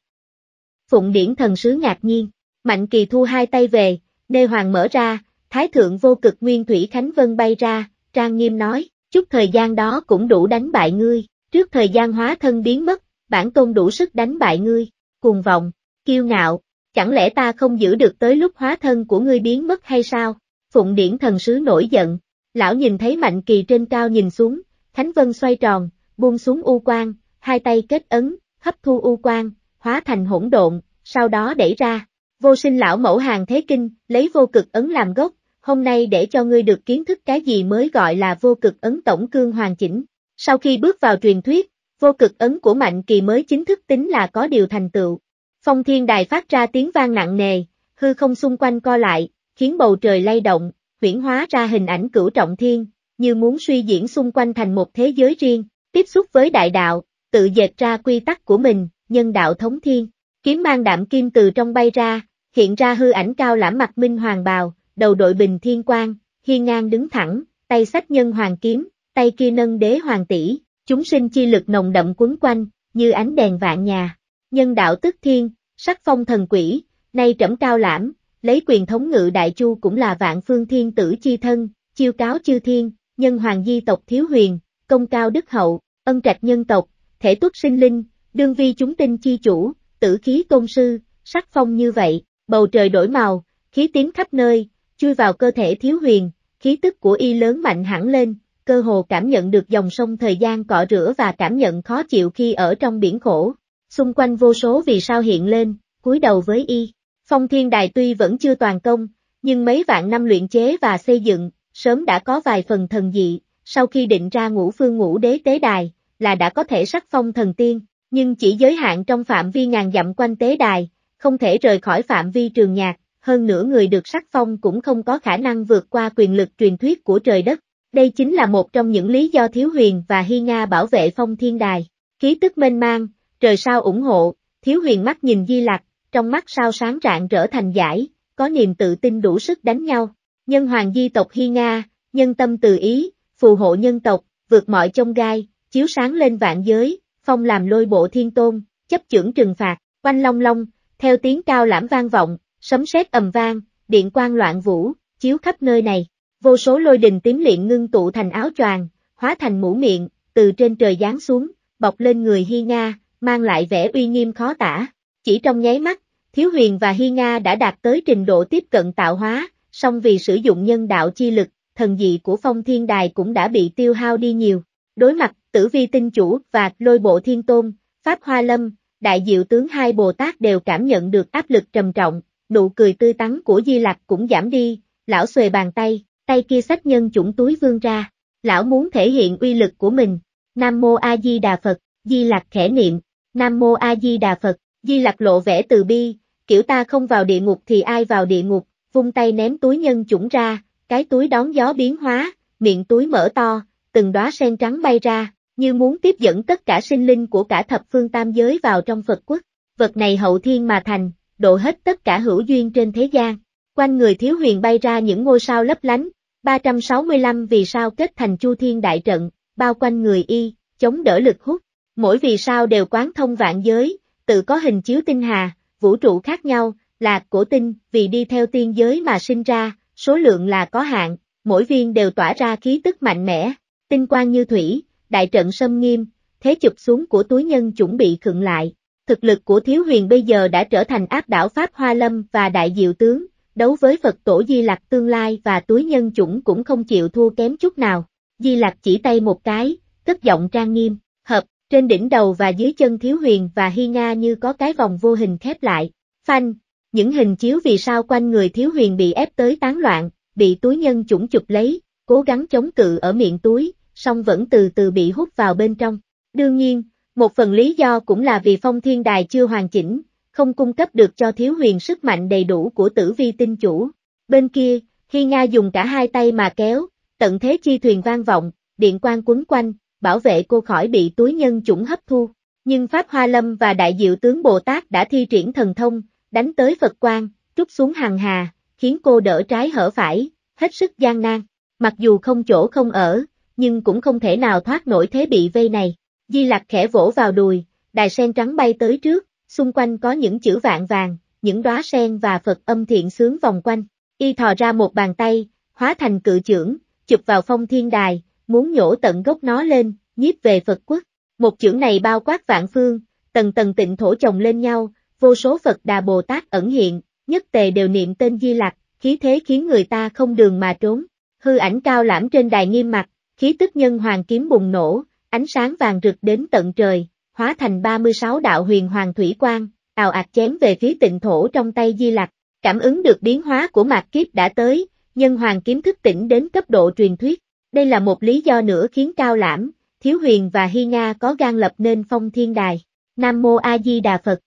Phụng điển thần sứ ngạc nhiên, Mạnh Kỳ thu hai tay về, nê hoàng mở ra, thái thượng vô cực nguyên thủy Khánh Vân bay ra, trang nghiêm nói, chút thời gian đó cũng đủ đánh bại ngươi, trước thời gian hóa thân biến mất, bản tôn đủ sức đánh bại ngươi, cuồng vọng, kiêu ngạo, chẳng lẽ ta không giữ được tới lúc hóa thân của ngươi biến mất hay sao? Phụng điển thần sứ nổi giận, lão nhìn thấy mạnh kỳ trên cao nhìn xuống, Khánh Vân xoay tròn, buông xuống u quan, hai tay kết ấn, hấp thu u quan, hóa thành hỗn độn, sau đó đẩy ra. Vô sinh lão mẫu hàng thế kinh, lấy vô cực ấn làm gốc, hôm nay để cho ngươi được kiến thức cái gì mới gọi là vô cực ấn tổng cương hoàn chỉnh. Sau khi bước vào truyền thuyết, vô cực ấn của Mạnh Kỳ mới chính thức tính là có điều thành tựu. Phong thiên đài phát ra tiếng vang nặng nề, hư không xung quanh co lại, khiến bầu trời lay động, huyển hóa ra hình ảnh cửu trọng thiên, như muốn suy diễn xung quanh thành một thế giới riêng, tiếp xúc với đại đạo, tự dệt ra quy tắc của mình, nhân đạo thống thiên. Kiếm mang đạm kim từ trong bay ra, hiện ra hư ảnh cao lãm mặt minh hoàng bào, đầu đội bình thiên quang, hiên ngang đứng thẳng, tay sách nhân hoàng kiếm, tay kia nâng đế hoàng tỷ, chúng sinh chi lực nồng đậm quấn quanh, như ánh đèn vạn nhà. Nhân đạo tức thiên, sắc phong thần quỷ, nay trẫm cao lãm, lấy quyền thống ngự đại chu cũng là vạn phương thiên tử chi thân, chiêu cáo chư thiên, nhân hoàng di tộc thiếu huyền, công cao đức hậu, ân trạch nhân tộc, thể tuất sinh linh, đương vi chúng tinh chi chủ, tử khí công sư, sắc phong như vậy, bầu trời đổi màu, khí tiến khắp nơi, chui vào cơ thể thiếu huyền, khí tức của y lớn mạnh hẳn lên, cơ hồ cảm nhận được dòng sông thời gian cọ rửa và cảm nhận khó chịu khi ở trong biển khổ. Xung quanh vô số vì sao hiện lên, cúi đầu với y. Phong thiên đài tuy vẫn chưa toàn công, nhưng mấy vạn năm luyện chế và xây dựng, sớm đã có vài phần thần dị, sau khi định ra ngũ phương ngũ đế tế đài, là đã có thể sắc phong thần tiên, nhưng chỉ giới hạn trong phạm vi ngàn dặm quanh tế đài, không thể rời khỏi phạm vi trường nhạc, hơn nữa người được sắc phong cũng không có khả năng vượt qua quyền lực truyền thuyết của trời đất. Đây chính là một trong những lý do Thiếu Huyền và Hy Nga bảo vệ phong thiên đài. Khí tức mênh mang, trời sao ủng hộ, Thiếu Huyền mắt nhìn Di Lạc, trong mắt sao sáng rạng trở thành giải, có niềm tự tin đủ sức đánh nhau. Nhân hoàng di tộc Hy Nga, nhân tâm từ ý, phù hộ nhân tộc, vượt mọi chông gai, chiếu sáng lên vạn giới, phong làm lôi bộ thiên tôn, chấp chưởng trừng phạt, quanh long long, theo tiếng cao lãm vang vọng, sấm sét ầm vang, điện quang loạn vũ, chiếu khắp nơi này. Vô số lôi đình tím liện ngưng tụ thành áo choàng, hóa thành mũ miệng, từ trên trời giáng xuống, bọc lên người Hi Nga, mang lại vẻ uy nghiêm khó tả. Chỉ trong nháy mắt, Thiếu Huyền và hy Nga đã đạt tới trình độ tiếp cận tạo hóa, song vì sử dụng nhân đạo chi lực, thần dị của phong thiên đài cũng đã bị tiêu hao đi nhiều. Đối mặt, tử vi tinh chủ và lôi bộ thiên tôn, Pháp Hoa Lâm, đại diệu tướng hai Bồ Tát đều cảm nhận được áp lực trầm trọng, nụ cười tươi tắn của Di Lặc cũng giảm đi, lão xuề bàn tay, tay kia sách nhân chủng túi vương ra, lão muốn thể hiện uy lực của mình. Nam Mô A Di Đà Phật, Di Lặc khẽ niệm, Nam Mô A Di Đà Phật, Di Lặc lộ vẻ từ bi, kiểu ta không vào địa ngục thì ai vào địa ngục, vung tay ném túi nhân chủng ra, cái túi đón gió biến hóa, miệng túi mở to, từng đóa sen trắng bay ra, như muốn tiếp dẫn tất cả sinh linh của cả thập phương tam giới vào trong Phật quốc. Vật này hậu thiên mà thành, độ hết tất cả hữu duyên trên thế gian. Quanh người thiếu huyền bay ra những ngôi sao lấp lánh, 365 vì sao kết thành chu thiên đại trận, bao quanh người y, chống đỡ lực hút. Mỗi vì sao đều quán thông vạn giới, tự có hình chiếu tinh hà, vũ trụ khác nhau, là cổ tinh, vì đi theo tiên giới mà sinh ra, số lượng là có hạn, mỗi viên đều tỏa ra khí tức mạnh mẽ, tinh quang như thủy, đại trận sâm nghiêm, thế chụp xuống của túi nhân chuẩn bị khựng lại. Thực lực của Thiếu Huyền bây giờ đã trở thành áp đảo Pháp Hoa Lâm và Đại Diệu Tướng, đấu với Phật Tổ Di Lặc tương lai và túi nhân chủng cũng không chịu thua kém chút nào. Di Lặc chỉ tay một cái, cất giọng trang nghiêm, hợp, trên đỉnh đầu và dưới chân Thiếu Huyền và Hy Nga như có cái vòng vô hình khép lại. Phanh, những hình chiếu vì sao quanh người Thiếu Huyền bị ép tới tán loạn, bị túi nhân chủng chụp lấy, cố gắng chống cự ở miệng túi, song vẫn từ từ bị hút vào bên trong. Đương nhiên, một phần lý do cũng là vì phong thiên đài chưa hoàn chỉnh, không cung cấp được cho thiếu huyền sức mạnh đầy đủ của tử vi tinh chủ. Bên kia, Hy Nga dùng cả hai tay mà kéo, tận thế chi thuyền vang vọng, điện quang quấn quanh, bảo vệ cô khỏi bị túi nhân chủng hấp thu. Nhưng Pháp Hoa Lâm và Đại Diệu Tướng Bồ Tát đã thi triển thần thông, đánh tới Phật quang, trút xuống hàng hà, khiến cô đỡ trái hở phải, hết sức gian nan. Mặc dù không chỗ không ở, nhưng cũng không thể nào thoát nổi thế bị vây này. Di Lặc khẽ vỗ vào đùi, đài sen trắng bay tới trước, xung quanh có những chữ vạn vàng, những đóa sen và Phật âm thiện sướng vòng quanh. Y thò ra một bàn tay, hóa thành cự trưởng, chụp vào phong thiên đài, muốn nhổ tận gốc nó lên, nhiếp về Phật quốc. Một chưởng này bao quát vạn phương, tầng tầng tịnh thổ chồng lên nhau, vô số Phật Đà Bồ Tát ẩn hiện, nhất tề đều niệm tên Di Lặc, khí thế khiến người ta không đường mà trốn. Hư ảnh cao lãm trên đài nghiêm mặt, khí tức nhân hoàng kiếm bùng nổ, ánh sáng vàng rực đến tận trời, hóa thành 36 đạo huyền hoàng thủy quang, ào ạt chém về phía tịnh thổ trong tay Di Lặc. Cảm ứng được biến hóa của mạc kiếp đã tới, nhân hoàng kiếm thức tỉnh đến cấp độ truyền thuyết. Đây là một lý do nữa khiến Cao Lãm, Thiếu Huyền và Hy Nga có gan lập nên phong thiên đài. Nam Mô A Di Đà Phật.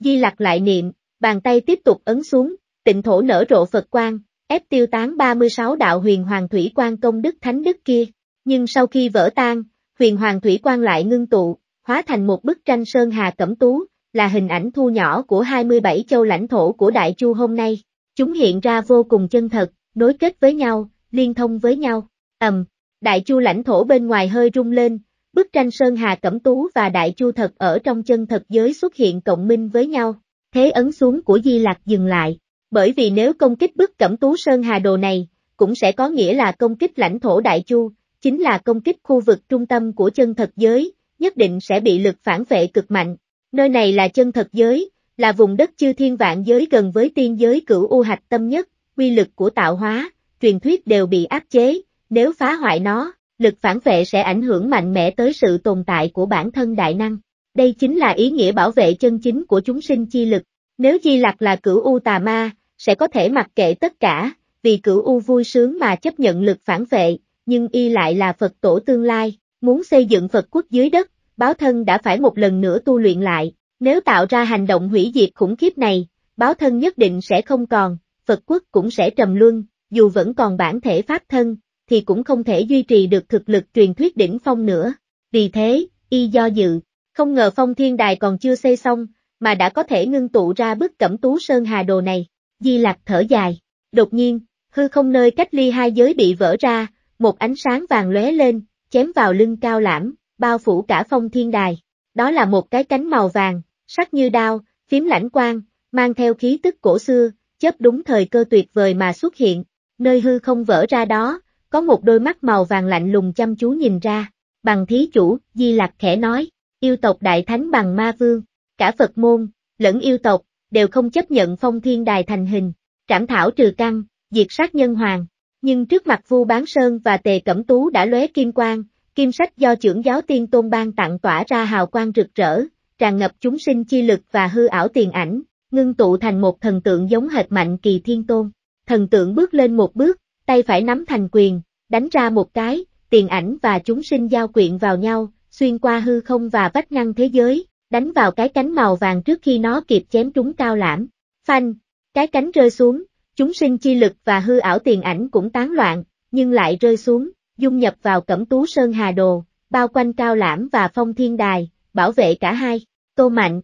Di Lặc lại niệm, bàn tay tiếp tục ấn xuống, tịnh thổ nở rộ Phật quang, ép tiêu tán 36 đạo huyền hoàng thủy quan công đức thánh đức kia. Nhưng sau khi vỡ tan, huyền hoàng thủy quan lại ngưng tụ, hóa thành một bức tranh sơn hà cẩm tú, là hình ảnh thu nhỏ của 27 châu lãnh thổ của Đại Chu hôm nay. Chúng hiện ra vô cùng chân thật, nối kết với nhau, liên thông với nhau. Ầm, Đại Chu lãnh thổ bên ngoài hơi rung lên, bức tranh sơn hà cẩm tú và Đại Chu thật ở trong chân thật giới xuất hiện cộng minh với nhau. Thế ấn xuống của Di Lạc dừng lại, bởi vì nếu công kích bức cẩm tú sơn hà đồ này, cũng sẽ có nghĩa là công kích lãnh thổ Đại Chu, chính là công kích khu vực trung tâm của chân thật giới, nhất định sẽ bị lực phản vệ cực mạnh. Nơi này là chân thật giới, là vùng đất chư thiên vạn giới gần với tiên giới cửu u hạch tâm nhất, quy lực của tạo hóa, truyền thuyết đều bị áp chế, nếu phá hoại nó, lực phản vệ sẽ ảnh hưởng mạnh mẽ tới sự tồn tại của bản thân đại năng. Đây chính là ý nghĩa bảo vệ chân chính của chúng sinh chi lực. Nếu Di Lặc là cửu u tà ma, sẽ có thể mặc kệ tất cả, vì cửu u vui sướng mà chấp nhận lực phản vệ, nhưng y lại là Phật tổ tương lai, muốn xây dựng Phật quốc dưới đất, báo thân đã phải một lần nữa tu luyện lại, nếu tạo ra hành động hủy diệt khủng khiếp này, báo thân nhất định sẽ không còn, Phật quốc cũng sẽ trầm luân, dù vẫn còn bản thể pháp thân, thì cũng không thể duy trì được thực lực truyền thuyết đỉnh phong nữa. Vì thế, y do dự, không ngờ phong thiên đài còn chưa xây xong, mà đã có thể ngưng tụ ra bức cẩm tú sơn hà đồ này. Di lạc thở dài, đột nhiên, hư không nơi cách ly hai giới bị vỡ ra, một ánh sáng vàng lóe lên, chém vào lưng cao lãm, bao phủ cả phong thiên đài. Đó là một cái cánh màu vàng, sắc như đao, phím lãnh quang, mang theo khí tức cổ xưa, chớp đúng thời cơ tuyệt vời mà xuất hiện. Nơi hư không vỡ ra đó, có một đôi mắt màu vàng lạnh lùng chăm chú nhìn ra. Bằng thí chủ, Di lạc khẽ nói, yêu tộc đại thánh bằng ma vương, cả Phật môn, lẫn yêu tộc, đều không chấp nhận phong thiên đài thành hình, trảm thảo trừ căn, diệt sát nhân hoàng. Nhưng trước mặt Vu Bán Sơn và Tề Cẩm Tú đã lóe kim quang, kim sách do trưởng giáo tiên tôn ban tặng tỏa ra hào quang rực rỡ, tràn ngập chúng sinh chi lực và hư ảo tiền ảnh, ngưng tụ thành một thần tượng giống hệt mạnh kỳ thiên tôn. Thần tượng bước lên một bước, tay phải nắm thành quyền, đánh ra một cái, tiền ảnh và chúng sinh giao quyện vào nhau, xuyên qua hư không và vách ngăn thế giới, đánh vào cái cánh màu vàng trước khi nó kịp chém trúng cao lãm. Phanh, cái cánh rơi xuống, chúng sinh chi lực và hư ảo tiền ảnh cũng tán loạn, nhưng lại rơi xuống, dung nhập vào cẩm tú sơn hà đồ, bao quanh cao lãm và phong thiên đài, bảo vệ cả hai. Tô Mạnh,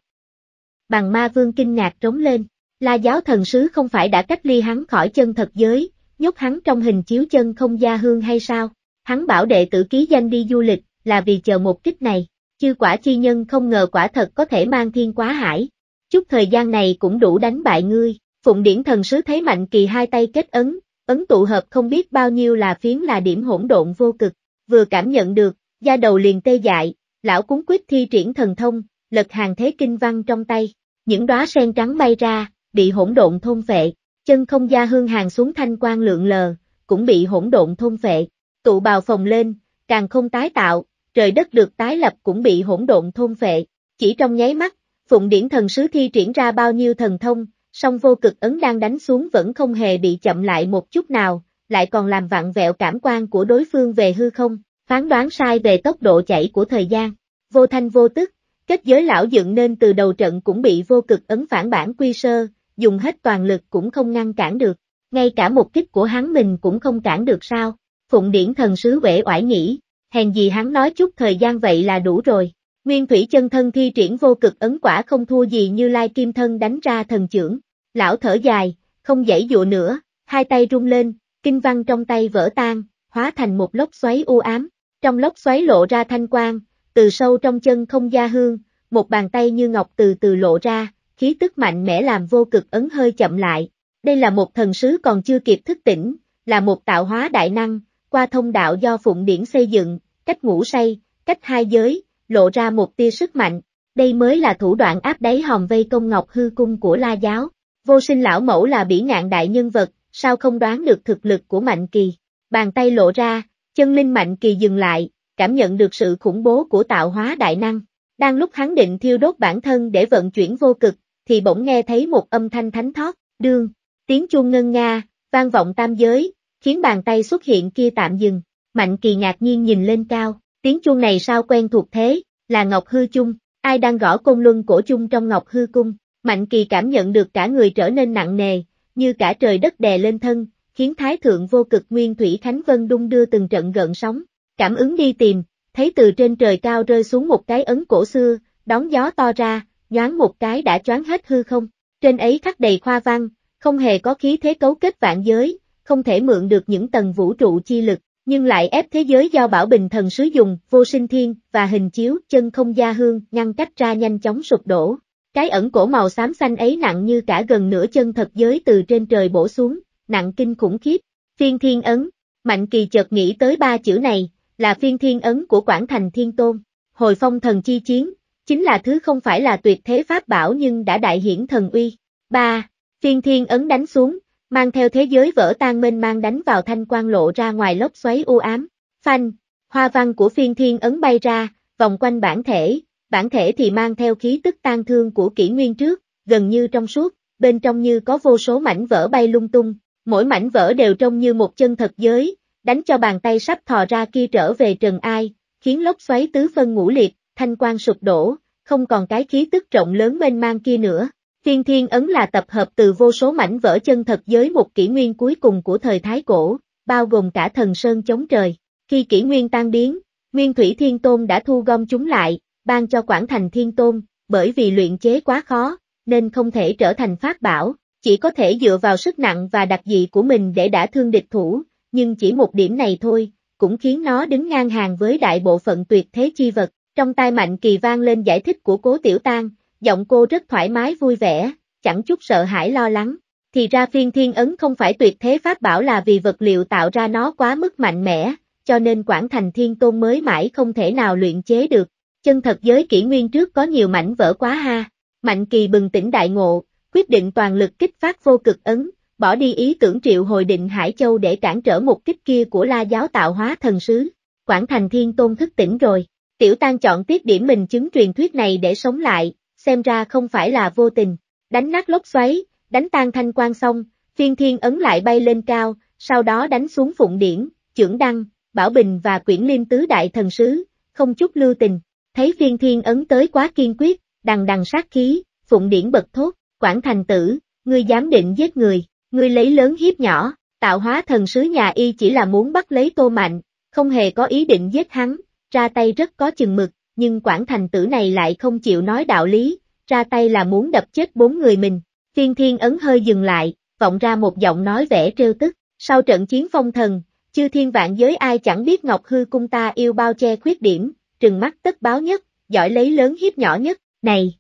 Bằng ma vương kinh ngạc trống lên, la giáo thần sứ không phải đã cách ly hắn khỏi chân thật giới, nhốt hắn trong hình chiếu chân không gia hương hay sao? Hắn bảo đệ tử ký danh đi du lịch, là vì chờ một kích này, chư quả chi nhân không ngờ quả thật có thể mang thiên quá hải. Chút thời gian này cũng đủ đánh bại ngươi, phụng điển thần sứ thấy mạnh kỳ hai tay kết ấn, ấn tụ hợp không biết bao nhiêu là phiến là điểm hỗn độn vô cực, vừa cảm nhận được, da đầu liền tê dại, lão cúng quyết thi triển thần thông, lật hàng thế kinh văn trong tay, những đóa sen trắng bay ra, bị hỗn độn thôn vệ, chân không gia hương hàng xuống thanh quan lượng lờ, cũng bị hỗn độn thôn phệ, tụ bào phồng lên, càng không tái tạo, trời đất được tái lập cũng bị hỗn độn thôn phệ, chỉ trong nháy mắt, phụng điển thần sứ thi triển ra bao nhiêu thần thông, song vô cực ấn đang đánh xuống vẫn không hề bị chậm lại một chút nào, lại còn làm vặn vẹo cảm quan của đối phương về hư không, phán đoán sai về tốc độ chảy của thời gian, vô thanh vô tức, Kết giới lão dựng nên từ đầu trận cũng bị vô cực ấn phản bản quy sơ, dùng hết toàn lực cũng không ngăn cản được. Ngay cả một kích của hắn mình cũng không cản được sao. Phụng điển thần sứ uể oải nghĩ, hèn gì hắn nói chút thời gian vậy là đủ rồi. Nguyên thủy chân thân thi triển vô cực ấn quả không thua gì như lai kim thân đánh ra thần trưởng. Lão thở dài, không dãy dụa nữa, hai tay rung lên, kinh văn trong tay vỡ tan, hóa thành một lốc xoáy u ám. Trong lốc xoáy lộ ra thanh quang, từ sâu trong chân không gia hương, một bàn tay như ngọc từ từ lộ ra, khí tức mạnh mẽ làm vô cực ấn hơi chậm lại. Đây là một thần sứ còn chưa kịp thức tỉnh, là một tạo hóa đại năng, qua thông đạo do Phụng Điển xây dựng, cách ngủ say, cách hai giới, lộ ra một tia sức mạnh. Đây mới là thủ đoạn áp đáy hòm vây công ngọc hư cung của La Giáo. Vô sinh lão mẫu là bỉ ngạn đại nhân vật, sao không đoán được thực lực của Mạnh Kỳ. Bàn tay lộ ra, chân linh Mạnh Kỳ dừng lại, cảm nhận được sự khủng bố của tạo hóa đại năng. Đang lúc hắn định thiêu đốt bản thân để vận chuyển vô cực, thì bỗng nghe thấy một âm thanh thánh thót, đương, tiếng chuông ngân nga, vang vọng tam giới, khiến bàn tay xuất hiện kia tạm dừng. Mạnh kỳ ngạc nhiên nhìn lên cao, tiếng chuông này sao quen thuộc thế, là Ngọc Hư Chung, ai đang gõ côn luân cổ chung trong Ngọc Hư Cung. Mạnh kỳ cảm nhận được cả người trở nên nặng nề, như cả trời đất đè lên thân, khiến Thái Thượng vô cực Nguyên Thủy Khánh Vân đung đưa từng trận gợn sóng, Cảm ứng đi tìm, thấy từ trên trời cao rơi xuống một cái ấn cổ xưa, đón gió to ra, nhoáng một cái đã choáng hết hư không. Trên ấy khắc đầy khoa văn, không hề có khí thế cấu kết vạn giới, không thể mượn được những tầng vũ trụ chi lực, nhưng lại ép thế giới do Bảo Bình Thần sứ dùng, vô sinh thiên, và hình chiếu, chân không gia hương, ngăn cách ra nhanh chóng sụp đổ. Cái ẩn cổ màu xám xanh ấy nặng như cả gần nửa chân thật giới từ trên trời bổ xuống, nặng kinh khủng khiếp. Phiên thiên ấn, Mạnh Kỳ chợt nghĩ tới ba chữ này, là phiên thiên ấn của Quảng Thành Thiên Tôn. Hồi phong thần chi chiến, chính là thứ không phải là tuyệt thế pháp bảo nhưng đã đại hiển thần uy. 3. Phiên thiên ấn đánh xuống, mang theo thế giới vỡ tan mênh mang đánh vào thanh quan lộ ra ngoài lốc xoáy u ám. Phanh, hoa văn của phiên thiên ấn bay ra, vòng quanh bản thể, bản thể thì mang theo khí tức tan thương của kỷ nguyên trước, gần như trong suốt, bên trong như có vô số mảnh vỡ bay lung tung, mỗi mảnh vỡ đều trông như một chân thật giới, đánh cho bàn tay sắp thò ra kia trở về trần ai, khiến lốc xoáy tứ phân ngũ liệt, thanh quan sụp đổ, không còn cái khí tức rộng lớn mênh mang kia nữa. Thiên thiên ấn là tập hợp từ vô số mảnh vỡ chân thật giới một kỷ nguyên cuối cùng của thời Thái Cổ, bao gồm cả thần sơn chống trời. Khi kỷ nguyên tan biến, Nguyên Thủy Thiên Tôn đã thu gom chúng lại, ban cho Quảng Thành Thiên Tôn, bởi vì luyện chế quá khó, nên không thể trở thành pháp bảo, chỉ có thể dựa vào sức nặng và đặc dị của mình để đả thương địch thủ, nhưng chỉ một điểm này thôi, cũng khiến nó đứng ngang hàng với đại bộ phận tuyệt thế chi vật. Trong tai Mạnh Kỳ vang lên giải thích của cố Tiểu Tan, giọng cô rất thoải mái vui vẻ, chẳng chút sợ hãi lo lắng. Thì ra phiên thiên ấn không phải tuyệt thế pháp bảo là vì vật liệu tạo ra nó quá mức mạnh mẽ, cho nên Quảng Thành Thiên Tôn mới mãi không thể nào luyện chế được. Chân thật giới kỷ nguyên trước có nhiều mảnh vỡ quá ha. Mạnh kỳ bừng tỉnh đại ngộ, quyết định toàn lực kích phát vô cực ấn, bỏ đi ý tưởng triệu hồi định Hải Châu để cản trở một kích kia của la giáo tạo hóa thần sứ. Quảng Thành Thiên Tôn thức tỉnh rồi. Tiểu Tan chọn tiếp điểm mình chứng truyền thuyết này để sống lại, xem ra không phải là vô tình. Đánh nát lốc xoáy, đánh tan thanh quan xong, phiên thiên ấn lại bay lên cao, sau đó đánh xuống phụng điển, trưởng đăng, bảo bình và quyển liêm tứ đại thần sứ, không chút lưu tình. Thấy phiên thiên ấn tới quá kiên quyết, đằng đằng sát khí, phụng điển bật thốt, quảng thành tử, ngươi dám định giết người, ngươi lấy lớn hiếp nhỏ, tạo hóa thần sứ nhà y chỉ là muốn bắt lấy tô mạnh, không hề có ý định giết hắn, ra tay rất có chừng mực, nhưng quản thành tử này lại không chịu nói đạo lý, ra tay là muốn đập chết bốn người mình. Phiên thiên ấn hơi dừng lại, vọng ra một giọng nói vẻ trêu tức, sau trận chiến phong thần, chư thiên vạn giới ai chẳng biết Ngọc Hư cung ta yêu bao che khuyết điểm, trừng mắt tất báo nhất, giỏi lấy lớn hiếp nhỏ nhất, này.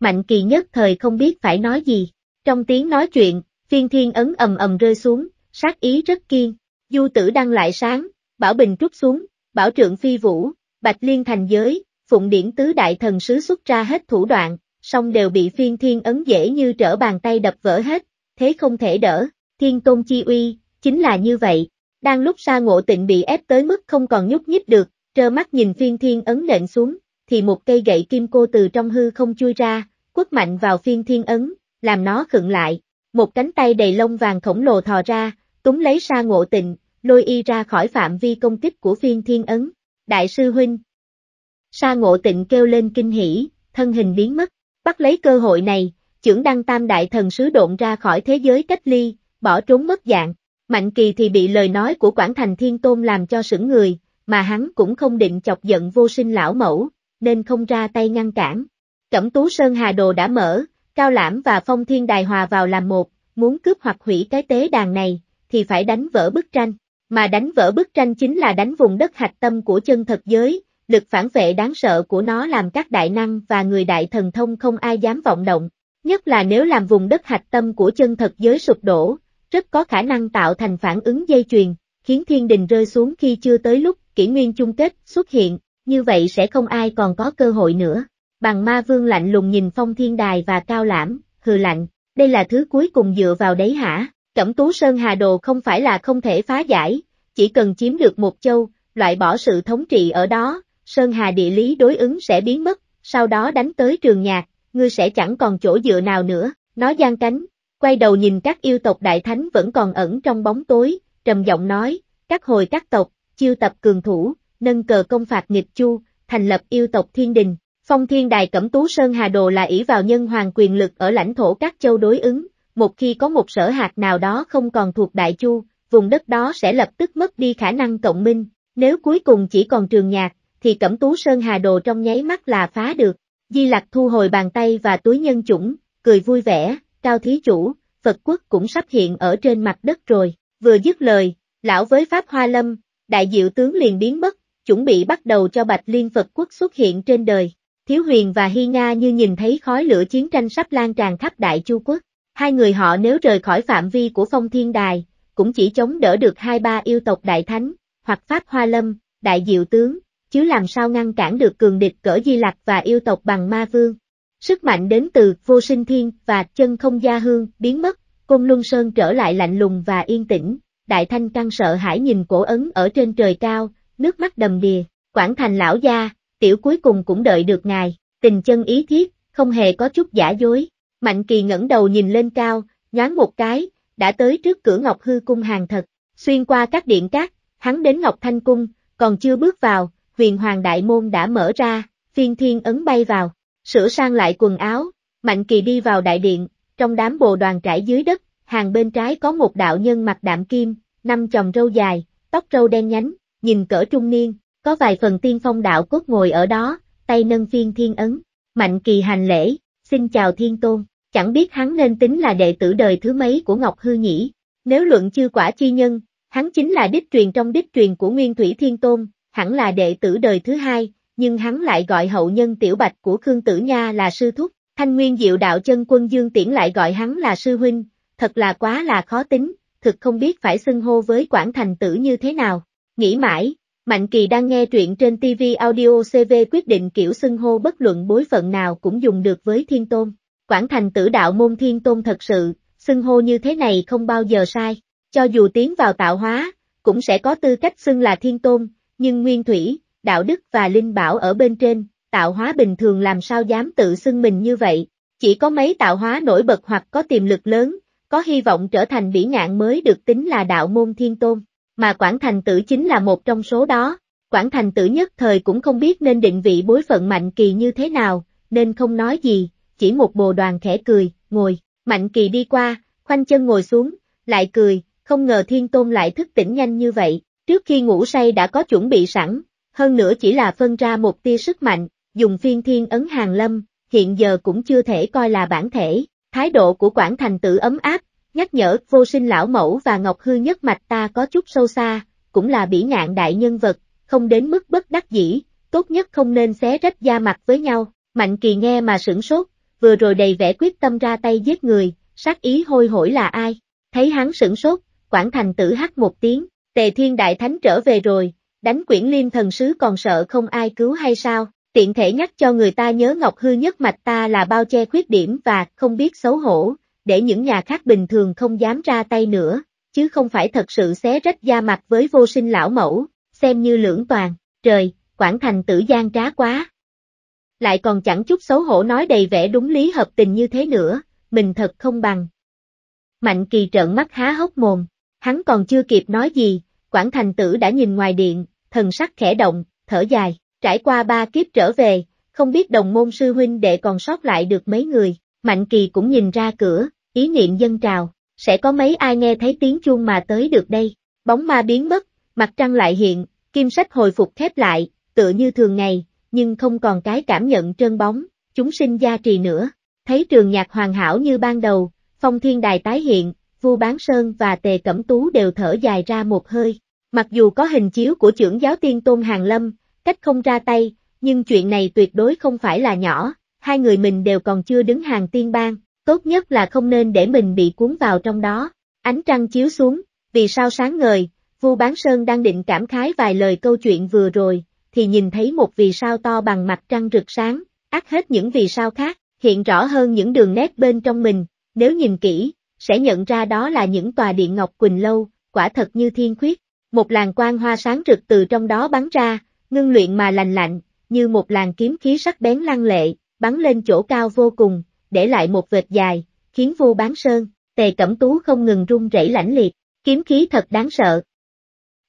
Mạnh kỳ nhất thời không biết phải nói gì, trong tiếng nói chuyện, phiên thiên ấn ầm ầm rơi xuống, sát ý rất kiên, du tử đăng lại sáng, bảo bình trút xuống, bảo trượng phi vũ, bạch liên thành giới, phụng điển tứ đại thần sứ xuất ra hết thủ đoạn, song đều bị phiên thiên ấn dễ như trở bàn tay đập vỡ hết, thế không thể đỡ, thiên tôn chi uy, chính là như vậy. Đang lúc sa ngộ tịnh bị ép tới mức không còn nhúc nhích được, trơ mắt nhìn phiên thiên ấn nện xuống, thì một cây gậy kim cô từ trong hư không chui ra, quất mạnh vào phiên thiên ấn, làm nó khựng lại. Một cánh tay đầy lông vàng khổng lồ thò ra, túng lấy sa ngộ tịnh, lôi y ra khỏi phạm vi công kích của phiên thiên ấn. Đại sư huynh. Sa ngộ tịnh kêu lên kinh hỉ, thân hình biến mất, bắt lấy cơ hội này, trưởng đăng tam đại thần sứ độn ra khỏi thế giới cách ly, bỏ trốn mất dạng. Mạnh kỳ thì bị lời nói của Quảng Thành Thiên Tôn làm cho sững người, mà hắn cũng không định chọc giận vô sinh lão mẫu, nên không ra tay ngăn cản. Cẩm tú Sơn Hà Đồ đã mở, Cao Lãm và Phong Thiên Đài hòa vào làm một, muốn cướp hoặc hủy cái tế đàn này, thì phải đánh vỡ bức tranh. Mà đánh vỡ bức tranh chính là đánh vùng đất hạch tâm của chân thật giới, lực phản vệ đáng sợ của nó làm các đại năng và người đại thần thông không ai dám vọng động. Nhất là nếu làm vùng đất hạch tâm của chân thật giới sụp đổ, rất có khả năng tạo thành phản ứng dây chuyền, khiến thiên đình rơi xuống khi chưa tới lúc kỷ nguyên chung kết xuất hiện, như vậy sẽ không ai còn có cơ hội nữa. Bằng ma vương lạnh lùng nhìn phong thiên đài và cao lãm, hừ lạnh, đây là thứ cuối cùng dựa vào đấy hả? Cẩm tú Sơn Hà Đồ không phải là không thể phá giải, chỉ cần chiếm được một châu, loại bỏ sự thống trị ở đó, Sơn Hà địa lý đối ứng sẽ biến mất, sau đó đánh tới trường nhạc, ngươi sẽ chẳng còn chỗ dựa nào nữa, nó gian cánh, quay đầu nhìn các yêu tộc đại thánh vẫn còn ẩn trong bóng tối, trầm giọng nói, các hồi các tộc, chiêu tập cường thủ, nâng cờ công phạt nghịch chu, thành lập yêu tộc thiên đình. Phong thiên đài cẩm tú Sơn Hà Đồ là ỷ vào nhân hoàng quyền lực ở lãnh thổ các châu đối ứng, một khi có một sở hạt nào đó không còn thuộc đại chu, vùng đất đó sẽ lập tức mất đi khả năng cộng minh, nếu cuối cùng chỉ còn trường nhạc, thì cẩm tú Sơn Hà Đồ trong nháy mắt là phá được. Di Lặc thu hồi bàn tay và túi nhân chủng, cười vui vẻ, cao thí chủ, Phật quốc cũng sắp hiện ở trên mặt đất rồi, vừa dứt lời, lão với Pháp Hoa Lâm, đại diệu tướng liền biến mất, chuẩn bị bắt đầu cho Bạch Liên Phật quốc xuất hiện trên đời. Thiếu Huyền và Hy Nga như nhìn thấy khói lửa chiến tranh sắp lan tràn khắp Đại Chu Quốc. Hai người họ nếu rời khỏi phạm vi của phong thiên đài, cũng chỉ chống đỡ được hai ba yêu tộc Đại Thánh, hoặc Pháp Hoa Lâm, Đại Diệu Tướng, chứ làm sao ngăn cản được cường địch cỡ Di Lặc và yêu tộc bằng Ma Vương. Sức mạnh đến từ vô sinh thiên và chân không gia hương biến mất, Côn Luân Sơn trở lại lạnh lùng và yên tĩnh, Đại Thanh căng sợ hãi nhìn cổ ấn ở trên trời cao, nước mắt đầm đìa, Quảng Thành lão gia, tiểu cuối cùng cũng đợi được ngài, tình chân ý thiết, không hề có chút giả dối. Mạnh kỳ ngẩng đầu nhìn lên cao, nhoáng một cái, đã tới trước cửa Ngọc Hư cung hàng thật, xuyên qua các điện cát, hắn đến Ngọc Thanh cung, còn chưa bước vào, huyền hoàng đại môn đã mở ra, phiên thiên ấn bay vào, sửa sang lại quần áo, Mạnh kỳ đi vào đại điện, trong đám bồ đoàn trải dưới đất, hàng bên trái có một đạo nhân mặt đạm kim, năm chồng râu dài, tóc râu đen nhánh, nhìn cỡ trung niên, có vài phần tiên phong đạo cốt ngồi ở đó, tay nâng phiên thiên ấn, mạnh kỳ hành lễ, xin chào thiên tôn, chẳng biết hắn nên tính là đệ tử đời thứ mấy của Ngọc Hư nhỉ, nếu luận chư quả chi nhân, hắn chính là đích truyền trong đích truyền của Nguyên Thủy Thiên Tôn, hẳn là đệ tử đời thứ hai, nhưng hắn lại gọi hậu nhân tiểu bạch của Khương Tử Nha là sư thúc, thanh nguyên diệu đạo chân quân Dương Tiễn lại gọi hắn là sư huynh, thật là quá là khó tính, thực không biết phải xưng hô với Quảng Thành Tử như thế nào. Nghĩ mãi, Mạnh Kỳ đang nghe truyện trên TV Audio CV quyết định kiểu xưng hô bất luận bối phận nào cũng dùng được với Thiên Tôn. Quảng thành tử đạo môn Thiên Tôn thật sự, xưng hô như thế này không bao giờ sai. Cho dù tiến vào tạo hóa, cũng sẽ có tư cách xưng là Thiên Tôn, nhưng Nguyên Thủy, Đạo Đức và Linh Bảo ở bên trên, tạo hóa bình thường làm sao dám tự xưng mình như vậy. Chỉ có mấy tạo hóa nổi bật hoặc có tiềm lực lớn, có hy vọng trở thành bỉ ngạn mới được tính là đạo môn Thiên Tôn mà Quảng Thành Tử chính là một trong số đó. Quảng Thành Tử nhất thời cũng không biết nên định vị bối phận Mạnh Kỳ như thế nào, nên không nói gì, chỉ một bồ đoàn khẽ cười, ngồi, Mạnh Kỳ đi qua, khoanh chân ngồi xuống, lại cười, không ngờ Thiên Tôn lại thức tỉnh nhanh như vậy, trước khi ngủ say đã có chuẩn bị sẵn, hơn nữa chỉ là phân ra một tia sức mạnh, dùng phiên thiên ấn hàng lâm, hiện giờ cũng chưa thể coi là bản thể, thái độ của Quảng Thành Tử ấm áp, nhắc nhở vô sinh lão mẫu và Ngọc Hư nhất mạch ta có chút sâu xa, cũng là bỉ ngạn đại nhân vật, không đến mức bất đắc dĩ, tốt nhất không nên xé rách da mặt với nhau. Mạnh kỳ nghe mà sửng sốt, vừa rồi đầy vẻ quyết tâm ra tay giết người, sát ý hôi hổi là ai? Thấy hắn sửng sốt, Quảng Thành tử hắt một tiếng, tề thiên đại thánh trở về rồi, đánh quyển liêm thần sứ còn sợ không ai cứu hay sao? Tiện thể nhắc cho người ta nhớ Ngọc Hư nhất mạch ta là bao che khuyết điểm và không biết xấu hổ, để những nhà khác bình thường không dám ra tay nữa, chứ không phải thật sự xé rách da mặt với vô sinh lão mẫu, xem như lưỡng toàn, trời, Quảng Thành tử gian trá quá. Lại còn chẳng chút xấu hổ nói đầy vẻ đúng lý hợp tình như thế nữa, mình thật không bằng. Mạnh kỳ trợn mắt há hốc mồm, hắn còn chưa kịp nói gì, Quảng Thành tử đã nhìn ngoài điện, thần sắc khẽ động, thở dài, trải qua ba kiếp trở về, không biết đồng môn sư huynh đệ còn sót lại được mấy người, Mạnh kỳ cũng nhìn ra cửa, ý niệm dân trào, sẽ có mấy ai nghe thấy tiếng chuông mà tới được đây. Bóng ma biến mất, mặt trăng lại hiện, kim sách hồi phục khép lại, tựa như thường ngày, nhưng không còn cái cảm nhận trơn bóng, chúng sinh gia trì nữa. Thấy trường nhạc hoàn hảo như ban đầu, phong thiên đài tái hiện, Vu Bán Sơn và Tề Cẩm Tú đều thở dài ra một hơi. Mặc dù có hình chiếu của trưởng giáo tiên tôn Hàng Lâm, cách không ra tay, nhưng chuyện này tuyệt đối không phải là nhỏ, hai người mình đều còn chưa đứng hàng tiên bang, tốt nhất là không nên để mình bị cuốn vào trong đó. Ánh trăng chiếu xuống, vì sao sáng ngời, Vu Bán Sơn đang định cảm khái vài lời câu chuyện vừa rồi, thì nhìn thấy một vì sao to bằng mặt trăng rực sáng, ác hết những vì sao khác, hiện rõ hơn những đường nét bên trong mình, nếu nhìn kỹ, sẽ nhận ra đó là những tòa điện ngọc quỳnh lâu, quả thật như thiên khuyết. Một làn quang hoa sáng rực từ trong đó bắn ra, ngưng luyện mà lành lạnh, như một làn kiếm khí sắc bén lăng lệ, bắn lên chỗ cao vô cùng, để lại một vệt dài, khiến vô bán sơn, tề cẩm tú không ngừng run rẩy lãnh liệt, kiếm khí thật đáng sợ.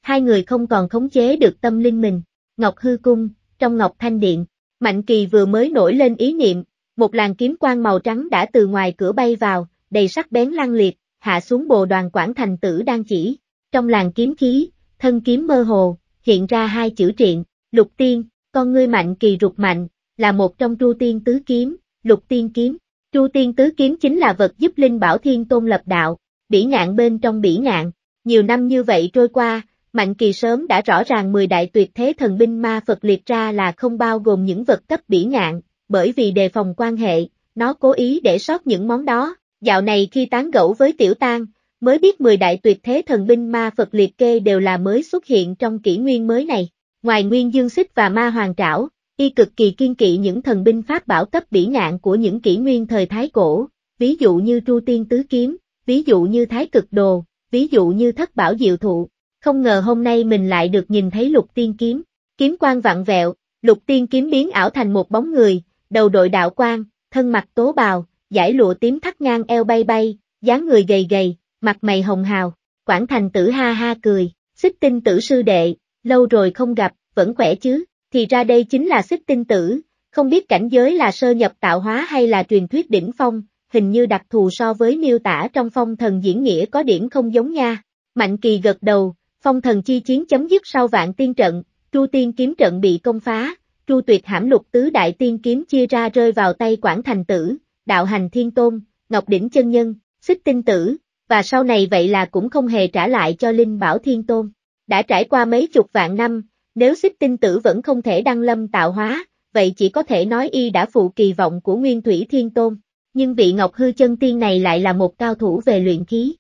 Hai người không còn khống chế được tâm linh mình, Ngọc Hư Cung, trong Ngọc Thanh Điện, Mạnh Kỳ vừa mới nổi lên ý niệm, một làn kiếm quang màu trắng đã từ ngoài cửa bay vào, đầy sắc bén lăng liệt, hạ xuống bồ đoàn quảng thành tử đang chỉ. Trong làn kiếm khí, thân kiếm mơ hồ, hiện ra hai chữ triện, lục tiên, con ngươi mạnh kỳ rụt mạnh, là một trong tru tiên tứ kiếm, lục tiên kiếm. Tru tiên tứ kiếm chính là vật giúp Linh Bảo Thiên Tôn lập đạo, bỉ ngạn bên trong bỉ ngạn. Nhiều năm như vậy trôi qua, Mạnh Kỳ sớm đã rõ ràng 10 đại tuyệt thế thần binh ma Phật liệt ra là không bao gồm những vật cấp bỉ ngạn, bởi vì đề phòng quan hệ, nó cố ý để sót những món đó. Dạo này khi tán gẫu với Tiểu Tang, mới biết 10 đại tuyệt thế thần binh ma Phật liệt kê đều là mới xuất hiện trong kỷ nguyên mới này. Ngoài Nguyên Dương Xích và Ma Hoàng Trảo, y cực kỳ kiên kỵ những thần binh pháp bảo cấp bỉ ngạn của những kỷ nguyên thời Thái Cổ, ví dụ như Tru Tiên Tứ Kiếm, ví dụ như Thái Cực Đồ, ví dụ như Thất Bảo Diệu Thụ. Không ngờ hôm nay mình lại được nhìn thấy lục tiên kiếm, kiếm quang vặn vẹo, lục tiên kiếm biến ảo thành một bóng người, đầu đội đạo quang, thân mặt tố bào, giải lụa tím thắt ngang eo bay bay, dáng người gầy gầy, mặt mày hồng hào, Quảng Thành tử ha ha cười, xích tinh tử sư đệ, lâu rồi không gặp, vẫn khỏe chứ, thì ra đây chính là xích tinh tử, không biết cảnh giới là sơ nhập tạo hóa hay là truyền thuyết đỉnh phong, hình như đặc thù so với miêu tả trong phong thần diễn nghĩa có điểm không giống nha. Mạnh kỳ gật đầu, phong thần chi chiến chấm dứt sau vạn tiên trận, Chu tiên kiếm trận bị công phá, Chu tuyệt hãm lục tứ đại tiên kiếm chia ra rơi vào tay quản thành tử, đạo hành thiên tôn, ngọc đỉnh chân nhân, xích tinh tử, và sau này vậy là cũng không hề trả lại cho Linh Bảo Thiên Tôn. Đã trải qua mấy chục vạn năm, nếu xích tinh tử vẫn không thể đăng lâm tạo hóa, vậy chỉ có thể nói y đã phụ kỳ vọng của Nguyên Thủy Thiên Tôn. Nhưng vị Ngọc Hư chân tiên này lại là một cao thủ về luyện khí.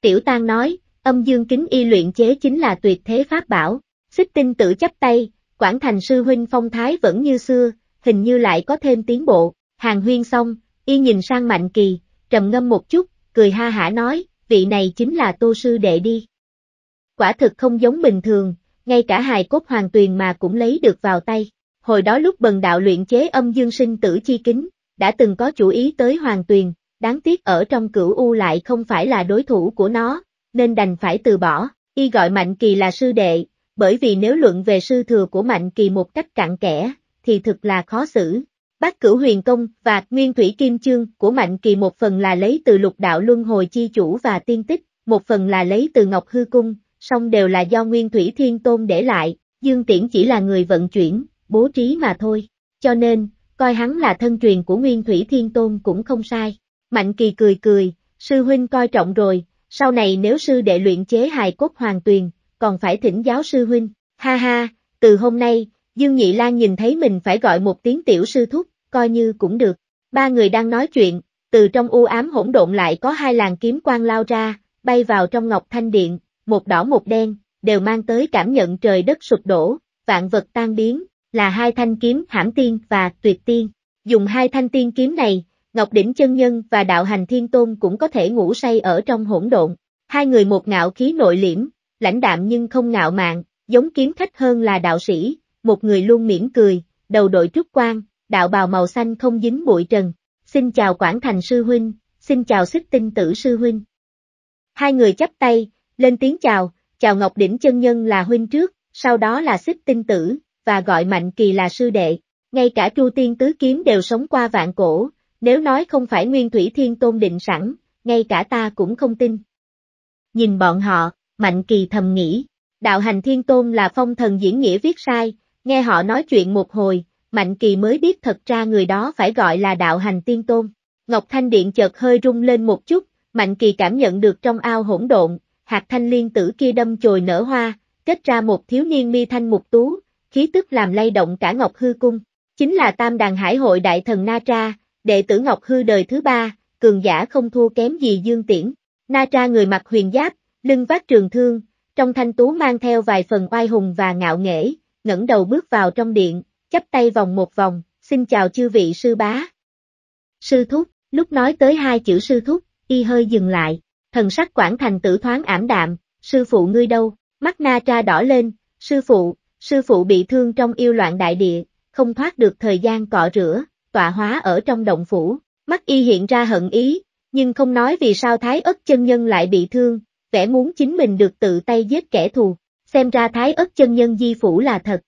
Tiểu Tang nói, âm dương kính y luyện chế chính là tuyệt thế pháp bảo. Xích tinh tử chấp tay, Quảng Thành sư huynh phong thái vẫn như xưa, hình như lại có thêm tiến bộ, hàng huyên xong, y nhìn sang Mạnh Kỳ, trầm ngâm một chút, cười ha hả nói, vị này chính là tô sư đệ đi. Quả thực không giống bình thường, ngay cả hài cốt hoàng tuyền mà cũng lấy được vào tay. Hồi đó lúc bần đạo luyện chế âm dương sinh tử chi kính, đã từng có chủ ý tới hoàng tuyền, đáng tiếc ở trong cửu U lại không phải là đối thủ của nó, nên đành phải từ bỏ, y gọi Mạnh Kỳ là sư đệ, bởi vì nếu luận về sư thừa của Mạnh Kỳ một cách cặn kẽ, thì thực là khó xử. Bát cửu huyền công và nguyên thủy kim chương của Mạnh Kỳ một phần là lấy từ lục đạo luân hồi chi chủ và tiên tích, một phần là lấy từ Ngọc Hư Cung, song đều là do Nguyên Thủy Thiên Tôn để lại, Dương Tiễn chỉ là người vận chuyển, bố trí mà thôi. Cho nên, coi hắn là thân truyền của Nguyên Thủy Thiên Tôn cũng không sai. Mạnh Kỳ cười cười, sư huynh coi trọng rồi, sau này nếu sư đệ luyện chế hài cốt hoàng tuyền, còn phải thỉnh giáo sư huynh. Ha ha, từ hôm nay, Dương Nhị Lan nhìn thấy mình phải gọi một tiếng tiểu sư thúc, coi như cũng được. Ba người đang nói chuyện, từ trong u ám hỗn độn lại có hai làn kiếm quang lao ra, bay vào trong Ngọc Thanh Điện, một đỏ một đen, đều mang tới cảm nhận trời đất sụp đổ, vạn vật tan biến, là hai thanh kiếm hãm tiên và tuyệt tiên. Dùng hai thanh tiên kiếm này, Ngọc Đỉnh Chân Nhân và Đạo Hành Thiên Tôn cũng có thể ngủ say ở trong hỗn độn. Hai người một ngạo khí nội liễm, lãnh đạm nhưng không ngạo mạn, giống kiếm khách hơn là đạo sĩ, một người luôn mỉm cười, đầu đội trúc quan, đạo bào màu xanh không dính bụi trần. Xin chào Quảng Thành Sư Huynh, xin chào Xích Tinh Tử Sư Huynh. Hai người chắp tay, lên tiếng chào, chào Ngọc Đỉnh chân nhân là huynh trước, sau đó là xích tinh tử, và gọi Mạnh Kỳ là sư đệ. Ngay cả Chu Tiên Tứ Kiếm đều sống qua vạn cổ, nếu nói không phải Nguyên Thủy Thiên Tôn định sẵn, ngay cả ta cũng không tin. Nhìn bọn họ, Mạnh Kỳ thầm nghĩ, đạo hành Thiên Tôn là phong thần diễn nghĩa viết sai, nghe họ nói chuyện một hồi, Mạnh Kỳ mới biết thật ra người đó phải gọi là đạo hành Tiên Tôn. Ngọc Thanh Điện chợt hơi rung lên một chút, Mạnh Kỳ cảm nhận được trong ao hỗn độn, hạt thanh liên tử kia đâm chồi nở hoa, kết ra một thiếu niên mi thanh mục tú, khí tức làm lay động cả Ngọc Hư Cung. Chính là tam đàn hải hội đại thần Na Tra, đệ tử Ngọc Hư đời thứ ba, cường giả không thua kém gì Dương Tiễn. Na Tra người mặc huyền giáp, lưng vác trường thương, trong thanh tú mang theo vài phần oai hùng và ngạo nghễ, ngẩng đầu bước vào trong điện, chắp tay vòng một vòng, xin chào chư vị sư bá. Sư thúc, lúc nói tới hai chữ sư thúc, y hơi dừng lại, thần sắc quản thành tử thoáng ảm đạm, sư phụ ngươi đâu, mắt na tra đỏ lên, sư phụ, sư phụ bị thương trong yêu loạn đại địa, không thoát được thời gian cọ rửa, tọa hóa ở trong động phủ, mắt y hiện ra hận ý, nhưng không nói vì sao thái ất chân nhân lại bị thương, vẻ muốn chính mình được tự tay giết kẻ thù, xem ra thái ất chân nhân di phủ là thật.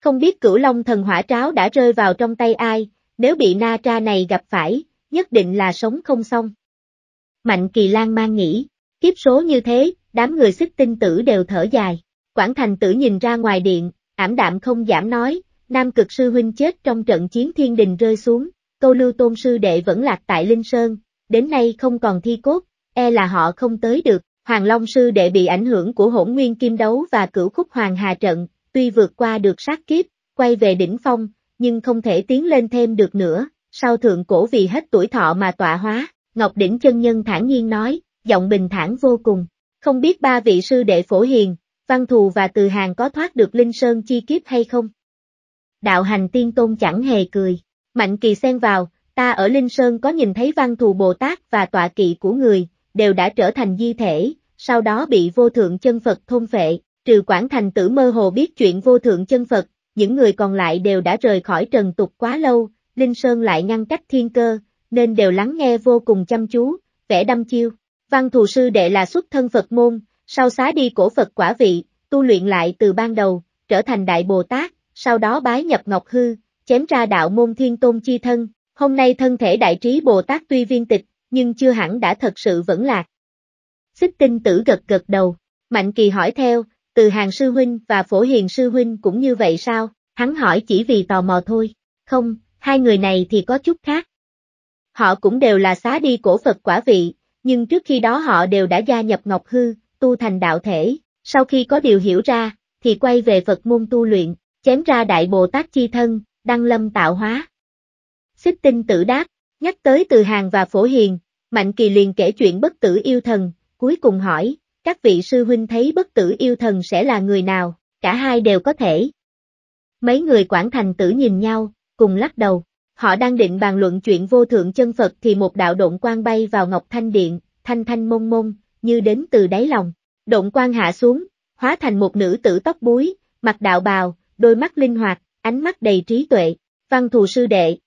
Không biết cửu long thần hỏa tráo đã rơi vào trong tay ai, nếu bị na tra này gặp phải, nhất định là sống không xong. Mạnh Kỳ Lan mang nghĩ, kiếp số như thế, đám người xích tinh tử đều thở dài. Quảng thành tử nhìn ra ngoài điện, ảm đạm không giảm nói, Nam cực sư huynh chết trong trận chiến thiên đình rơi xuống, câu lưu tôn sư đệ vẫn lạc tại Linh Sơn, đến nay không còn thi cốt, e là họ không tới được, Hoàng Long sư đệ bị ảnh hưởng của hỗn nguyên kim đấu và cửu khúc hoàng hà trận, tuy vượt qua được sát kiếp, quay về đỉnh phong, nhưng không thể tiến lên thêm được nữa, sau thượng cổ vì hết tuổi thọ mà tọa hóa, Ngọc Đỉnh chân nhân thản nhiên nói, giọng bình thản vô cùng. Không biết ba vị sư đệ phổ hiền, văn thù và từ hàng có thoát được linh sơn chi kiếp hay không? Đạo hành tiên tôn chẳng hề cười. Mạnh kỳ xen vào, ta ở linh sơn có nhìn thấy văn thù Bồ Tát và tọa kỵ của người, đều đã trở thành di thể, sau đó bị vô thượng chân Phật thôn phệ, trừ quản thành tử mơ hồ biết chuyện vô thượng chân Phật, những người còn lại đều đã rời khỏi trần tục quá lâu, Linh Sơn lại ngăn cách thiên cơ, nên đều lắng nghe vô cùng chăm chú, vẻ đâm chiêu. Văn thù sư đệ là xuất thân Phật môn, sau xá đi cổ Phật quả vị, tu luyện lại từ ban đầu, trở thành Đại Bồ Tát, sau đó bái nhập Ngọc Hư, chém ra đạo môn thiên tôn chi thân, hôm nay thân thể đại trí Bồ Tát tuy viên tịch, nhưng chưa hẳn đã thật sự vẫn lạc. Xích tinh tử gật gật đầu, Mạnh Kỳ hỏi theo, từ hàng sư huynh và phổ hiền sư huynh cũng như vậy sao, hắn hỏi chỉ vì tò mò thôi, không, hai người này thì có chút khác, Họ cũng đều là xá đi cổ Phật quả vị, nhưng trước khi đó họ đều đã gia nhập Ngọc Hư, tu thành đạo thể, sau khi có điều hiểu ra, thì quay về Phật môn tu luyện, chém ra Đại Bồ Tát chi thân, đăng lâm tạo hóa. Xích tinh tử đáp, nhắc tới từ hàng và phổ hiền, Mạnh Kỳ liền kể chuyện bất tử yêu thần, cuối cùng hỏi, các vị sư huynh thấy bất tử yêu thần sẽ là người nào, cả hai đều có thể. Mấy người quản thành tử nhìn nhau, cùng lắc đầu, họ đang định bàn luận chuyện vô thượng chân Phật thì một đạo động quang bay vào Ngọc Thanh Điện, thanh thanh mông mông, như đến từ đáy lòng. Động quang hạ xuống, hóa thành một nữ tử tóc búi, mặt đạo bào, đôi mắt linh hoạt, ánh mắt đầy trí tuệ, văn thù sư đệ.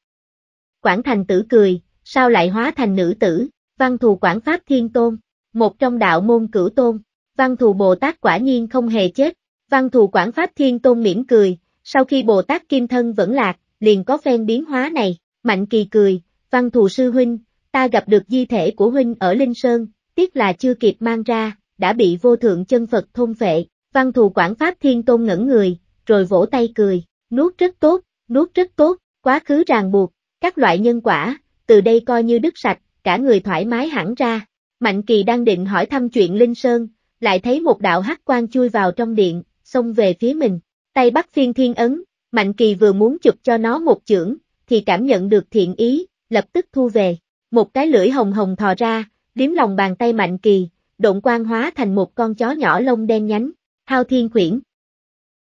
Quảng thành tử cười, sao lại hóa thành nữ tử, văn thù quảng pháp thiên tôn, một trong đạo môn cửu tôn, văn thù Bồ Tát quả nhiên không hề chết, văn thù quảng pháp thiên tôn mỉm cười, sau khi Bồ Tát kim thân vẫn lạc, liền có phen biến hóa này, mạnh kỳ cười, văn thù sư huynh, ta gặp được di thể của huynh ở Linh Sơn, tiếc là chưa kịp mang ra, đã bị vô thượng chân Phật thôn phệ, văn thù quảng pháp thiên tôn ngẩn người, rồi vỗ tay cười, nuốt rất tốt, nuốt rất tốt, quá khứ ràng buộc, các loại nhân quả, từ đây coi như đứt sạch, cả người thoải mái hẳn ra. Mạnh Kỳ đang định hỏi thăm chuyện Linh Sơn, lại thấy một đạo hắc quang chui vào trong điện, xông về phía mình, tay bắt phiên thiên ấn, Mạnh Kỳ vừa muốn chụp cho nó một chưởng, thì cảm nhận được thiện ý, lập tức thu về, một cái lưỡi hồng hồng thò ra, liếm lòng bàn tay Mạnh Kỳ, động quang hóa thành một con chó nhỏ lông đen nhánh, hao thiên khuyển.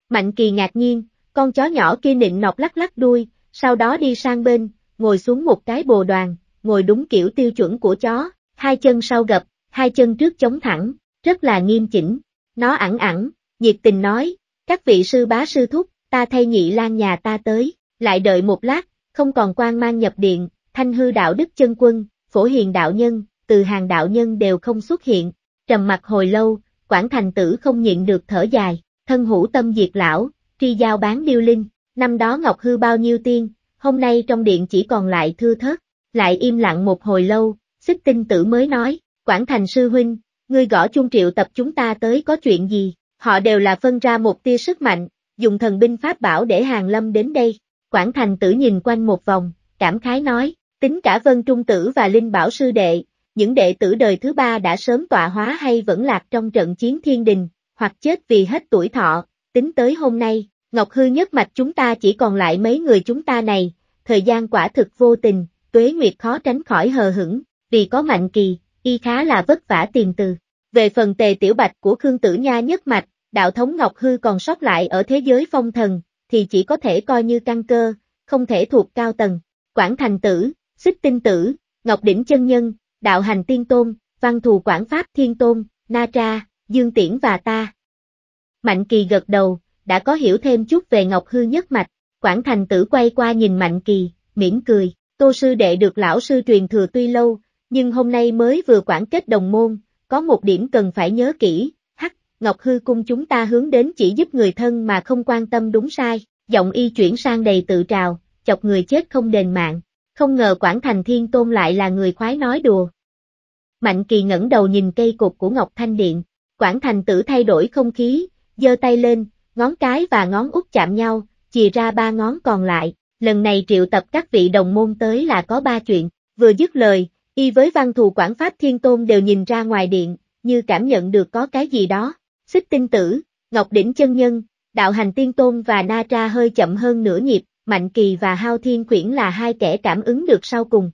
Mạnh Kỳ ngạc nhiên, con chó nhỏ kia nịnh nọc lắc lắc đuôi, sau đó đi sang bên, ngồi xuống một cái bồ đoàn, ngồi đúng kiểu tiêu chuẩn của chó, hai chân sau gập, hai chân trước chống thẳng, rất là nghiêm chỉnh. Nó ẳng ẳng, nhiệt tình nói, các vị sư bá sư thúc, ta thay nhị lan nhà ta tới, lại đợi một lát, không còn quan mang nhập điện, thanh hư đạo đức chân quân, phổ hiền đạo nhân, từ hàng đạo nhân đều không xuất hiện, trầm mặt hồi lâu, quản thành tử không nhịn được thở dài, thân hữu tâm diệt lão, tri giao bán điêu linh, năm đó Ngọc Hư bao nhiêu tiên, hôm nay trong điện chỉ còn lại thưa thớt, lại im lặng một hồi lâu, xích tinh tử mới nói, Quảng Thành Sư Huynh, ngươi gõ chung triệu tập chúng ta tới có chuyện gì, họ đều là phân ra một tia sức mạnh, dùng thần binh pháp bảo để hàng lâm đến đây, Quảng Thành tử nhìn quanh một vòng, cảm khái nói, tính cả Vân Trung Tử và Linh Bảo Sư Đệ, những đệ tử đời thứ ba đã sớm tọa hóa hay vẫn lạc trong trận chiến thiên đình, hoặc chết vì hết tuổi thọ, tính tới hôm nay, Ngọc Hư nhất mạch chúng ta chỉ còn lại mấy người chúng ta này, thời gian quả thực vô tình, tuế nguyệt khó tránh khỏi hờ hững, vì có mạnh kỳ, y khá là vất vả tiền từ. Về phần tề tiểu bạch của Khương Tử Nha nhất mạch, đạo thống Ngọc Hư còn sót lại ở thế giới phong thần, thì chỉ có thể coi như căn cơ, không thể thuộc cao tầng. Quảng Thành Tử, Xích Tinh Tử, Ngọc Đỉnh Chân Nhân, Đạo Hành Tiên Tôn, Văn Thù Quảng Pháp Thiên Tôn, Na Tra, Dương Tiễn và ta. Mạnh Kỳ gật đầu, đã có hiểu thêm chút về Ngọc Hư nhất mạch, Quảng Thành Tử quay qua nhìn Mạnh Kỳ, mỉm cười, Tô Sư Đệ được lão sư truyền thừa tuy lâu, nhưng hôm nay mới vừa quản kết đồng môn, có một điểm cần phải nhớ kỹ, hắc, Ngọc Hư cung chúng ta hướng đến chỉ giúp người thân mà không quan tâm đúng sai, giọng y chuyển sang đầy tự trào, chọc người chết không đền mạng, không ngờ Quảng Thành Thiên Tôn lại là người khoái nói đùa. Mạnh Kỳ ngẩng đầu nhìn cây cột của Ngọc Thanh Điện, Quảng Thành tử thay đổi không khí, giơ tay lên, ngón cái và ngón út chạm nhau, chìa ra ba ngón còn lại, lần này triệu tập các vị đồng môn tới là có ba chuyện, vừa dứt lời, y với văn thù quản pháp thiên tôn đều nhìn ra ngoài điện, như cảm nhận được có cái gì đó, xích tinh tử, ngọc đỉnh chân nhân, đạo hành tiên tôn và na tra hơi chậm hơn nửa nhịp, mạnh kỳ và hao thiên quyển là hai kẻ cảm ứng được sau cùng.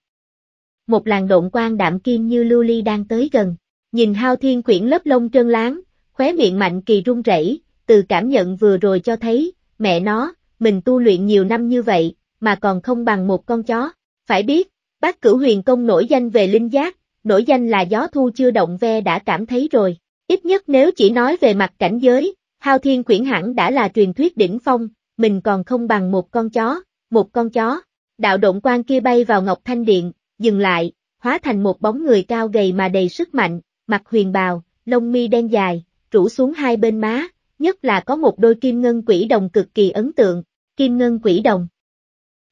Một làn độn quang đạm kim như lưu ly đang tới gần, nhìn hao thiên quyển lớp lông trơn láng, khóe miệng mạnh kỳ run rẩy, từ cảm nhận vừa rồi cho thấy, mẹ nó, mình tu luyện nhiều năm như vậy, mà còn không bằng một con chó. Phải biết, bác cửu huyền công nổi danh về linh giác, nổi danh là gió thu chưa động ve đã cảm thấy rồi. Ít nhất nếu chỉ nói về mặt cảnh giới, hao thiên quyển hẳn đã là truyền thuyết đỉnh phong, mình còn không bằng một con chó, một con chó. Đạo động quan kia bay vào Ngọc Thanh Điện, dừng lại, hóa thành một bóng người cao gầy mà đầy sức mạnh, mặt huyền bào, lông mi đen dài, rủ xuống hai bên má, nhất là có một đôi kim ngân quỷ đồng cực kỳ ấn tượng, kim ngân quỷ đồng.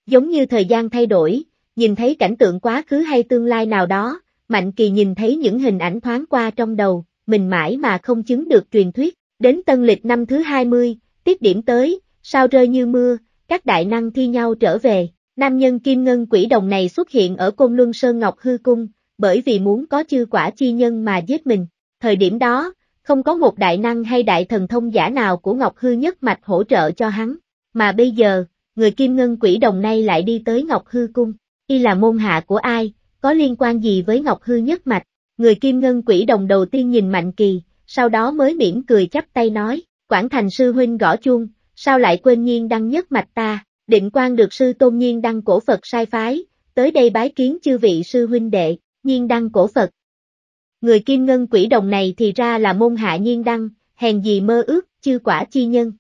Giống như thời gian thay đổi, nhìn thấy cảnh tượng quá khứ hay tương lai nào đó, Mạnh Kỳ nhìn thấy những hình ảnh thoáng qua trong đầu, mình mãi mà không chứng được truyền thuyết, đến tân lịch năm thứ 20, tiết điểm tới, sao rơi như mưa, các đại năng thi nhau trở về, nam nhân kim ngân quỷ đồng này xuất hiện ở Côn Luân Sơn Ngọc Hư Cung, bởi vì muốn có chư quả chi nhân mà giết mình, thời điểm đó, không có một đại năng hay đại thần thông giả nào của Ngọc Hư nhất mạch hỗ trợ cho hắn, mà bây giờ, người kim ngân quỷ đồng này lại đi tới Ngọc Hư cung, y là môn hạ của ai, có liên quan gì với Ngọc Hư nhất mạch, người kim ngân quỷ đồng đầu tiên nhìn Mạnh Kỳ, sau đó mới mỉm cười chắp tay nói, Quảng Thành sư huynh gõ chuông, sao lại quên nhiên đăng nhất mạch ta, định quan được sư tôn nhiên đăng cổ Phật sai phái, tới đây bái kiến chư vị sư huynh đệ, nhiên đăng cổ Phật. Người kim ngân quỷ đồng này thì ra là môn hạ nhiên đăng, hèn gì mơ ước, chư quả chi nhân.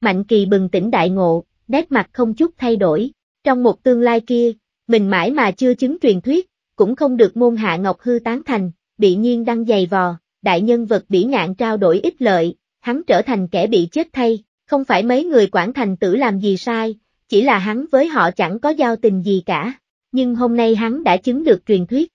Mạnh kỳ bừng tỉnh đại ngộ, nét mặt không chút thay đổi, trong một tương lai kia, mình mãi mà chưa chứng truyền thuyết, cũng không được môn hạ Ngọc Hư tán thành, bị nhiên đăng dày vò, đại nhân vật bỉ ngạn trao đổi ích lợi, hắn trở thành kẻ bị chết thay, không phải mấy người quản thành tử làm gì sai, chỉ là hắn với họ chẳng có giao tình gì cả, nhưng hôm nay hắn đã chứng được truyền thuyết.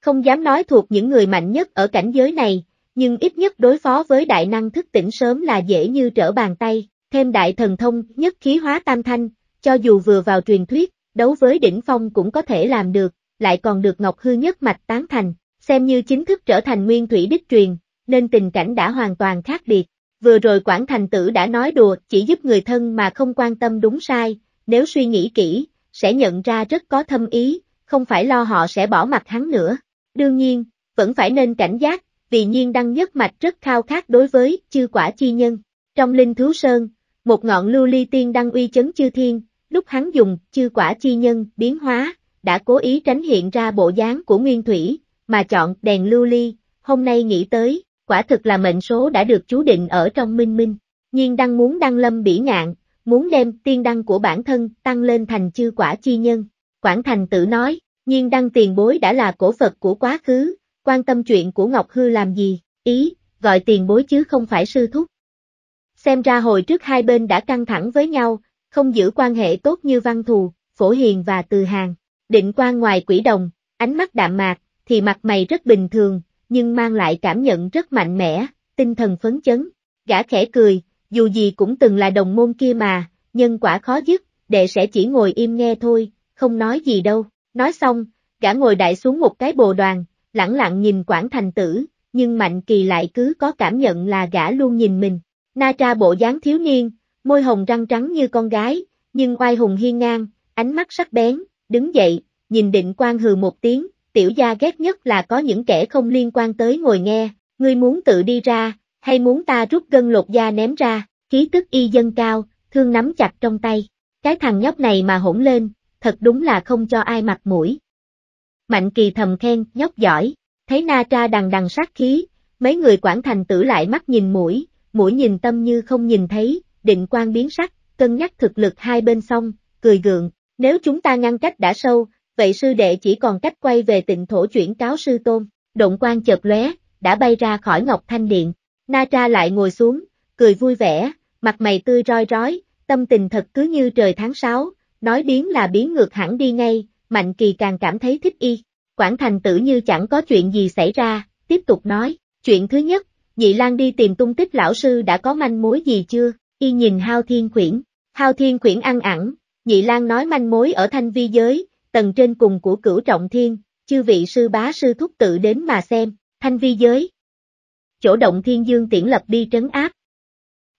Không dám nói thuộc những người mạnh nhất ở cảnh giới này, nhưng ít nhất đối phó với đại năng thức tỉnh sớm là dễ như trở bàn tay, thêm đại thần thông nhất khí hóa tam thanh, cho dù vừa vào truyền thuyết, đấu với đỉnh phong cũng có thể làm được, lại còn được Ngọc Hư nhất mạch tán thành, xem như chính thức trở thành nguyên thủy đích truyền, nên tình cảnh đã hoàn toàn khác biệt. Vừa rồi Quảng Thành Tử đã nói đùa chỉ giúp người thân mà không quan tâm đúng sai, nếu suy nghĩ kỹ, sẽ nhận ra rất có thâm ý, không phải lo họ sẽ bỏ mặt hắn nữa. Đương nhiên, vẫn phải nên cảnh giác, vì nhiên đăng nhất mạch rất khao khát đối với chư quả chi nhân. Trong linh thú sơn, một ngọn lưu ly tiên đăng uy chấn chư thiên, lúc hắn dùng chư quả chi nhân biến hóa, đã cố ý tránh hiện ra bộ dáng của nguyên thủy, mà chọn đèn lưu ly, hôm nay nghĩ tới, quả thực là mệnh số đã được chú định ở trong minh minh. Nhiên đăng muốn đăng lâm bỉ ngạn, muốn đem tiên đăng của bản thân tăng lên thành chư quả chi nhân. Quảng Thành tự nói, nhiên đăng tiền bối đã là cổ Phật của quá khứ, quan tâm chuyện của Ngọc Hư làm gì, ý, gọi tiền bối chứ không phải sư thúc. Xem ra hồi trước hai bên đã căng thẳng với nhau, không giữ quan hệ tốt như văn thù, phổ hiền và từ hàng. Định quan ngoài quỷ đồng, ánh mắt đạm mạc, thì mặt mày rất bình thường, nhưng mang lại cảm nhận rất mạnh mẽ, tinh thần phấn chấn. Gã khẽ cười, dù gì cũng từng là đồng môn kia mà, nhân quả khó dứt, đệ sẽ chỉ ngồi im nghe thôi, không nói gì đâu. Nói xong, gã ngồi đại xuống một cái bồ đoàn, lẳng lặng nhìn Quảng Thành Tử, nhưng Mạnh Kỳ lại cứ có cảm nhận là gã luôn nhìn mình. Na tra bộ dáng thiếu niên, môi hồng răng trắng như con gái, nhưng oai hùng hiên ngang, ánh mắt sắc bén, đứng dậy, nhìn định quan hừ một tiếng, tiểu gia ghét nhất là có những kẻ không liên quan tới ngồi nghe, ngươi muốn tự đi ra, hay muốn ta rút gân lột da ném ra, khí tức y dân cao, thương nắm chặt trong tay. Cái thằng nhóc này mà hỗn lên, thật đúng là không cho ai mặt mũi. Mạnh kỳ thầm khen, nhóc giỏi, thấy na tra đằng đằng sát khí, mấy người quản thành tử lại mắt nhìn mũi, mũi nhìn tâm như không nhìn thấy, định quan biến sắc, cân nhắc thực lực hai bên xong, cười gượng, nếu chúng ta ngăn cách đã sâu, vậy sư đệ chỉ còn cách quay về tịnh thổ chuyển cáo sư tôn, động quan chợt lóe, đã bay ra khỏi Ngọc Thanh Điện, Na Tra lại ngồi xuống, cười vui vẻ, mặt mày tươi roi rói, tâm tình thật cứ như trời tháng 6, nói biến là biến ngược hẳn đi ngay, Mạnh Kỳ càng cảm thấy thích y. Quảng Thành tử như chẳng có chuyện gì xảy ra, tiếp tục nói, chuyện thứ nhất, Nhị Lan đi tìm tung tích lão sư đã có manh mối gì chưa, y nhìn Hao Thiên Quyển, Hao Thiên Quyển ăn ẳng, Nhị Lan nói manh mối ở thanh vi giới, tầng trên cùng của cửu trọng thiên, chư vị sư bá sư thúc tự đến mà xem, thanh vi giới. Chỗ động thiên dương tiễn lập đi trấn áp.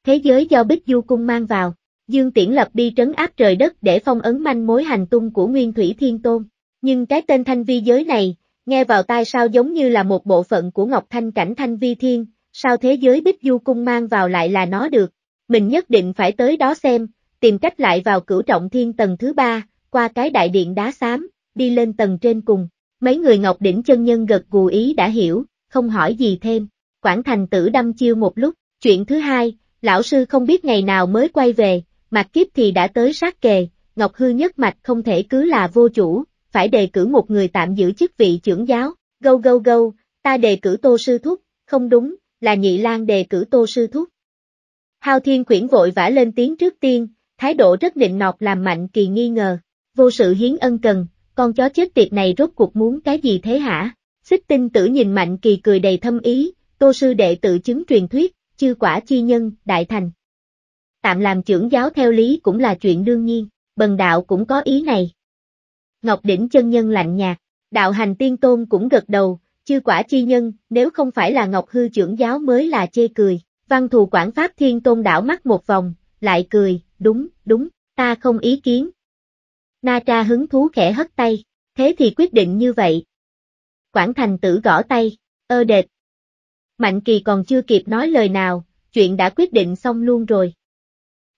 Thế giới do Bích Du Cung mang vào, dương tiễn lập đi trấn áp trời đất để phong ấn manh mối hành tung của Nguyên Thủy Thiên Tôn. Nhưng cái tên thanh vi giới này, nghe vào tai sao giống như là một bộ phận của Ngọc Thanh cảnh thanh vi thiên, sao thế giới Bích Du Cung mang vào lại là nó được. Mình nhất định phải tới đó xem, tìm cách lại vào cửu trọng thiên tầng thứ ba, qua cái đại điện đá xám, đi lên tầng trên cùng. Mấy người Ngọc Đỉnh chân nhân gật gù ý đã hiểu, không hỏi gì thêm. Quảng thành tử đâm chiêu một lúc. Chuyện thứ hai, lão sư không biết ngày nào mới quay về, mặt kiếp thì đã tới sát kề, Ngọc Hư nhất mạch không thể cứ là vô chủ, phải đề cử một người tạm giữ chức vị trưởng giáo. Gâu gâu gâu, ta đề cử tô sư thúc, không đúng, là nhị lang đề cử tô sư thúc. Hao Thiên Quyển vội vã lên tiếng trước tiên, thái độ rất định nọt làm Mạnh Kỳ nghi ngờ. Vô sự hiến ân cần, con chó chết tiệt này rốt cuộc muốn cái gì thế hả? Xích tinh tử nhìn Mạnh Kỳ cười đầy thâm ý, tô sư đệ tự chứng truyền thuyết, chư quả chi nhân, đại thành. Tạm làm trưởng giáo theo lý cũng là chuyện đương nhiên, bần đạo cũng có ý này. Ngọc Đỉnh chân nhân lạnh nhạt, đạo hành tiên tôn cũng gật đầu, chư quả chi nhân, nếu không phải là Ngọc Hư trưởng giáo mới là chê cười. Văn thù quản pháp thiên tôn đảo mắt một vòng, lại cười, đúng, đúng, ta không ý kiến. Na tra hứng thú khẽ hất tay, thế thì quyết định như vậy. Quảng thành tử gõ tay, ơ đệt. Mạnh Kỳ còn chưa kịp nói lời nào, chuyện đã quyết định xong luôn rồi.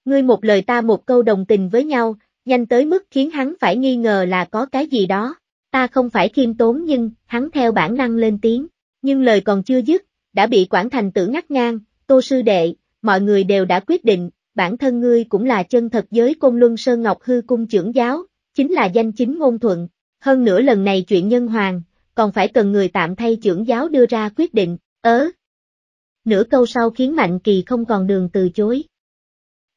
Ngươi một lời ta một câu đồng tình với nhau, nhanh tới mức khiến hắn phải nghi ngờ là có cái gì đó. Ta không phải khiêm tốn nhưng, hắn theo bản năng lên tiếng. Nhưng lời còn chưa dứt, đã bị quản thành tử ngắt ngang, tô sư đệ, mọi người đều đã quyết định, bản thân ngươi cũng là chân thật giới Côn Luân Sơn Ngọc Hư Cung trưởng giáo, chính là danh chính ngôn thuận. Hơn nữa lần này chuyện nhân hoàng, còn phải cần người tạm thay trưởng giáo đưa ra quyết định, ớ. Nửa câu sau khiến Mạnh Kỳ không còn đường từ chối.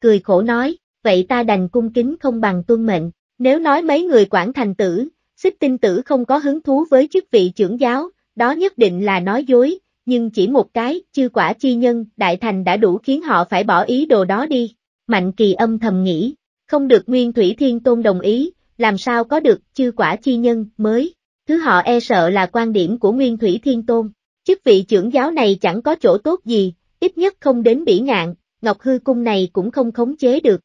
Cười khổ nói, vậy ta đành cung kính không bằng tuân mệnh, nếu nói mấy người quản thành tử, xích tinh tử không có hứng thú với chức vị trưởng giáo, đó nhất định là nói dối, nhưng chỉ một cái, chư quả chi nhân, đại thành đã đủ khiến họ phải bỏ ý đồ đó đi. Mạnh kỳ âm thầm nghĩ, không được Nguyên Thủy Thiên Tôn đồng ý, làm sao có được chư quả chi nhân mới. Thứ họ e sợ là quan điểm của Nguyên Thủy Thiên Tôn. Chức vị trưởng giáo này chẳng có chỗ tốt gì, ít nhất không đến bỉ ngạn, Ngọc Hư Cung này cũng không khống chế được.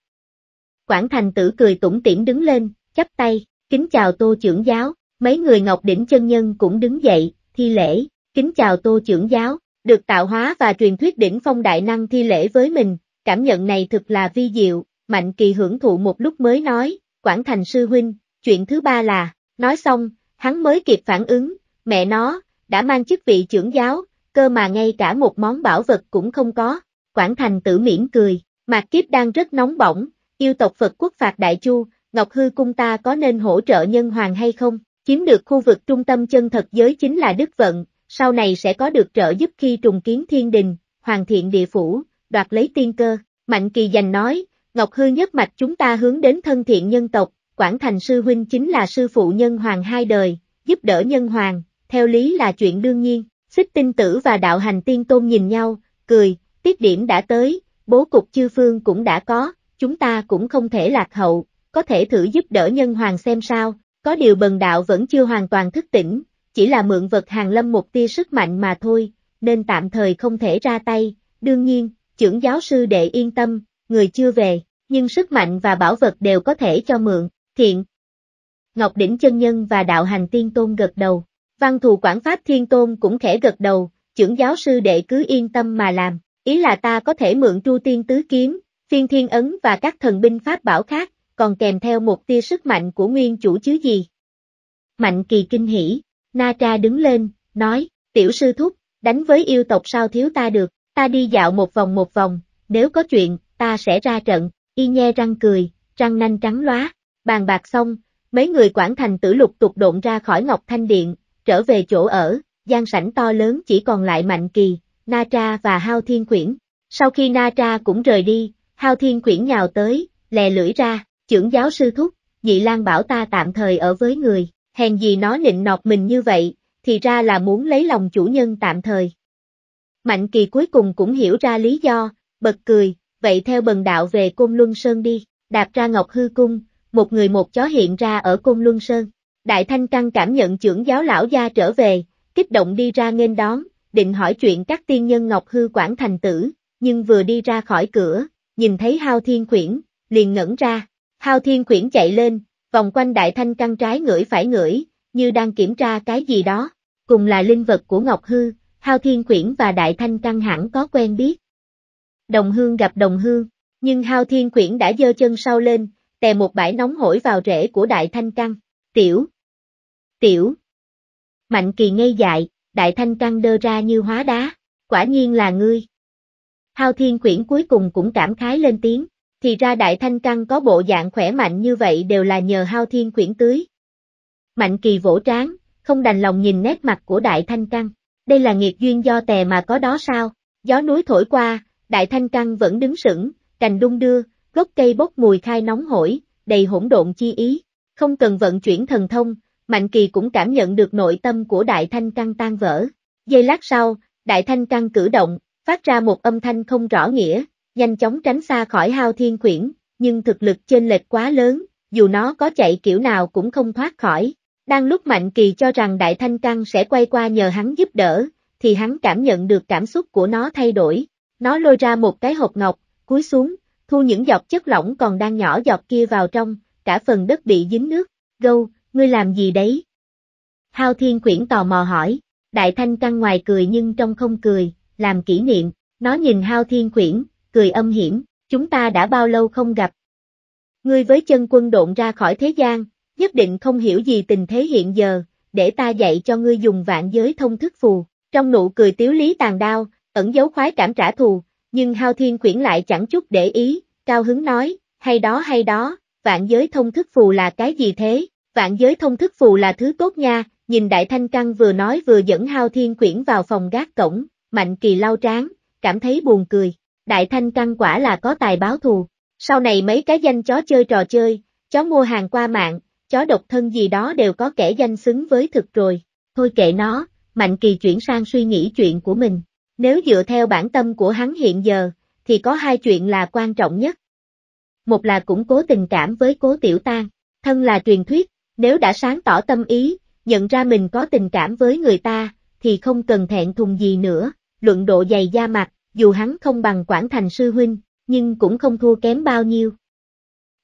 Quảng Thành Tử cười tủm tỉm đứng lên, chắp tay, kính chào tô trưởng giáo, mấy người Ngọc Đỉnh chân nhân cũng đứng dậy, thi lễ, kính chào tô trưởng giáo, được tạo hóa và truyền thuyết đỉnh phong đại năng thi lễ với mình, cảm nhận này thực là vi diệu, Mạnh Kỳ hưởng thụ một lúc mới nói, Quảng Thành sư huynh, chuyện thứ ba là, nói xong, hắn mới kịp phản ứng, mẹ nó, đã mang chức vị trưởng giáo, cơ mà ngay cả một món bảo vật cũng không có, Quảng Thành tử mỉm cười, Mạc Kiếp đang rất nóng bỏng, yêu tộc Phật quốc phạt Đại Chu, Ngọc Hư cung ta có nên hỗ trợ nhân hoàng hay không, chiếm được khu vực trung tâm chân thật giới chính là Đức Vận, sau này sẽ có được trợ giúp khi trùng kiến thiên đình, hoàn thiện địa phủ, đoạt lấy tiên cơ, Mạnh Kỳ dành nói, Ngọc Hư nhất mạch chúng ta hướng đến thân thiện nhân tộc, Quảng Thành Sư Huynh chính là sư phụ nhân hoàng hai đời, giúp đỡ nhân hoàng, theo lý là chuyện đương nhiên, xích tinh tử và đạo hành tiên tôn nhìn nhau, cười, tiết điểm đã tới, bố cục chư phương cũng đã có, chúng ta cũng không thể lạc hậu, có thể thử giúp đỡ nhân hoàng xem sao, có điều bần đạo vẫn chưa hoàn toàn thức tỉnh, chỉ là mượn vật hàng lâm một tia sức mạnh mà thôi, nên tạm thời không thể ra tay, đương nhiên, trưởng giáo sư đệ yên tâm, người chưa về, nhưng sức mạnh và bảo vật đều có thể cho mượn, thiện. Ngọc Đỉnh chân nhân và đạo hành tiên tôn gật đầu, văn thù quản pháp thiên tôn cũng khẽ gật đầu, trưởng giáo sư đệ cứ yên tâm mà làm, ý là ta có thể mượn tru tiên tứ kiếm, phiên thiên ấn và các thần binh pháp bảo khác, còn kèm theo một tia sức mạnh của nguyên chủ chứ gì. Mạnh kỳ kinh hỉ, Na Tra đứng lên, nói, tiểu sư thúc, đánh với yêu tộc sao thiếu ta được, ta đi dạo một vòng một vòng, nếu có chuyện, ta sẽ ra trận, y nhe răng cười, răng nanh trắng lóa, bàn bạc xong, mấy người quản thành tử lục tục độn ra khỏi Ngọc Thanh Điện, trở về chỗ ở, gian sảnh to lớn chỉ còn lại Mạnh Kỳ, Na Tra và Hao Thiên Quyển. Sau khi Na Tra cũng rời đi, Hao Thiên Quyển nhào tới, lè lưỡi ra, trưởng giáo sư thúc, dị lan bảo ta tạm thời ở với người, hèn gì nó nịnh nọt mình như vậy, thì ra là muốn lấy lòng chủ nhân tạm thời. Mạnh kỳ cuối cùng cũng hiểu ra lý do, bật cười, vậy theo bần đạo về Côn Luân Sơn đi, đạp ra Ngọc Hư Cung, một người một chó hiện ra ở Côn Luân Sơn. Đại Thanh Căng cảm nhận trưởng giáo lão gia trở về, kích động đi ra nghênh đón, định hỏi chuyện các tiên nhân Ngọc Hư quản thành tử, nhưng vừa đi ra khỏi cửa, nhìn thấy Hao Thiên Khuyển, liền ngẩn ra, Hao Thiên Khuyển chạy lên, vòng quanh Đại Thanh Căng trái ngửi phải ngửi, như đang kiểm tra cái gì đó, cùng là linh vật của Ngọc Hư, Hao Thiên Quyển và Đại Thanh Căng hẳn có quen biết. Đồng hương gặp đồng hương, nhưng Hao Thiên Quyển đã dơ chân sau lên, tè một bãi nóng hổi vào rễ của Đại Thanh Căng, tiểu, tiểu. Mạnh kỳ ngây dại, Đại Thanh Căng đơ ra như hóa đá, quả nhiên là ngươi. Hao Thiên Quyển cuối cùng cũng cảm khái lên tiếng, thì ra Đại Thanh Căng có bộ dạng khỏe mạnh như vậy đều là nhờ Hao Thiên Quyển tưới. Mạnh kỳ vỗ trán, không đành lòng nhìn nét mặt của Đại Thanh Căng, đây là nghiệt duyên do tè mà có đó sao, gió núi thổi qua, Đại Thanh Căng vẫn đứng sững, cành đung đưa, gốc cây bốc mùi khai nóng hổi, đầy hỗn độn chi ý, không cần vận chuyển thần thông, Mạnh Kỳ cũng cảm nhận được nội tâm của Đại Thanh Căng tan vỡ. Giây lát sau, Đại Thanh Căng cử động, phát ra một âm thanh không rõ nghĩa, nhanh chóng tránh xa khỏi hao thiên quyển, nhưng thực lực chênh lệch quá lớn, dù nó có chạy kiểu nào cũng không thoát khỏi. Đang lúc Mạnh Kỳ cho rằng Đại Thanh Căng sẽ quay qua nhờ hắn giúp đỡ, thì hắn cảm nhận được cảm xúc của nó thay đổi. Nó lôi ra một cái hộp ngọc, cúi xuống, thu những giọt chất lỏng còn đang nhỏ giọt kia vào trong, cả phần đất bị dính nước. Gâu, ngươi làm gì đấy? Hao Thiên Quyển tò mò hỏi, Đại Thanh Căng ngoài cười nhưng trong không cười, làm kỷ niệm, nó nhìn hao thiên quyển, cười âm hiểm, chúng ta đã bao lâu không gặp. Ngươi với chân quân độn ra khỏi thế gian, nhất định không hiểu gì tình thế hiện giờ, để ta dạy cho ngươi dùng vạn giới thông thức phù. Trong nụ cười tiếu lý tàn đao, ẩn dấu khoái cảm trả thù, nhưng hao thiên quyển lại chẳng chút để ý, cao hứng nói, hay đó hay đó, vạn giới thông thức phù là cái gì thế? Vạn giới thông thức phù là thứ tốt nha, nhìn đại thanh căng vừa nói vừa dẫn hao thiên quyển vào phòng gác cổng, mạnh kỳ lau tráng, cảm thấy buồn cười. Đại thanh căng quả là có tài báo thù. Sau này mấy cái danh chó chơi trò chơi, chó mua hàng qua mạng, chó độc thân gì đó đều có kẻ danh xứng với thực rồi. Thôi kệ nó, Mạnh Kỳ chuyển sang suy nghĩ chuyện của mình. Nếu dựa theo bản tâm của hắn hiện giờ, thì có hai chuyện là quan trọng nhất. Một là củng cố tình cảm với cố tiểu tan, thân là truyền thuyết, nếu đã sáng tỏ tâm ý, nhận ra mình có tình cảm với người ta, thì không cần thẹn thùng gì nữa, luận độ dày da mặt, dù hắn không bằng Quảng Thành sư huynh, nhưng cũng không thua kém bao nhiêu.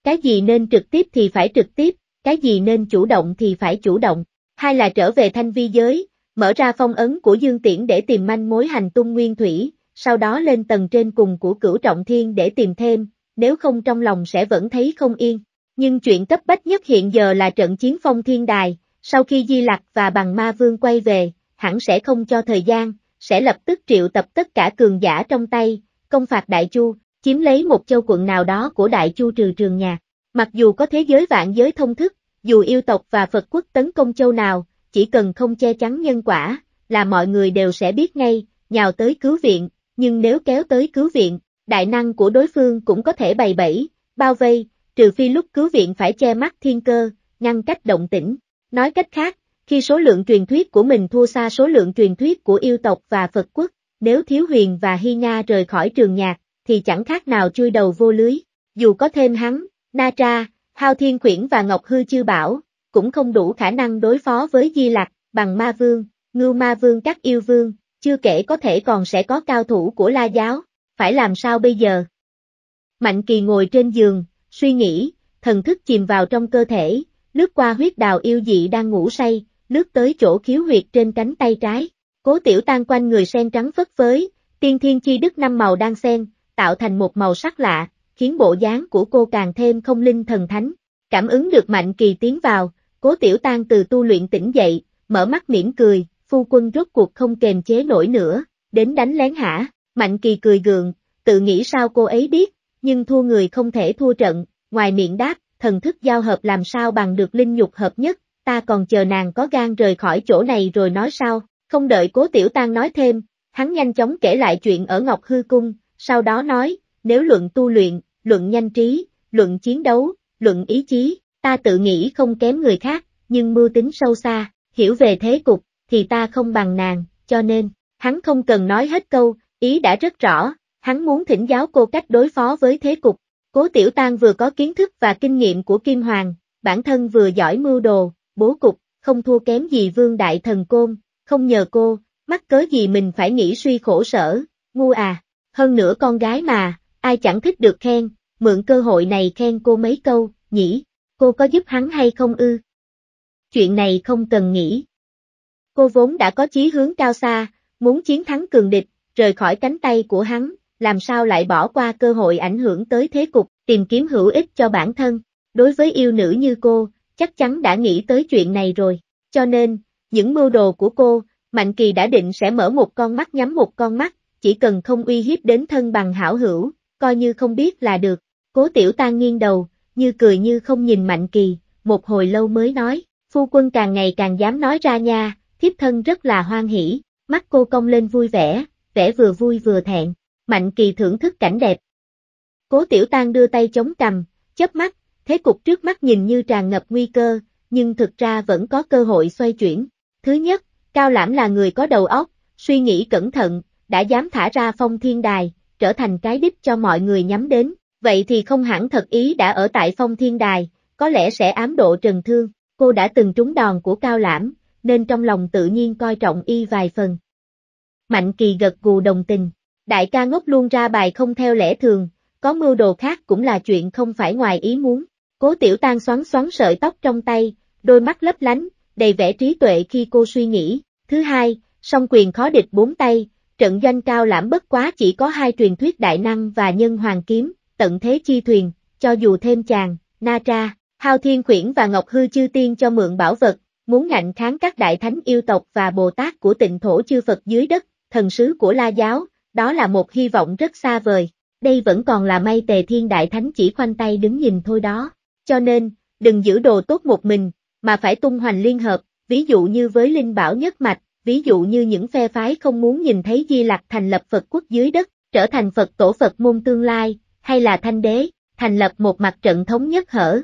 Cái gì nên trực tiếp thì phải trực tiếp, cái gì nên chủ động thì phải chủ động. Hai là trở về thanh vi giới, mở ra phong ấn của Dương Tiễn để tìm manh mối hành tung nguyên thủy, sau đó lên tầng trên cùng của cửu trọng thiên để tìm thêm, nếu không trong lòng sẽ vẫn thấy không yên. Nhưng chuyện cấp bách nhất hiện giờ là trận chiến phong thiên đài, sau khi Di Lặc và bằng ma vương quay về, hẳn sẽ không cho thời gian, sẽ lập tức triệu tập tất cả cường giả trong tay, công phạt Đại Chu, chiếm lấy một châu quận nào đó của Đại Chu trừ trường nhạc. Mặc dù có thế giới vạn giới thông thức, dù yêu tộc và Phật quốc tấn công châu nào, chỉ cần không che chắn nhân quả, là mọi người đều sẽ biết ngay, nhào tới cứu viện, nhưng nếu kéo tới cứu viện, đại năng của đối phương cũng có thể bày bẫy, bao vây, trừ phi lúc cứu viện phải che mắt thiên cơ, ngăn cách động tĩnh. Nói cách khác, khi số lượng truyền thuyết của mình thua xa số lượng truyền thuyết của yêu tộc và Phật quốc, nếu Thiếu Huyền và Hy Nga rời khỏi trường nhạc, thì chẳng khác nào chui đầu vô lưới. Dù có thêm hắn, Na Tra, Hao Thiên Quyển và Ngọc Hư Chư Bảo, cũng không đủ khả năng đối phó với Di Lạc, bằng Ma Vương, Ngưu Ma Vương các yêu vương, chưa kể có thể còn sẽ có cao thủ của La Giáo, phải làm sao bây giờ? Mạnh Kỳ ngồi trên giường, suy nghĩ, thần thức chìm vào trong cơ thể, lướt qua huyết đào yêu dị đang ngủ say, lướt tới chỗ khiếu huyệt trên cánh tay trái. Cố tiểu tan quanh người sen trắng phất phới, tiên thiên chi đức năm màu đang sen tạo thành một màu sắc lạ, khiến bộ dáng của cô càng thêm không linh thần thánh. Cảm ứng được mạnh kỳ tiến vào, cố tiểu tan từ tu luyện tỉnh dậy, mở mắt mỉm cười, phu quân rốt cuộc không kềm chế nổi nữa, đến đánh lén hả, mạnh kỳ cười gượng, tự nghĩ sao cô ấy biết, nhưng thua người không thể thua trận, ngoài miệng đáp, thần thức giao hợp làm sao bằng được linh nhục hợp nhất, ta còn chờ nàng có gan rời khỏi chỗ này rồi nói sao, không đợi cố tiểu tan nói thêm, hắn nhanh chóng kể lại chuyện ở Ngọc Hư Cung, sau đó nói, nếu luận tu luyện, luận nhanh trí, luận chiến đấu, luận ý chí, ta tự nghĩ không kém người khác, nhưng mưu tính sâu xa, hiểu về thế cục, thì ta không bằng nàng, cho nên, hắn không cần nói hết câu, ý đã rất rõ, hắn muốn thỉnh giáo cô cách đối phó với thế cục. Cố Tiểu Tan vừa có kiến thức và kinh nghiệm của Kim Hoàng, bản thân vừa giỏi mưu đồ, bố cục, không thua kém gì Vương Đại Thần Côn, không nhờ cô, mắc cớ gì mình phải nghĩ suy khổ sở, ngu à, hơn nữa con gái mà, ai chẳng thích được khen, mượn cơ hội này khen cô mấy câu, nhỉ, cô có giúp hắn hay không ư? Chuyện này không cần nghĩ. Cô vốn đã có chí hướng cao xa, muốn chiến thắng cường địch, rời khỏi cánh tay của hắn, làm sao lại bỏ qua cơ hội ảnh hưởng tới thế cục, tìm kiếm hữu ích cho bản thân. Đối với yêu nữ như cô, chắc chắn đã nghĩ tới chuyện này rồi. Cho nên, những mưu đồ của cô, Mạnh Kỳ đã định sẽ mở một con mắt nhắm một con mắt, chỉ cần không uy hiếp đến thân bằng hảo hữu, coi như không biết là được. Cố tiểu tan nghiêng đầu, như cười như không nhìn Mạnh Kỳ, một hồi lâu mới nói, phu quân càng ngày càng dám nói ra nha, thiếp thân rất là hoan hỉ, mắt cô cong lên vui vẻ, vẻ vừa vui vừa thẹn, Mạnh Kỳ thưởng thức cảnh đẹp. Cố Tiểu Tan đưa tay chống cầm, chớp mắt, thế cục trước mắt nhìn như tràn ngập nguy cơ, nhưng thực ra vẫn có cơ hội xoay chuyển. Thứ nhất, Cao Lãm là người có đầu óc, suy nghĩ cẩn thận, đã dám thả ra phong thiên đài, trở thành cái đích cho mọi người nhắm đến, vậy thì không hẳn thật ý đã ở tại phong thiên đài, có lẽ sẽ ám độ trần thương, cô đã từng trúng đòn của Cao Lãm, nên trong lòng tự nhiên coi trọng y vài phần. Mạnh kỳ gật gù đồng tình, đại ca ngốc luôn ra bài không theo lẽ thường, có mưu đồ khác cũng là chuyện không phải ngoài ý muốn. Cố tiểu tan xoắn xoắn sợi tóc trong tay, đôi mắt lấp lánh, đầy vẻ trí tuệ khi cô suy nghĩ. Thứ hai, song quyền khó địch bốn tay, trận doanh cao lãm bất quá chỉ có hai truyền thuyết đại năng và nhân hoàng kiếm, tận thế chi thuyền, cho dù thêm chàng, Na Tra, Hao Thiên Khuyển và Ngọc Hư Chư Tiên cho mượn bảo vật, muốn ngạnh kháng các đại thánh yêu tộc và Bồ Tát của tịnh thổ chư Phật dưới đất, thần sứ của La Giáo, đó là một hy vọng rất xa vời. Đây vẫn còn là may tề thiên đại thánh chỉ khoanh tay đứng nhìn thôi đó. Cho nên, đừng giữ đồ tốt một mình, mà phải tung hoành liên hợp, ví dụ như với Linh Bảo Nhất Mạch, ví dụ như những phe phái không muốn nhìn thấy Di Lặc thành lập Phật quốc dưới đất, trở thành Phật tổ Phật môn tương lai, hay là thanh đế, thành lập một mặt trận thống nhất hở.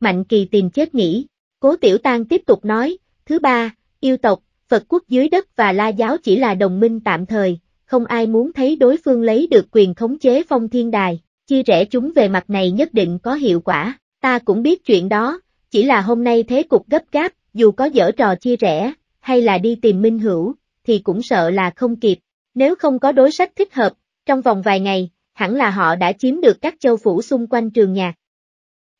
Mạnh kỳ tìm chết nghĩ, cố tiểu tang tiếp tục nói, thứ ba, yêu tộc, Phật quốc dưới đất và La giáo chỉ là đồng minh tạm thời, không ai muốn thấy đối phương lấy được quyền khống chế phong thiên đài, chia rẽ chúng về mặt này nhất định có hiệu quả, ta cũng biết chuyện đó, chỉ là hôm nay thế cục gấp gáp, dù có dở trò chia rẽ, hay là đi tìm minh hữu, thì cũng sợ là không kịp, nếu không có đối sách thích hợp, trong vòng vài ngày, hẳn là họ đã chiếm được các châu phủ xung quanh trường nhạc.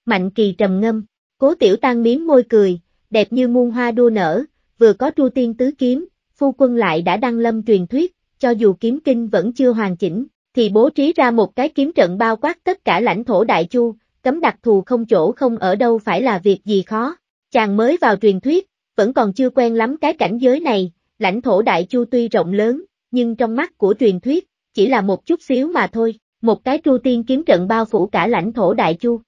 Mạnh kỳ trầm ngâm, cố tiểu tăng miếng môi cười, đẹp như muôn hoa đua nở, vừa có tru tiên tứ kiếm, phu quân lại đã đăng lâm truyền thuyết, cho dù kiếm kinh vẫn chưa hoàn chỉnh, thì bố trí ra một cái kiếm trận bao quát tất cả lãnh thổ đại chu, cấm đặc thù không chỗ không ở đâu phải là việc gì khó. Chàng mới vào truyền thuyết, vẫn còn chưa quen lắm cái cảnh giới này, lãnh thổ đại chu tuy rộng lớn, nhưng trong mắt của truyền thuyết, chỉ là một chút xíu mà thôi, một cái tru tiên kiếm trận bao phủ cả lãnh thổ đại chu.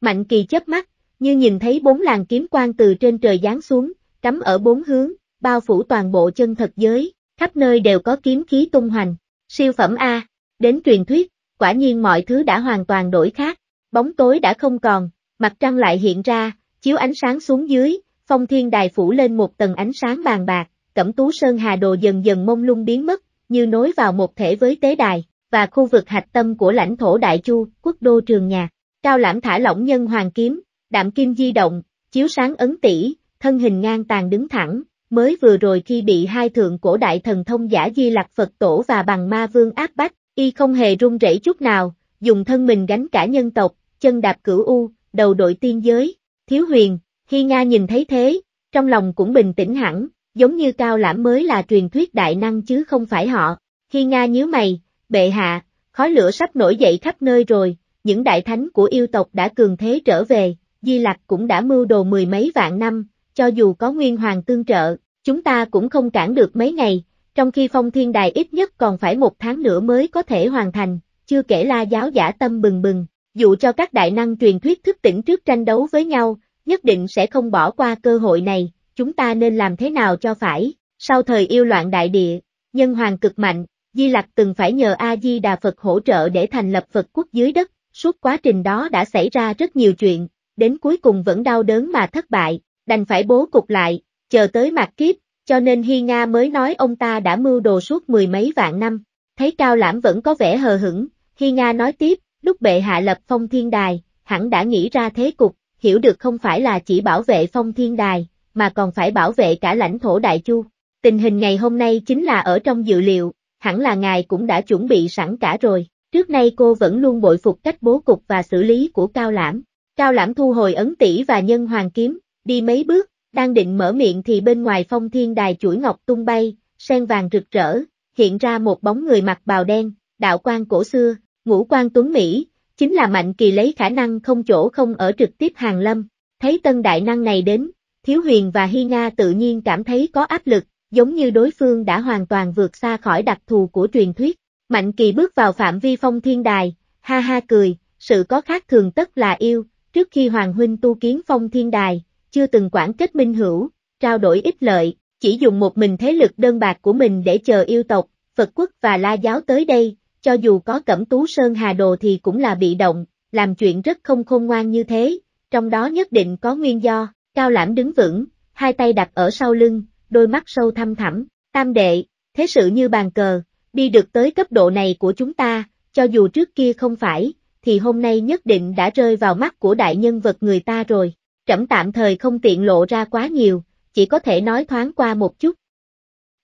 Mạnh kỳ chớp mắt, như nhìn thấy bốn làng kiếm quang từ trên trời giáng xuống, cắm ở bốn hướng, bao phủ toàn bộ chân thật giới, khắp nơi đều có kiếm khí tung hoành. Siêu phẩm A, đến truyền thuyết, quả nhiên mọi thứ đã hoàn toàn đổi khác, bóng tối đã không còn, mặt trăng lại hiện ra, chiếu ánh sáng xuống dưới, phong thiên đài phủ lên một tầng ánh sáng bàn bạc, cẩm tú sơn hà đồ dần dần mông lung biến mất, như nối vào một thể với tế đài, và khu vực hạch tâm của lãnh thổ Đại Chu, quốc đô trường nhạc. Cao lãm thả lỏng nhân hoàng kiếm, đạm kim di động, chiếu sáng ấn tỷ, thân hình ngang tàn đứng thẳng, mới vừa rồi khi bị hai thượng cổ đại thần thông giả di lạc Phật tổ và bằng ma vương áp bách, y không hề run rẩy chút nào, dùng thân mình gánh cả nhân tộc, chân đạp cửu u, đầu đội tiên giới, thiếu huyền, khi Nga nhìn thấy thế, trong lòng cũng bình tĩnh hẳn, giống như cao lãm mới là truyền thuyết đại năng chứ không phải họ, khi Nga nhíu mày, bệ hạ, khói lửa sắp nổi dậy khắp nơi rồi, những đại thánh của yêu tộc đã cường thế trở về, Di Lặc cũng đã mưu đồ mười mấy vạn năm, cho dù có nguyên hoàng tương trợ, chúng ta cũng không cản được mấy ngày, trong khi phong thiên đài ít nhất còn phải một tháng nữa mới có thể hoàn thành, chưa kể la giáo giả tâm bừng bừng, dụ cho các đại năng truyền thuyết thức tỉnh trước tranh đấu với nhau, nhất định sẽ không bỏ qua cơ hội này, chúng ta nên làm thế nào cho phải, sau thời yêu loạn đại địa, nhân hoàng cực mạnh, Di Lặc từng phải nhờ A-di-đà Phật hỗ trợ để thành lập Phật quốc dưới đất, suốt quá trình đó đã xảy ra rất nhiều chuyện, đến cuối cùng vẫn đau đớn mà thất bại, đành phải bố cục lại, chờ tới mặt kiếp, cho nên Hy Nga mới nói ông ta đã mưu đồ suốt mười mấy vạn năm, thấy Cao Lãm vẫn có vẻ hờ hững, Hy Nga nói tiếp, lúc bệ hạ lập phong thiên đài, hẳn đã nghĩ ra thế cục, hiểu được không phải là chỉ bảo vệ phong thiên đài, mà còn phải bảo vệ cả lãnh thổ Đại Chu. Tình hình ngày hôm nay chính là ở trong dự liệu, hẳn là ngài cũng đã chuẩn bị sẵn cả rồi. Trước nay cô vẫn luôn bội phục cách bố cục và xử lý của Cao Lãm. Cao Lãm thu hồi ấn tỷ và nhân hoàng kiếm, đi mấy bước, đang định mở miệng thì bên ngoài phong thiên đài chuỗi ngọc tung bay, sen vàng rực rỡ, hiện ra một bóng người mặc bào đen, đạo quan cổ xưa, ngũ quan tuấn Mỹ, chính là Mạnh Kỳ lấy khả năng không chỗ không ở trực tiếp hàng lâm. Thấy tân đại năng này đến, Thiếu Huyền và Hy Nga tự nhiên cảm thấy có áp lực, giống như đối phương đã hoàn toàn vượt xa khỏi đặc thù của truyền thuyết. Mạnh Kỳ bước vào phạm vi phong thiên đài, ha ha cười, sự có khác thường tất là yêu, trước khi Hoàng Huynh tu kiến phong thiên đài, chưa từng quản kết minh hữu, trao đổi ích lợi, chỉ dùng một mình thế lực đơn bạc của mình để chờ yêu tộc, Phật quốc và La giáo tới đây, cho dù có cẩm tú sơn hà đồ thì cũng là bị động, làm chuyện rất không khôn ngoan như thế, trong đó nhất định có nguyên do, cao lãm đứng vững, hai tay đặt ở sau lưng, đôi mắt sâu thăm thẳm, tam đệ, thế sự như bàn cờ, đi được tới cấp độ này của chúng ta, cho dù trước kia không phải, thì hôm nay nhất định đã rơi vào mắt của đại nhân vật người ta rồi, trẫm tạm thời không tiện lộ ra quá nhiều, chỉ có thể nói thoáng qua một chút.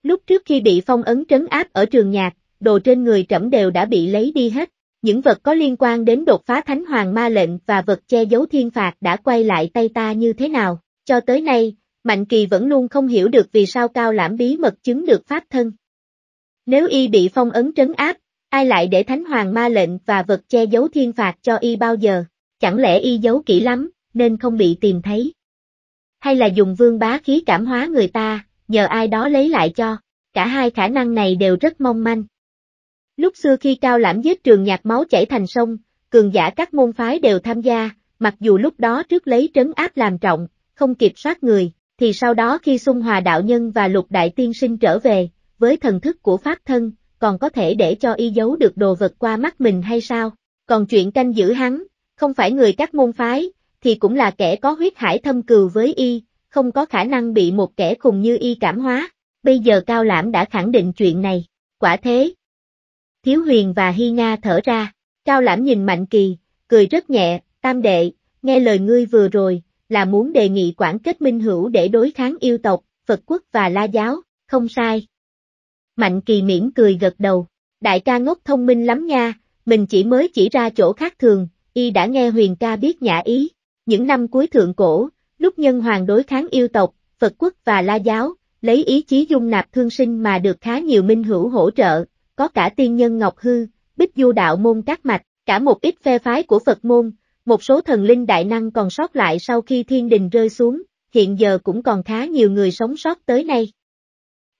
Lúc trước khi bị phong ấn trấn áp ở trường nhạc, đồ trên người trẫm đều đã bị lấy đi hết. Những vật có liên quan đến đột phá thánh hoàng ma lệnh và vật che giấu thiên phạt đã quay lại tay ta như thế nào. Cho tới nay, Mạnh Kỳ vẫn luôn không hiểu được vì sao Cao Lãm bí mật chứng được pháp thân. Nếu y bị phong ấn trấn áp, ai lại để thánh hoàng ma lệnh và vật che giấu thiên phạt cho y bao giờ? Chẳng lẽ y giấu kỹ lắm, nên không bị tìm thấy? Hay là dùng vương bá khí cảm hóa người ta, nhờ ai đó lấy lại cho? Cả hai khả năng này đều rất mong manh. Lúc xưa khi Cao Lãm giết trường nhạc máu chảy thành sông, cường giả các môn phái đều tham gia, mặc dù lúc đó trước lấy trấn áp làm trọng, không kịp soát người, thì sau đó khi xung hòa đạo nhân và lục đại tiên sinh trở về, với thần thức của pháp thân, còn có thể để cho y giấu được đồ vật qua mắt mình hay sao? Còn chuyện canh giữ hắn, không phải người các môn phái, thì cũng là kẻ có huyết hải thâm cừu với y, không có khả năng bị một kẻ khùng như y cảm hóa. Bây giờ Cao Lãm đã khẳng định chuyện này, quả thế. Thiếu Huyền và Hy Nga thở ra, Cao Lãm nhìn Mạnh Kỳ, cười rất nhẹ, tam đệ, nghe lời ngươi vừa rồi, là muốn đề nghị quản kết minh hữu để đối kháng yêu tộc, Phật quốc và La giáo, không sai. Mạnh Kỳ mỉm cười gật đầu, đại ca ngốc thông minh lắm nha, mình chỉ mới chỉ ra chỗ khác thường, y đã nghe huyền ca biết nhã ý. Những năm cuối thượng cổ, lúc nhân hoàng đối kháng yêu tộc, Phật quốc và La giáo, lấy ý chí dung nạp thương sinh mà được khá nhiều minh hữu hỗ trợ, có cả tiên nhân Ngọc Hư, Bích Du đạo môn các mạch, cả một ít phe phái của Phật môn, một số thần linh đại năng còn sót lại sau khi thiên đình rơi xuống, hiện giờ cũng còn khá nhiều người sống sót tới nay.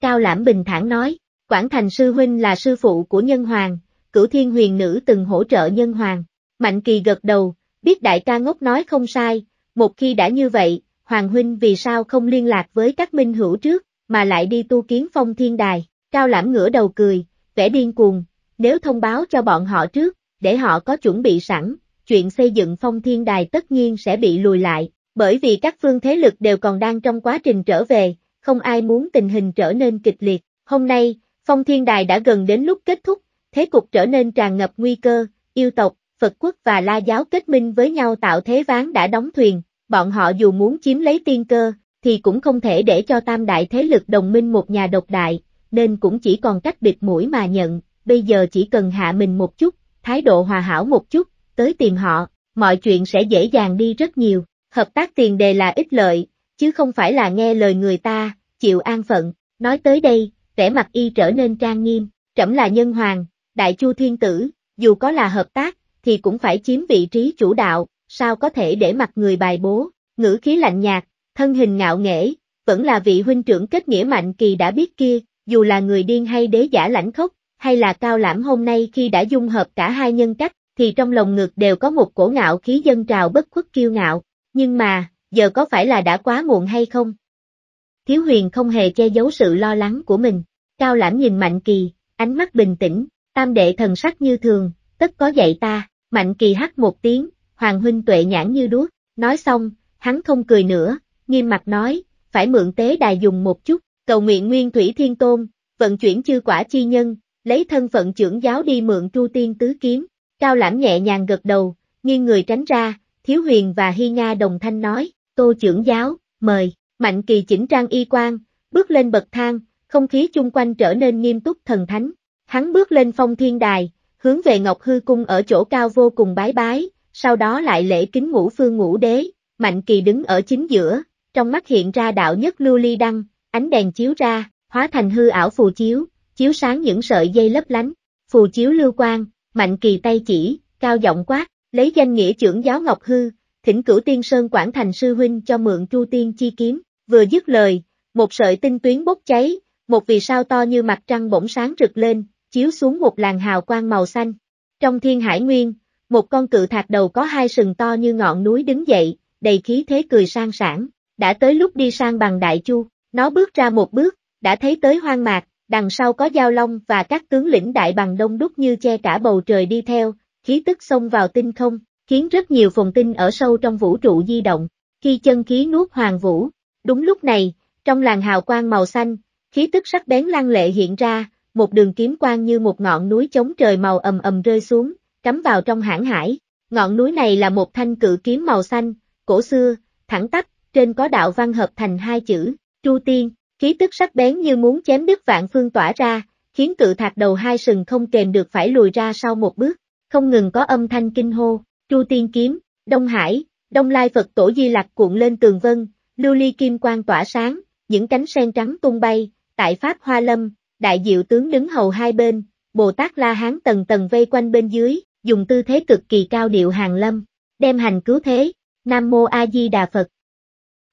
Cao Lãm bình thản nói, Quảng Thành Sư Huynh là sư phụ của Nhân Hoàng, cửu thiên huyền nữ từng hỗ trợ Nhân Hoàng. Mạnh Kỳ gật đầu, biết đại ca ngốc nói không sai, một khi đã như vậy, Hoàng Huynh vì sao không liên lạc với các minh hữu trước, mà lại đi tu kiến phong thiên đài, Cao Lãm ngửa đầu cười, vẻ điên cuồng, nếu thông báo cho bọn họ trước, để họ có chuẩn bị sẵn, chuyện xây dựng phong thiên đài tất nhiên sẽ bị lùi lại, bởi vì các phương thế lực đều còn đang trong quá trình trở về, không ai muốn tình hình trở nên kịch liệt. Hôm nay, phong thiên đài đã gần đến lúc kết thúc, thế cục trở nên tràn ngập nguy cơ, yêu tộc, Phật quốc và La giáo kết minh với nhau tạo thế ván đã đóng thuyền, bọn họ dù muốn chiếm lấy tiên cơ, thì cũng không thể để cho tam đại thế lực đồng minh một nhà độc đại, nên cũng chỉ còn cách bịt mũi mà nhận, bây giờ chỉ cần hạ mình một chút, thái độ hòa hảo một chút, tới tìm họ, mọi chuyện sẽ dễ dàng đi rất nhiều. Hợp tác tiền đề là ích lợi, chứ không phải là nghe lời người ta, chịu an phận. Nói tới đây, vẻ mặt y trở nên trang nghiêm, trẫm là nhân hoàng, đại chu thiên tử, dù có là hợp tác, thì cũng phải chiếm vị trí chủ đạo, sao có thể để mặt người bài bố, ngữ khí lạnh nhạt, thân hình ngạo nghễ, vẫn là vị huynh trưởng kết nghĩa mạnh kỳ đã biết kia, dù là người điên hay đế giả lãnh khốc, hay là cao lãm hôm nay khi đã dung hợp cả hai nhân cách, thì trong lòng ngực đều có một cổ ngạo khí dân trào bất khuất kiêu ngạo, nhưng mà, giờ có phải là đã quá muộn hay không? Thiếu huyền không hề che giấu sự lo lắng của mình, cao lãm nhìn Mạnh Kỳ, ánh mắt bình tĩnh, tam đệ thần sắc như thường, tất có dạy ta, Mạnh Kỳ hắt một tiếng, Hoàng huynh tuệ nhãn như đuốc, nói xong, hắn không cười nữa, nghiêm mặt nói, phải mượn tế đài dùng một chút, cầu nguyện nguyên thủy thiên tôn, vận chuyển chư quả chi nhân, lấy thân phận trưởng giáo đi mượn tru tiên tứ kiếm, Cao lãm nhẹ nhàng gật đầu, nghiêng người tránh ra, Thiếu Huyền và Hy Nga đồng thanh nói, Tô trưởng giáo, mời, Mạnh Kỳ chỉnh trang y quan, bước lên bậc thang, không khí chung quanh trở nên nghiêm túc thần thánh. Hắn bước lên phong thiên đài, hướng về Ngọc Hư Cung ở chỗ cao vô cùng bái bái, sau đó lại lễ kính ngũ phương ngũ đế, Mạnh Kỳ đứng ở chính giữa, trong mắt hiện ra đạo nhất lưu ly đăng, ánh đèn chiếu ra, hóa thành hư ảo phù chiếu, chiếu sáng những sợi dây lấp lánh, phù chiếu lưu quang, Mạnh kỳ tay chỉ, cao giọng quát, lấy danh nghĩa trưởng giáo Ngọc Hư, thỉnh cửu tiên sơn quản thành sư huynh cho mượn Chu tiên chi kiếm, vừa dứt lời, một sợi tinh tuyến bốc cháy, một vì sao to như mặt trăng bỗng sáng rực lên, chiếu xuống một làn hào quang màu xanh. Trong thiên hải nguyên, một con cự thạch đầu có hai sừng to như ngọn núi đứng dậy, đầy khí thế cười sang sảng, đã tới lúc đi sang bằng đại chu, nó bước ra một bước, đã thấy tới hoang mạc, đằng sau có giao long và các tướng lĩnh đại bằng đông đúc như che cả bầu trời đi theo, khí tức xông vào tinh không, khiến rất nhiều phòng tinh ở sâu trong vũ trụ di động, khi chân khí nuốt hoàng vũ. Đúng lúc này, trong làng hào quang màu xanh, khí tức sắc bén lăng lệ hiện ra, một đường kiếm quang như một ngọn núi chống trời màu ầm ầm rơi xuống, cắm vào trong hãng hải. Ngọn núi này là một thanh cự kiếm màu xanh, cổ xưa, thẳng tắp, trên có đạo văn hợp thành hai chữ, Tru Tiên, khí tức sắc bén như muốn chém đứt vạn phương tỏa ra, khiến cự thạch đầu hai sừng không kềm được phải lùi ra sau một bước, không ngừng có âm thanh kinh hô, Chu Tiên Kiếm, Đông Hải, Đông Lai Phật Tổ Di Lặc cuộn lên tường vân, lưu ly kim quang tỏa sáng, những cánh sen trắng tung bay, tại Pháp Hoa Lâm, đại diệu tướng đứng hầu hai bên, Bồ Tát La Hán tầng tầng vây quanh bên dưới, dùng tư thế cực kỳ cao điệu hàng lâm, đem hành cứu thế, Nam Mô A Di Đà Phật.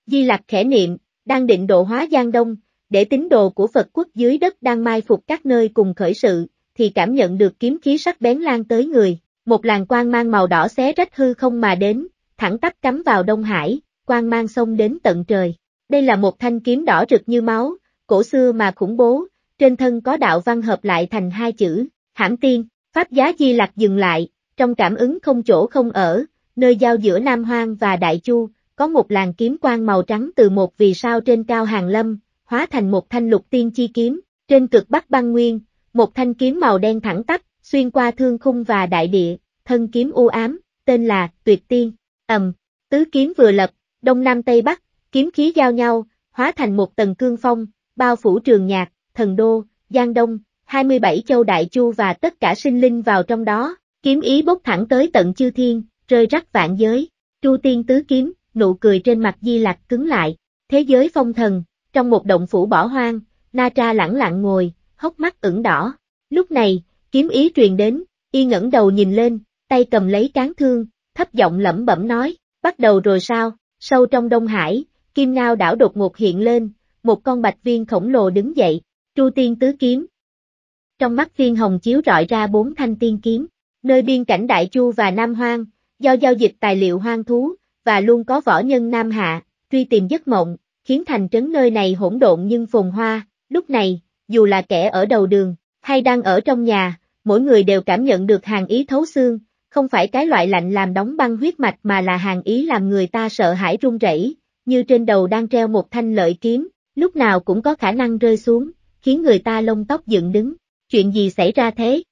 Di Lặc khẽ niệm, đang định độ hóa Giang Đông, để tín đồ của Phật quốc dưới đất đang mai phục các nơi cùng khởi sự, thì cảm nhận được kiếm khí sắc bén lan tới người, một làn quang mang màu đỏ xé rách hư không mà đến, thẳng tắp cắm vào Đông Hải, quang mang sông đến tận trời. Đây là một thanh kiếm đỏ rực như máu, cổ xưa mà khủng bố, trên thân có đạo văn hợp lại thành hai chữ, hãm tiên, pháp giá di lạc dừng lại, trong cảm ứng không chỗ không ở, nơi giao giữa Nam Hoang và Đại Chu, có một làn kiếm quang màu trắng từ một vì sao trên cao hàng lâm, hóa thành một thanh lục tiên chi kiếm, trên cực bắc băng nguyên, một thanh kiếm màu đen thẳng tắp, xuyên qua thương khung và đại địa, thân kiếm u ám, tên là Tuyệt Tiên, ầm, tứ kiếm vừa lập, đông nam tây bắc, kiếm khí giao nhau, hóa thành một tầng cương phong, bao phủ trường nhạc, thần đô, giang đông, 27 châu đại chu và tất cả sinh linh vào trong đó, kiếm ý bốc thẳng tới tận chư thiên, rơi rắc vạn giới, chu tiên tứ kiếm, nụ cười trên mặt di lạc cứng lại, thế giới phong thần, trong một động phủ bỏ hoang, Na Tra lẳng lặng ngồi, hốc mắt ửng đỏ, lúc này, kiếm ý truyền đến, y ngẩng đầu nhìn lên, tay cầm lấy cán thương, thấp giọng lẩm bẩm nói, bắt đầu rồi sao, sâu trong Đông Hải, kim ngao đảo đột ngột hiện lên, một con bạch viên khổng lồ đứng dậy, tru tiên tứ kiếm. Trong mắt viên hồng chiếu rọi ra bốn thanh tiên kiếm, nơi biên cảnh Đại Chu và Nam Hoang, do giao dịch tài liệu hoang thú, và luôn có võ nhân Nam Hạ, truy tìm giấc mộng, khiến thành trấn nơi này hỗn độn nhưng phồn hoa, lúc này, dù là kẻ ở đầu đường, hay đang ở trong nhà, mỗi người đều cảm nhận được hàng ý thấu xương, không phải cái loại lạnh làm đóng băng huyết mạch mà là hàng ý làm người ta sợ hãi run rẩy, như trên đầu đang treo một thanh lợi kiếm, lúc nào cũng có khả năng rơi xuống, khiến người ta lông tóc dựng đứng. Chuyện gì xảy ra thế?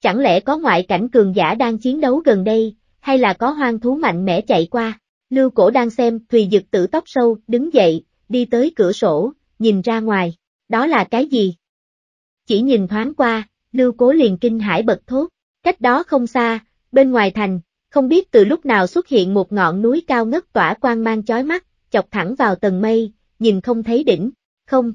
Chẳng lẽ có ngoại cảnh cường giả đang chiến đấu gần đây, hay là có hoang thú mạnh mẽ chạy qua? Lưu cổ đang xem, Thùy Dực tử tóc sâu, đứng dậy, đi tới cửa sổ, nhìn ra ngoài. Đó là cái gì? Chỉ nhìn thoáng qua, Lưu cố liền kinh hải bật thốt. Cách đó không xa, bên ngoài thành, không biết từ lúc nào xuất hiện một ngọn núi cao ngất tỏa quang mang chói mắt, chọc thẳng vào tầng mây, nhìn không thấy đỉnh, không.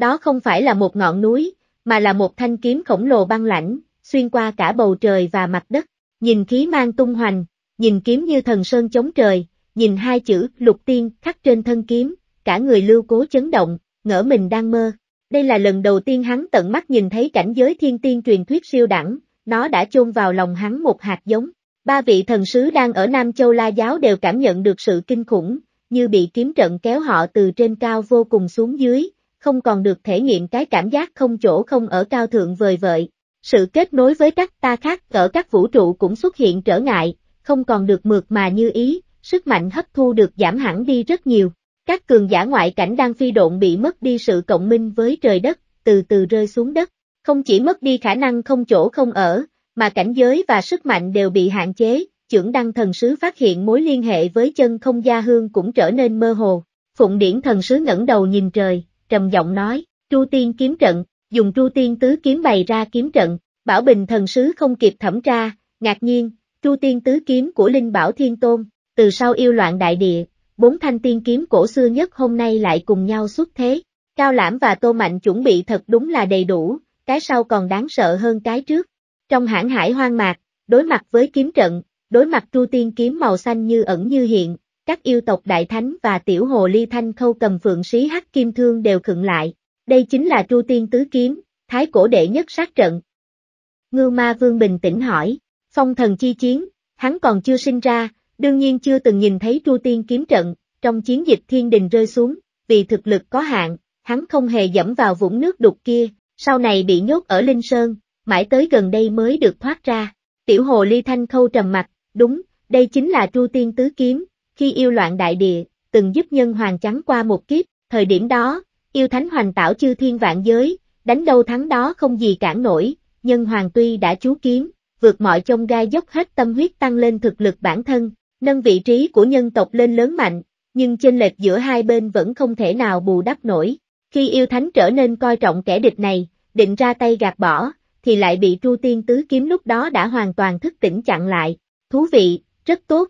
Đó không phải là một ngọn núi, mà là một thanh kiếm khổng lồ băng lãnh, xuyên qua cả bầu trời và mặt đất, nhìn khí mang tung hoành, nhìn kiếm như thần sơn chống trời, nhìn hai chữ lục tiên khắc trên thân kiếm, cả người lưu cố chấn động, ngỡ mình đang mơ. Đây là lần đầu tiên hắn tận mắt nhìn thấy cảnh giới thiên tiên truyền thuyết siêu đẳng, nó đã chôn vào lòng hắn một hạt giống. Ba vị thần sứ đang ở Nam Châu La Giáo đều cảm nhận được sự kinh khủng, như bị kiếm trận kéo họ từ trên cao vô cùng xuống dưới, không còn được thể nghiệm cái cảm giác không chỗ không ở cao thượng vời vợi. Sự kết nối với các ta khác ở các vũ trụ cũng xuất hiện trở ngại, không còn được mượt mà như ý, sức mạnh hấp thu được giảm hẳn đi rất nhiều. Các cường giả ngoại cảnh đang phi độn bị mất đi sự cộng minh với trời đất, từ từ rơi xuống đất. Không chỉ mất đi khả năng không chỗ không ở, mà cảnh giới và sức mạnh đều bị hạn chế, trưởng đăng thần sứ phát hiện mối liên hệ với chân không gia hương cũng trở nên mơ hồ. Phụng điển thần sứ ngẩng đầu nhìn trời, trầm giọng nói, Chu Tiên kiếm trận, dùng Chu Tiên tứ kiếm bày ra kiếm trận, Bảo Bình thần sứ không kịp thẩm tra, ngạc nhiên, Chu Tiên tứ kiếm của Linh Bảo Thiên Tôn, từ sau yêu loạn đại địa, bốn thanh tiên kiếm cổ xưa nhất hôm nay lại cùng nhau xuất thế. Cao Lãm và Tô Mạnh chuẩn bị thật đúng là đầy đủ, cái sau còn đáng sợ hơn cái trước. Trong hãng hải hoang mạc, đối mặt với kiếm trận, đối mặt Chu tiên kiếm màu xanh như ẩn như hiện, các yêu tộc đại thánh và tiểu hồ ly thanh khâu cầm phượng sĩ hắc kim thương đều khựng lại. Đây chính là tru tiên tứ kiếm, thái cổ đệ nhất sát trận. Ngưu ma vương bình tĩnh hỏi, phong thần chi chiến, hắn còn chưa sinh ra, đương nhiên chưa từng nhìn thấy tru tiên kiếm trận, trong chiến dịch thiên đình rơi xuống, vì thực lực có hạn, hắn không hề dẫm vào vũng nước đục kia, sau này bị nhốt ở Linh Sơn, mãi tới gần đây mới được thoát ra. Tiểu hồ ly thanh khâu trầm mặt, đúng, đây chính là tru tiên tứ kiếm, khi yêu loạn đại địa, từng giúp nhân hoàng trắng qua một kiếp, thời điểm đó, yêu thánh hoành tạo chư thiên vạn giới, đánh đâu thắng đó không gì cản nổi, nhân hoàng tuy đã chú kiếm, vượt mọi chông gai dốc hết tâm huyết tăng lên thực lực bản thân, nâng vị trí của nhân tộc lên lớn mạnh, nhưng chênh lệch giữa hai bên vẫn không thể nào bù đắp nổi. Khi yêu thánh trở nên coi trọng kẻ địch này, định ra tay gạt bỏ, thì lại bị Tru Tiên Tứ Kiếm lúc đó đã hoàn toàn thức tỉnh chặn lại. Thú vị, rất tốt.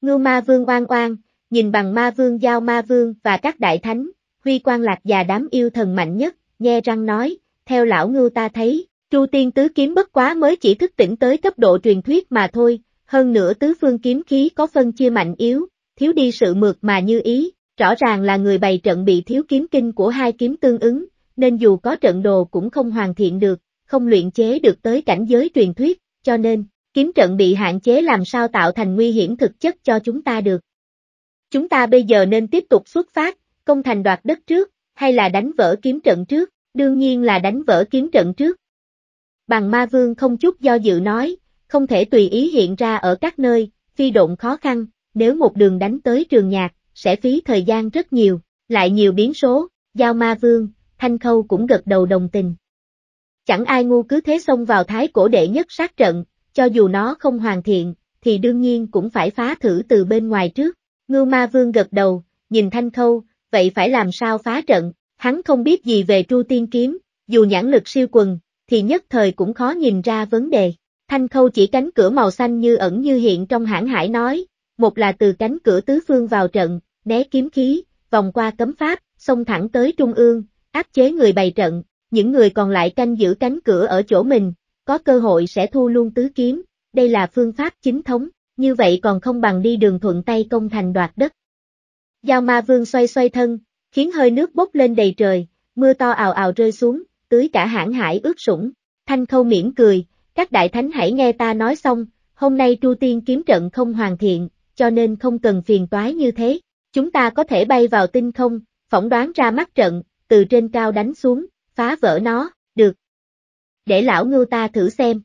Ngưu Ma Vương oan oan, nhìn bằng Ma Vương Giao Ma Vương và các đại thánh, huy quan lạc và đám yêu thần mạnh nhất, nhe răng nói, theo lão ngưu ta thấy, Chu tiên tứ kiếm bất quá mới chỉ thức tỉnh tới cấp độ truyền thuyết mà thôi, hơn nữa tứ phương kiếm khí có phân chia mạnh yếu, thiếu đi sự mượt mà như ý, rõ ràng là người bày trận bị thiếu kiếm kinh của hai kiếm tương ứng, nên dù có trận đồ cũng không hoàn thiện được, không luyện chế được tới cảnh giới truyền thuyết, cho nên, kiếm trận bị hạn chế làm sao tạo thành nguy hiểm thực chất cho chúng ta được. Chúng ta bây giờ nên tiếp tục xuất phát, công thành đoạt đất trước, hay là đánh vỡ kiếm trận trước, đương nhiên là đánh vỡ kiếm trận trước. Bằng ma vương không chút do dự nói, không thể tùy ý hiện ra ở các nơi, phi độn khó khăn, nếu một đường đánh tới trường nhạc, sẽ phí thời gian rất nhiều, lại nhiều biến số, giao ma vương, thanh khâu cũng gật đầu đồng tình. Chẳng ai ngu cứ thế xông vào thái cổ đệ nhất sát trận, cho dù nó không hoàn thiện, thì đương nhiên cũng phải phá thử từ bên ngoài trước. Ngưu ma vương gật đầu, nhìn thanh khâu, vậy phải làm sao phá trận, hắn không biết gì về tru tiên kiếm, dù nhãn lực siêu quần, thì nhất thời cũng khó nhìn ra vấn đề. Thanh khâu chỉ cánh cửa màu xanh như ẩn như hiện trong hãng hải nói, một là từ cánh cửa tứ phương vào trận, né kiếm khí, vòng qua cấm pháp, xông thẳng tới trung ương, áp chế người bày trận, những người còn lại canh giữ cánh cửa ở chỗ mình, có cơ hội sẽ thu luôn tứ kiếm, đây là phương pháp chính thống, như vậy còn không bằng đi đường thuận tay công thành đoạt đất. Giao ma vương xoay xoay thân, khiến hơi nước bốc lên đầy trời, mưa to ào ào rơi xuống, tưới cả hãng hải ướt sũng. Thanh khâu miễn cười, các đại thánh hãy nghe ta nói xong, hôm nay Tru Tiên kiếm trận không hoàn thiện, cho nên không cần phiền toái như thế. Chúng ta có thể bay vào tinh không, phỏng đoán ra mắt trận, từ trên cao đánh xuống, phá vỡ nó. Để lão ngưu ta thử xem.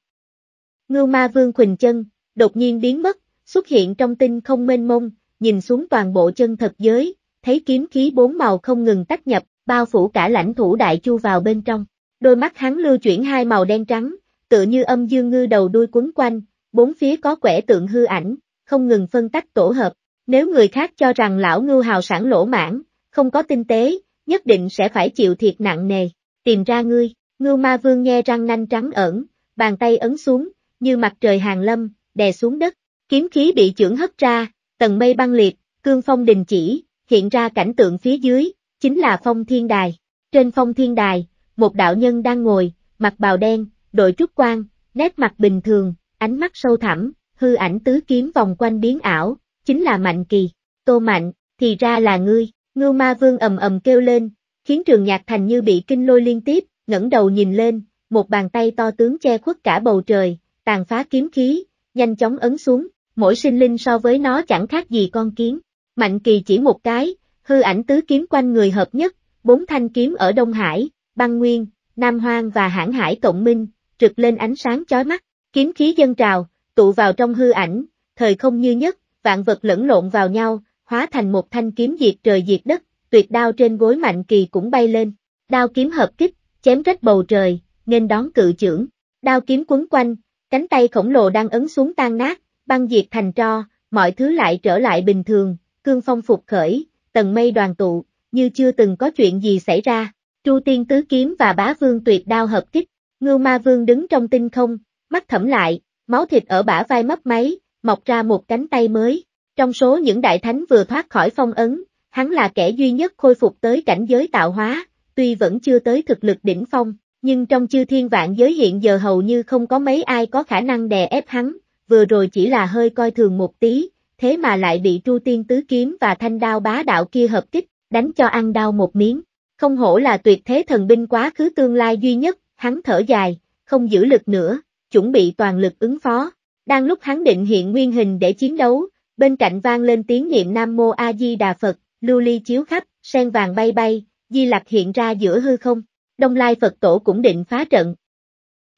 Ngưu ma vương khuỳnh chân, đột nhiên biến mất, xuất hiện trong tinh không mênh mông, nhìn xuống toàn bộ chân thật giới, thấy kiếm khí bốn màu không ngừng tách nhập, bao phủ cả lãnh thủ đại chu vào bên trong. Đôi mắt hắn lưu chuyển hai màu đen trắng, tựa như âm dương ngư đầu đuôi quấn quanh, bốn phía có quẻ tượng hư ảnh, không ngừng phân tách tổ hợp. Nếu người khác cho rằng lão ngưu hào sản lỗ mãn, không có tinh tế, nhất định sẽ phải chịu thiệt nặng nề. Tìm ra ngươi, ngưu ma vương nghe răng nanh trắng ẩn, bàn tay ấn xuống, như mặt trời hàng lâm, đè xuống đất. Kiếm khí bị chưởng hất ra, tầng mây băng liệt, cương phong đình chỉ, hiện ra cảnh tượng phía dưới, chính là phong thiên đài. Trên phong thiên đài, một đạo nhân đang ngồi, mặt bào đen, đội trúc quan, nét mặt bình thường, ánh mắt sâu thẳm, hư ảnh tứ kiếm vòng quanh biến ảo, chính là Mạnh Kỳ. Tô Mạnh, thì ra là ngươi, ngưu ma vương ầm ầm kêu lên, khiến trường nhạc thành như bị kinh lôi liên tiếp, ngẩng đầu nhìn lên, một bàn tay to tướng che khuất cả bầu trời, tàn phá kiếm khí, nhanh chóng ấn xuống, mỗi sinh linh so với nó chẳng khác gì con kiến. Mạnh kỳ chỉ một cái, hư ảnh tứ kiếm quanh người hợp nhất, bốn thanh kiếm ở Đông Hải, băng nguyên, Nam Hoang và hãng hải cộng minh, rực lên ánh sáng chói mắt, kiếm khí dân trào, tụ vào trong hư ảnh, thời không như nhất, vạn vật lẫn lộn vào nhau, hóa thành một thanh kiếm diệt trời diệt đất, tuyệt đao trên gối mạnh kỳ cũng bay lên, đao kiếm hợp kích, chém rách bầu trời, nên đón cự trưởng, đao kiếm quấn quanh, cánh tay khổng lồ đang ấn xuống tan nát, băng diệt thành tro, mọi thứ lại trở lại bình thường, cương phong phục khởi, tầng mây đoàn tụ, như chưa từng có chuyện gì xảy ra. Chu tiên tứ kiếm và bá vương tuyệt đao hợp kích, ngưu ma vương đứng trong tinh không, mắt thẩm lại, máu thịt ở bả vai mấp máy, mọc ra một cánh tay mới. Trong số những đại thánh vừa thoát khỏi phong ấn, hắn là kẻ duy nhất khôi phục tới cảnh giới tạo hóa, tuy vẫn chưa tới thực lực đỉnh phong, nhưng trong chư thiên vạn giới hiện giờ hầu như không có mấy ai có khả năng đè ép hắn, vừa rồi chỉ là hơi coi thường một tí, thế mà lại bị tru tiên tứ kiếm và thanh đao bá đạo kia hợp kích, đánh cho ăn đau một miếng. Không hổ là tuyệt thế thần binh quá khứ tương lai duy nhất, hắn thở dài, không giữ lực nữa, chuẩn bị toàn lực ứng phó. Đang lúc hắn định hiện nguyên hình để chiến đấu, bên cạnh vang lên tiếng niệm Nam Mô A Di Đà Phật, lưu ly chiếu khắp, sen vàng bay bay, Di Lặc hiện ra giữa hư không. Đông Lai Phật Tổ cũng định phá trận.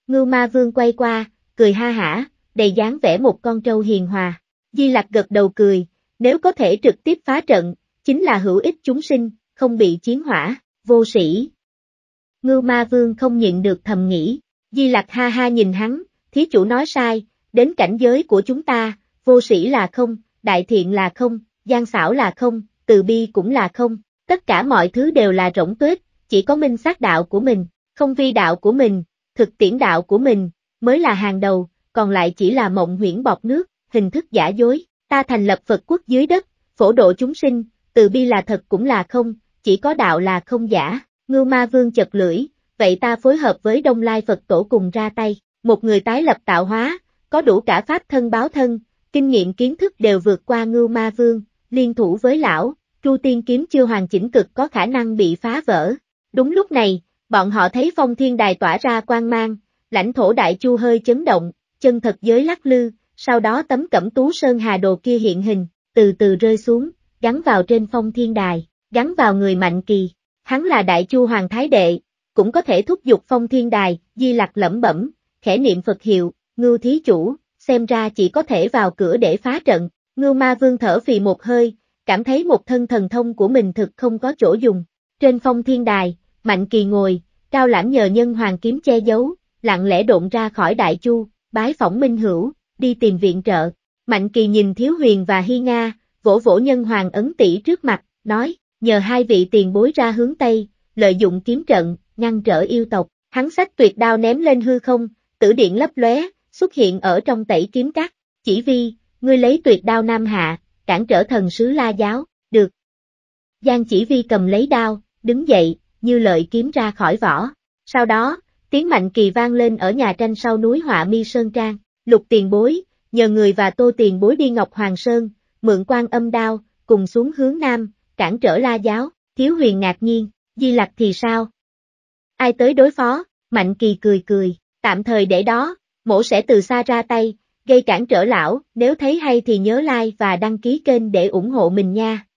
Ngưu Ma Vương quay qua, cười ha hả, đầy dáng vẻ một con trâu hiền hòa. Di Lặc gật đầu cười, nếu có thể trực tiếp phá trận, chính là hữu ích chúng sinh, không bị chiến hỏa, vô sĩ. Ngưu Ma Vương không nhịn được thầm nghĩ, Di Lặc ha ha nhìn hắn, thí chủ nói sai, đến cảnh giới của chúng ta, vô sĩ là không, đại thiện là không, gian xảo là không, từ bi cũng là không, tất cả mọi thứ đều là rỗng tuếch, chỉ có minh sát đạo của mình, không vi đạo của mình, thực tiễn đạo của mình, mới là hàng đầu, còn lại chỉ là mộng huyễn bọt nước, hình thức giả dối, ta thành lập Phật quốc dưới đất, phổ độ chúng sinh, từ bi là thật cũng là không, chỉ có đạo là không giả, Ngưu ma vương chật lưỡi, vậy ta phối hợp với Đông Lai Phật tổ cùng ra tay, một người tái lập tạo hóa, có đủ cả pháp thân báo thân, kinh nghiệm kiến thức đều vượt qua Ngưu ma vương, liên thủ với lão, Chu Tiên kiếm chưa hoàn chỉnh cực có khả năng bị phá vỡ. Đúng lúc này, bọn họ thấy phong thiên đài tỏa ra quang mang, lãnh thổ đại chu hơi chấn động, chân thật giới lắc lư, sau đó tấm cẩm tú sơn hà đồ kia hiện hình, từ từ rơi xuống, gắn vào trên phong thiên đài, gắn vào người mạnh kỳ. Hắn là đại chu hoàng thái đệ, cũng có thể thúc giục phong thiên đài, di lặc lẩm bẩm, khẽ niệm Phật hiệu, ngưu thí chủ, xem ra chỉ có thể vào cửa để phá trận, ngưu ma vương thở vì một hơi, cảm thấy một thân thần thông của mình thực không có chỗ dùng. Trên phong thiên đài, Mạnh Kỳ ngồi, cao lãm nhờ nhân hoàng kiếm che giấu, lặng lẽ độn ra khỏi đại chu, bái phỏng minh hữu, đi tìm viện trợ. Mạnh Kỳ nhìn Thiếu Huyền và Hy Nga, vỗ vỗ nhân hoàng ấn tỷ trước mặt, nói, nhờ hai vị tiền bối ra hướng Tây, lợi dụng kiếm trận, ngăn trở yêu tộc, hắn sách tuyệt đao ném lên hư không, tử điện lấp lóe, xuất hiện ở trong tẩy kiếm cắt, chỉ vi, ngươi lấy tuyệt đao nam hạ, cản trở thần sứ la giáo, được. Giang chỉ vi cầm lấy đao, đứng dậy, như lợi kiếm ra khỏi vỏ. Sau đó, tiếng mạnh kỳ vang lên ở nhà tranh sau núi họa mi sơn trang, lục tiền bối, nhờ người và tô tiền bối đi Ngọc Hoàng Sơn, mượn quan âm đao, cùng xuống hướng nam, cản trở la giáo, thiếu huyền ngạc nhiên, di lặc thì sao? Ai tới đối phó, mạnh kỳ cười cười, tạm thời để đó, mổ sẽ từ xa ra tay, gây cản trở lão, nếu thấy hay thì nhớ like và đăng ký kênh để ủng hộ mình nha.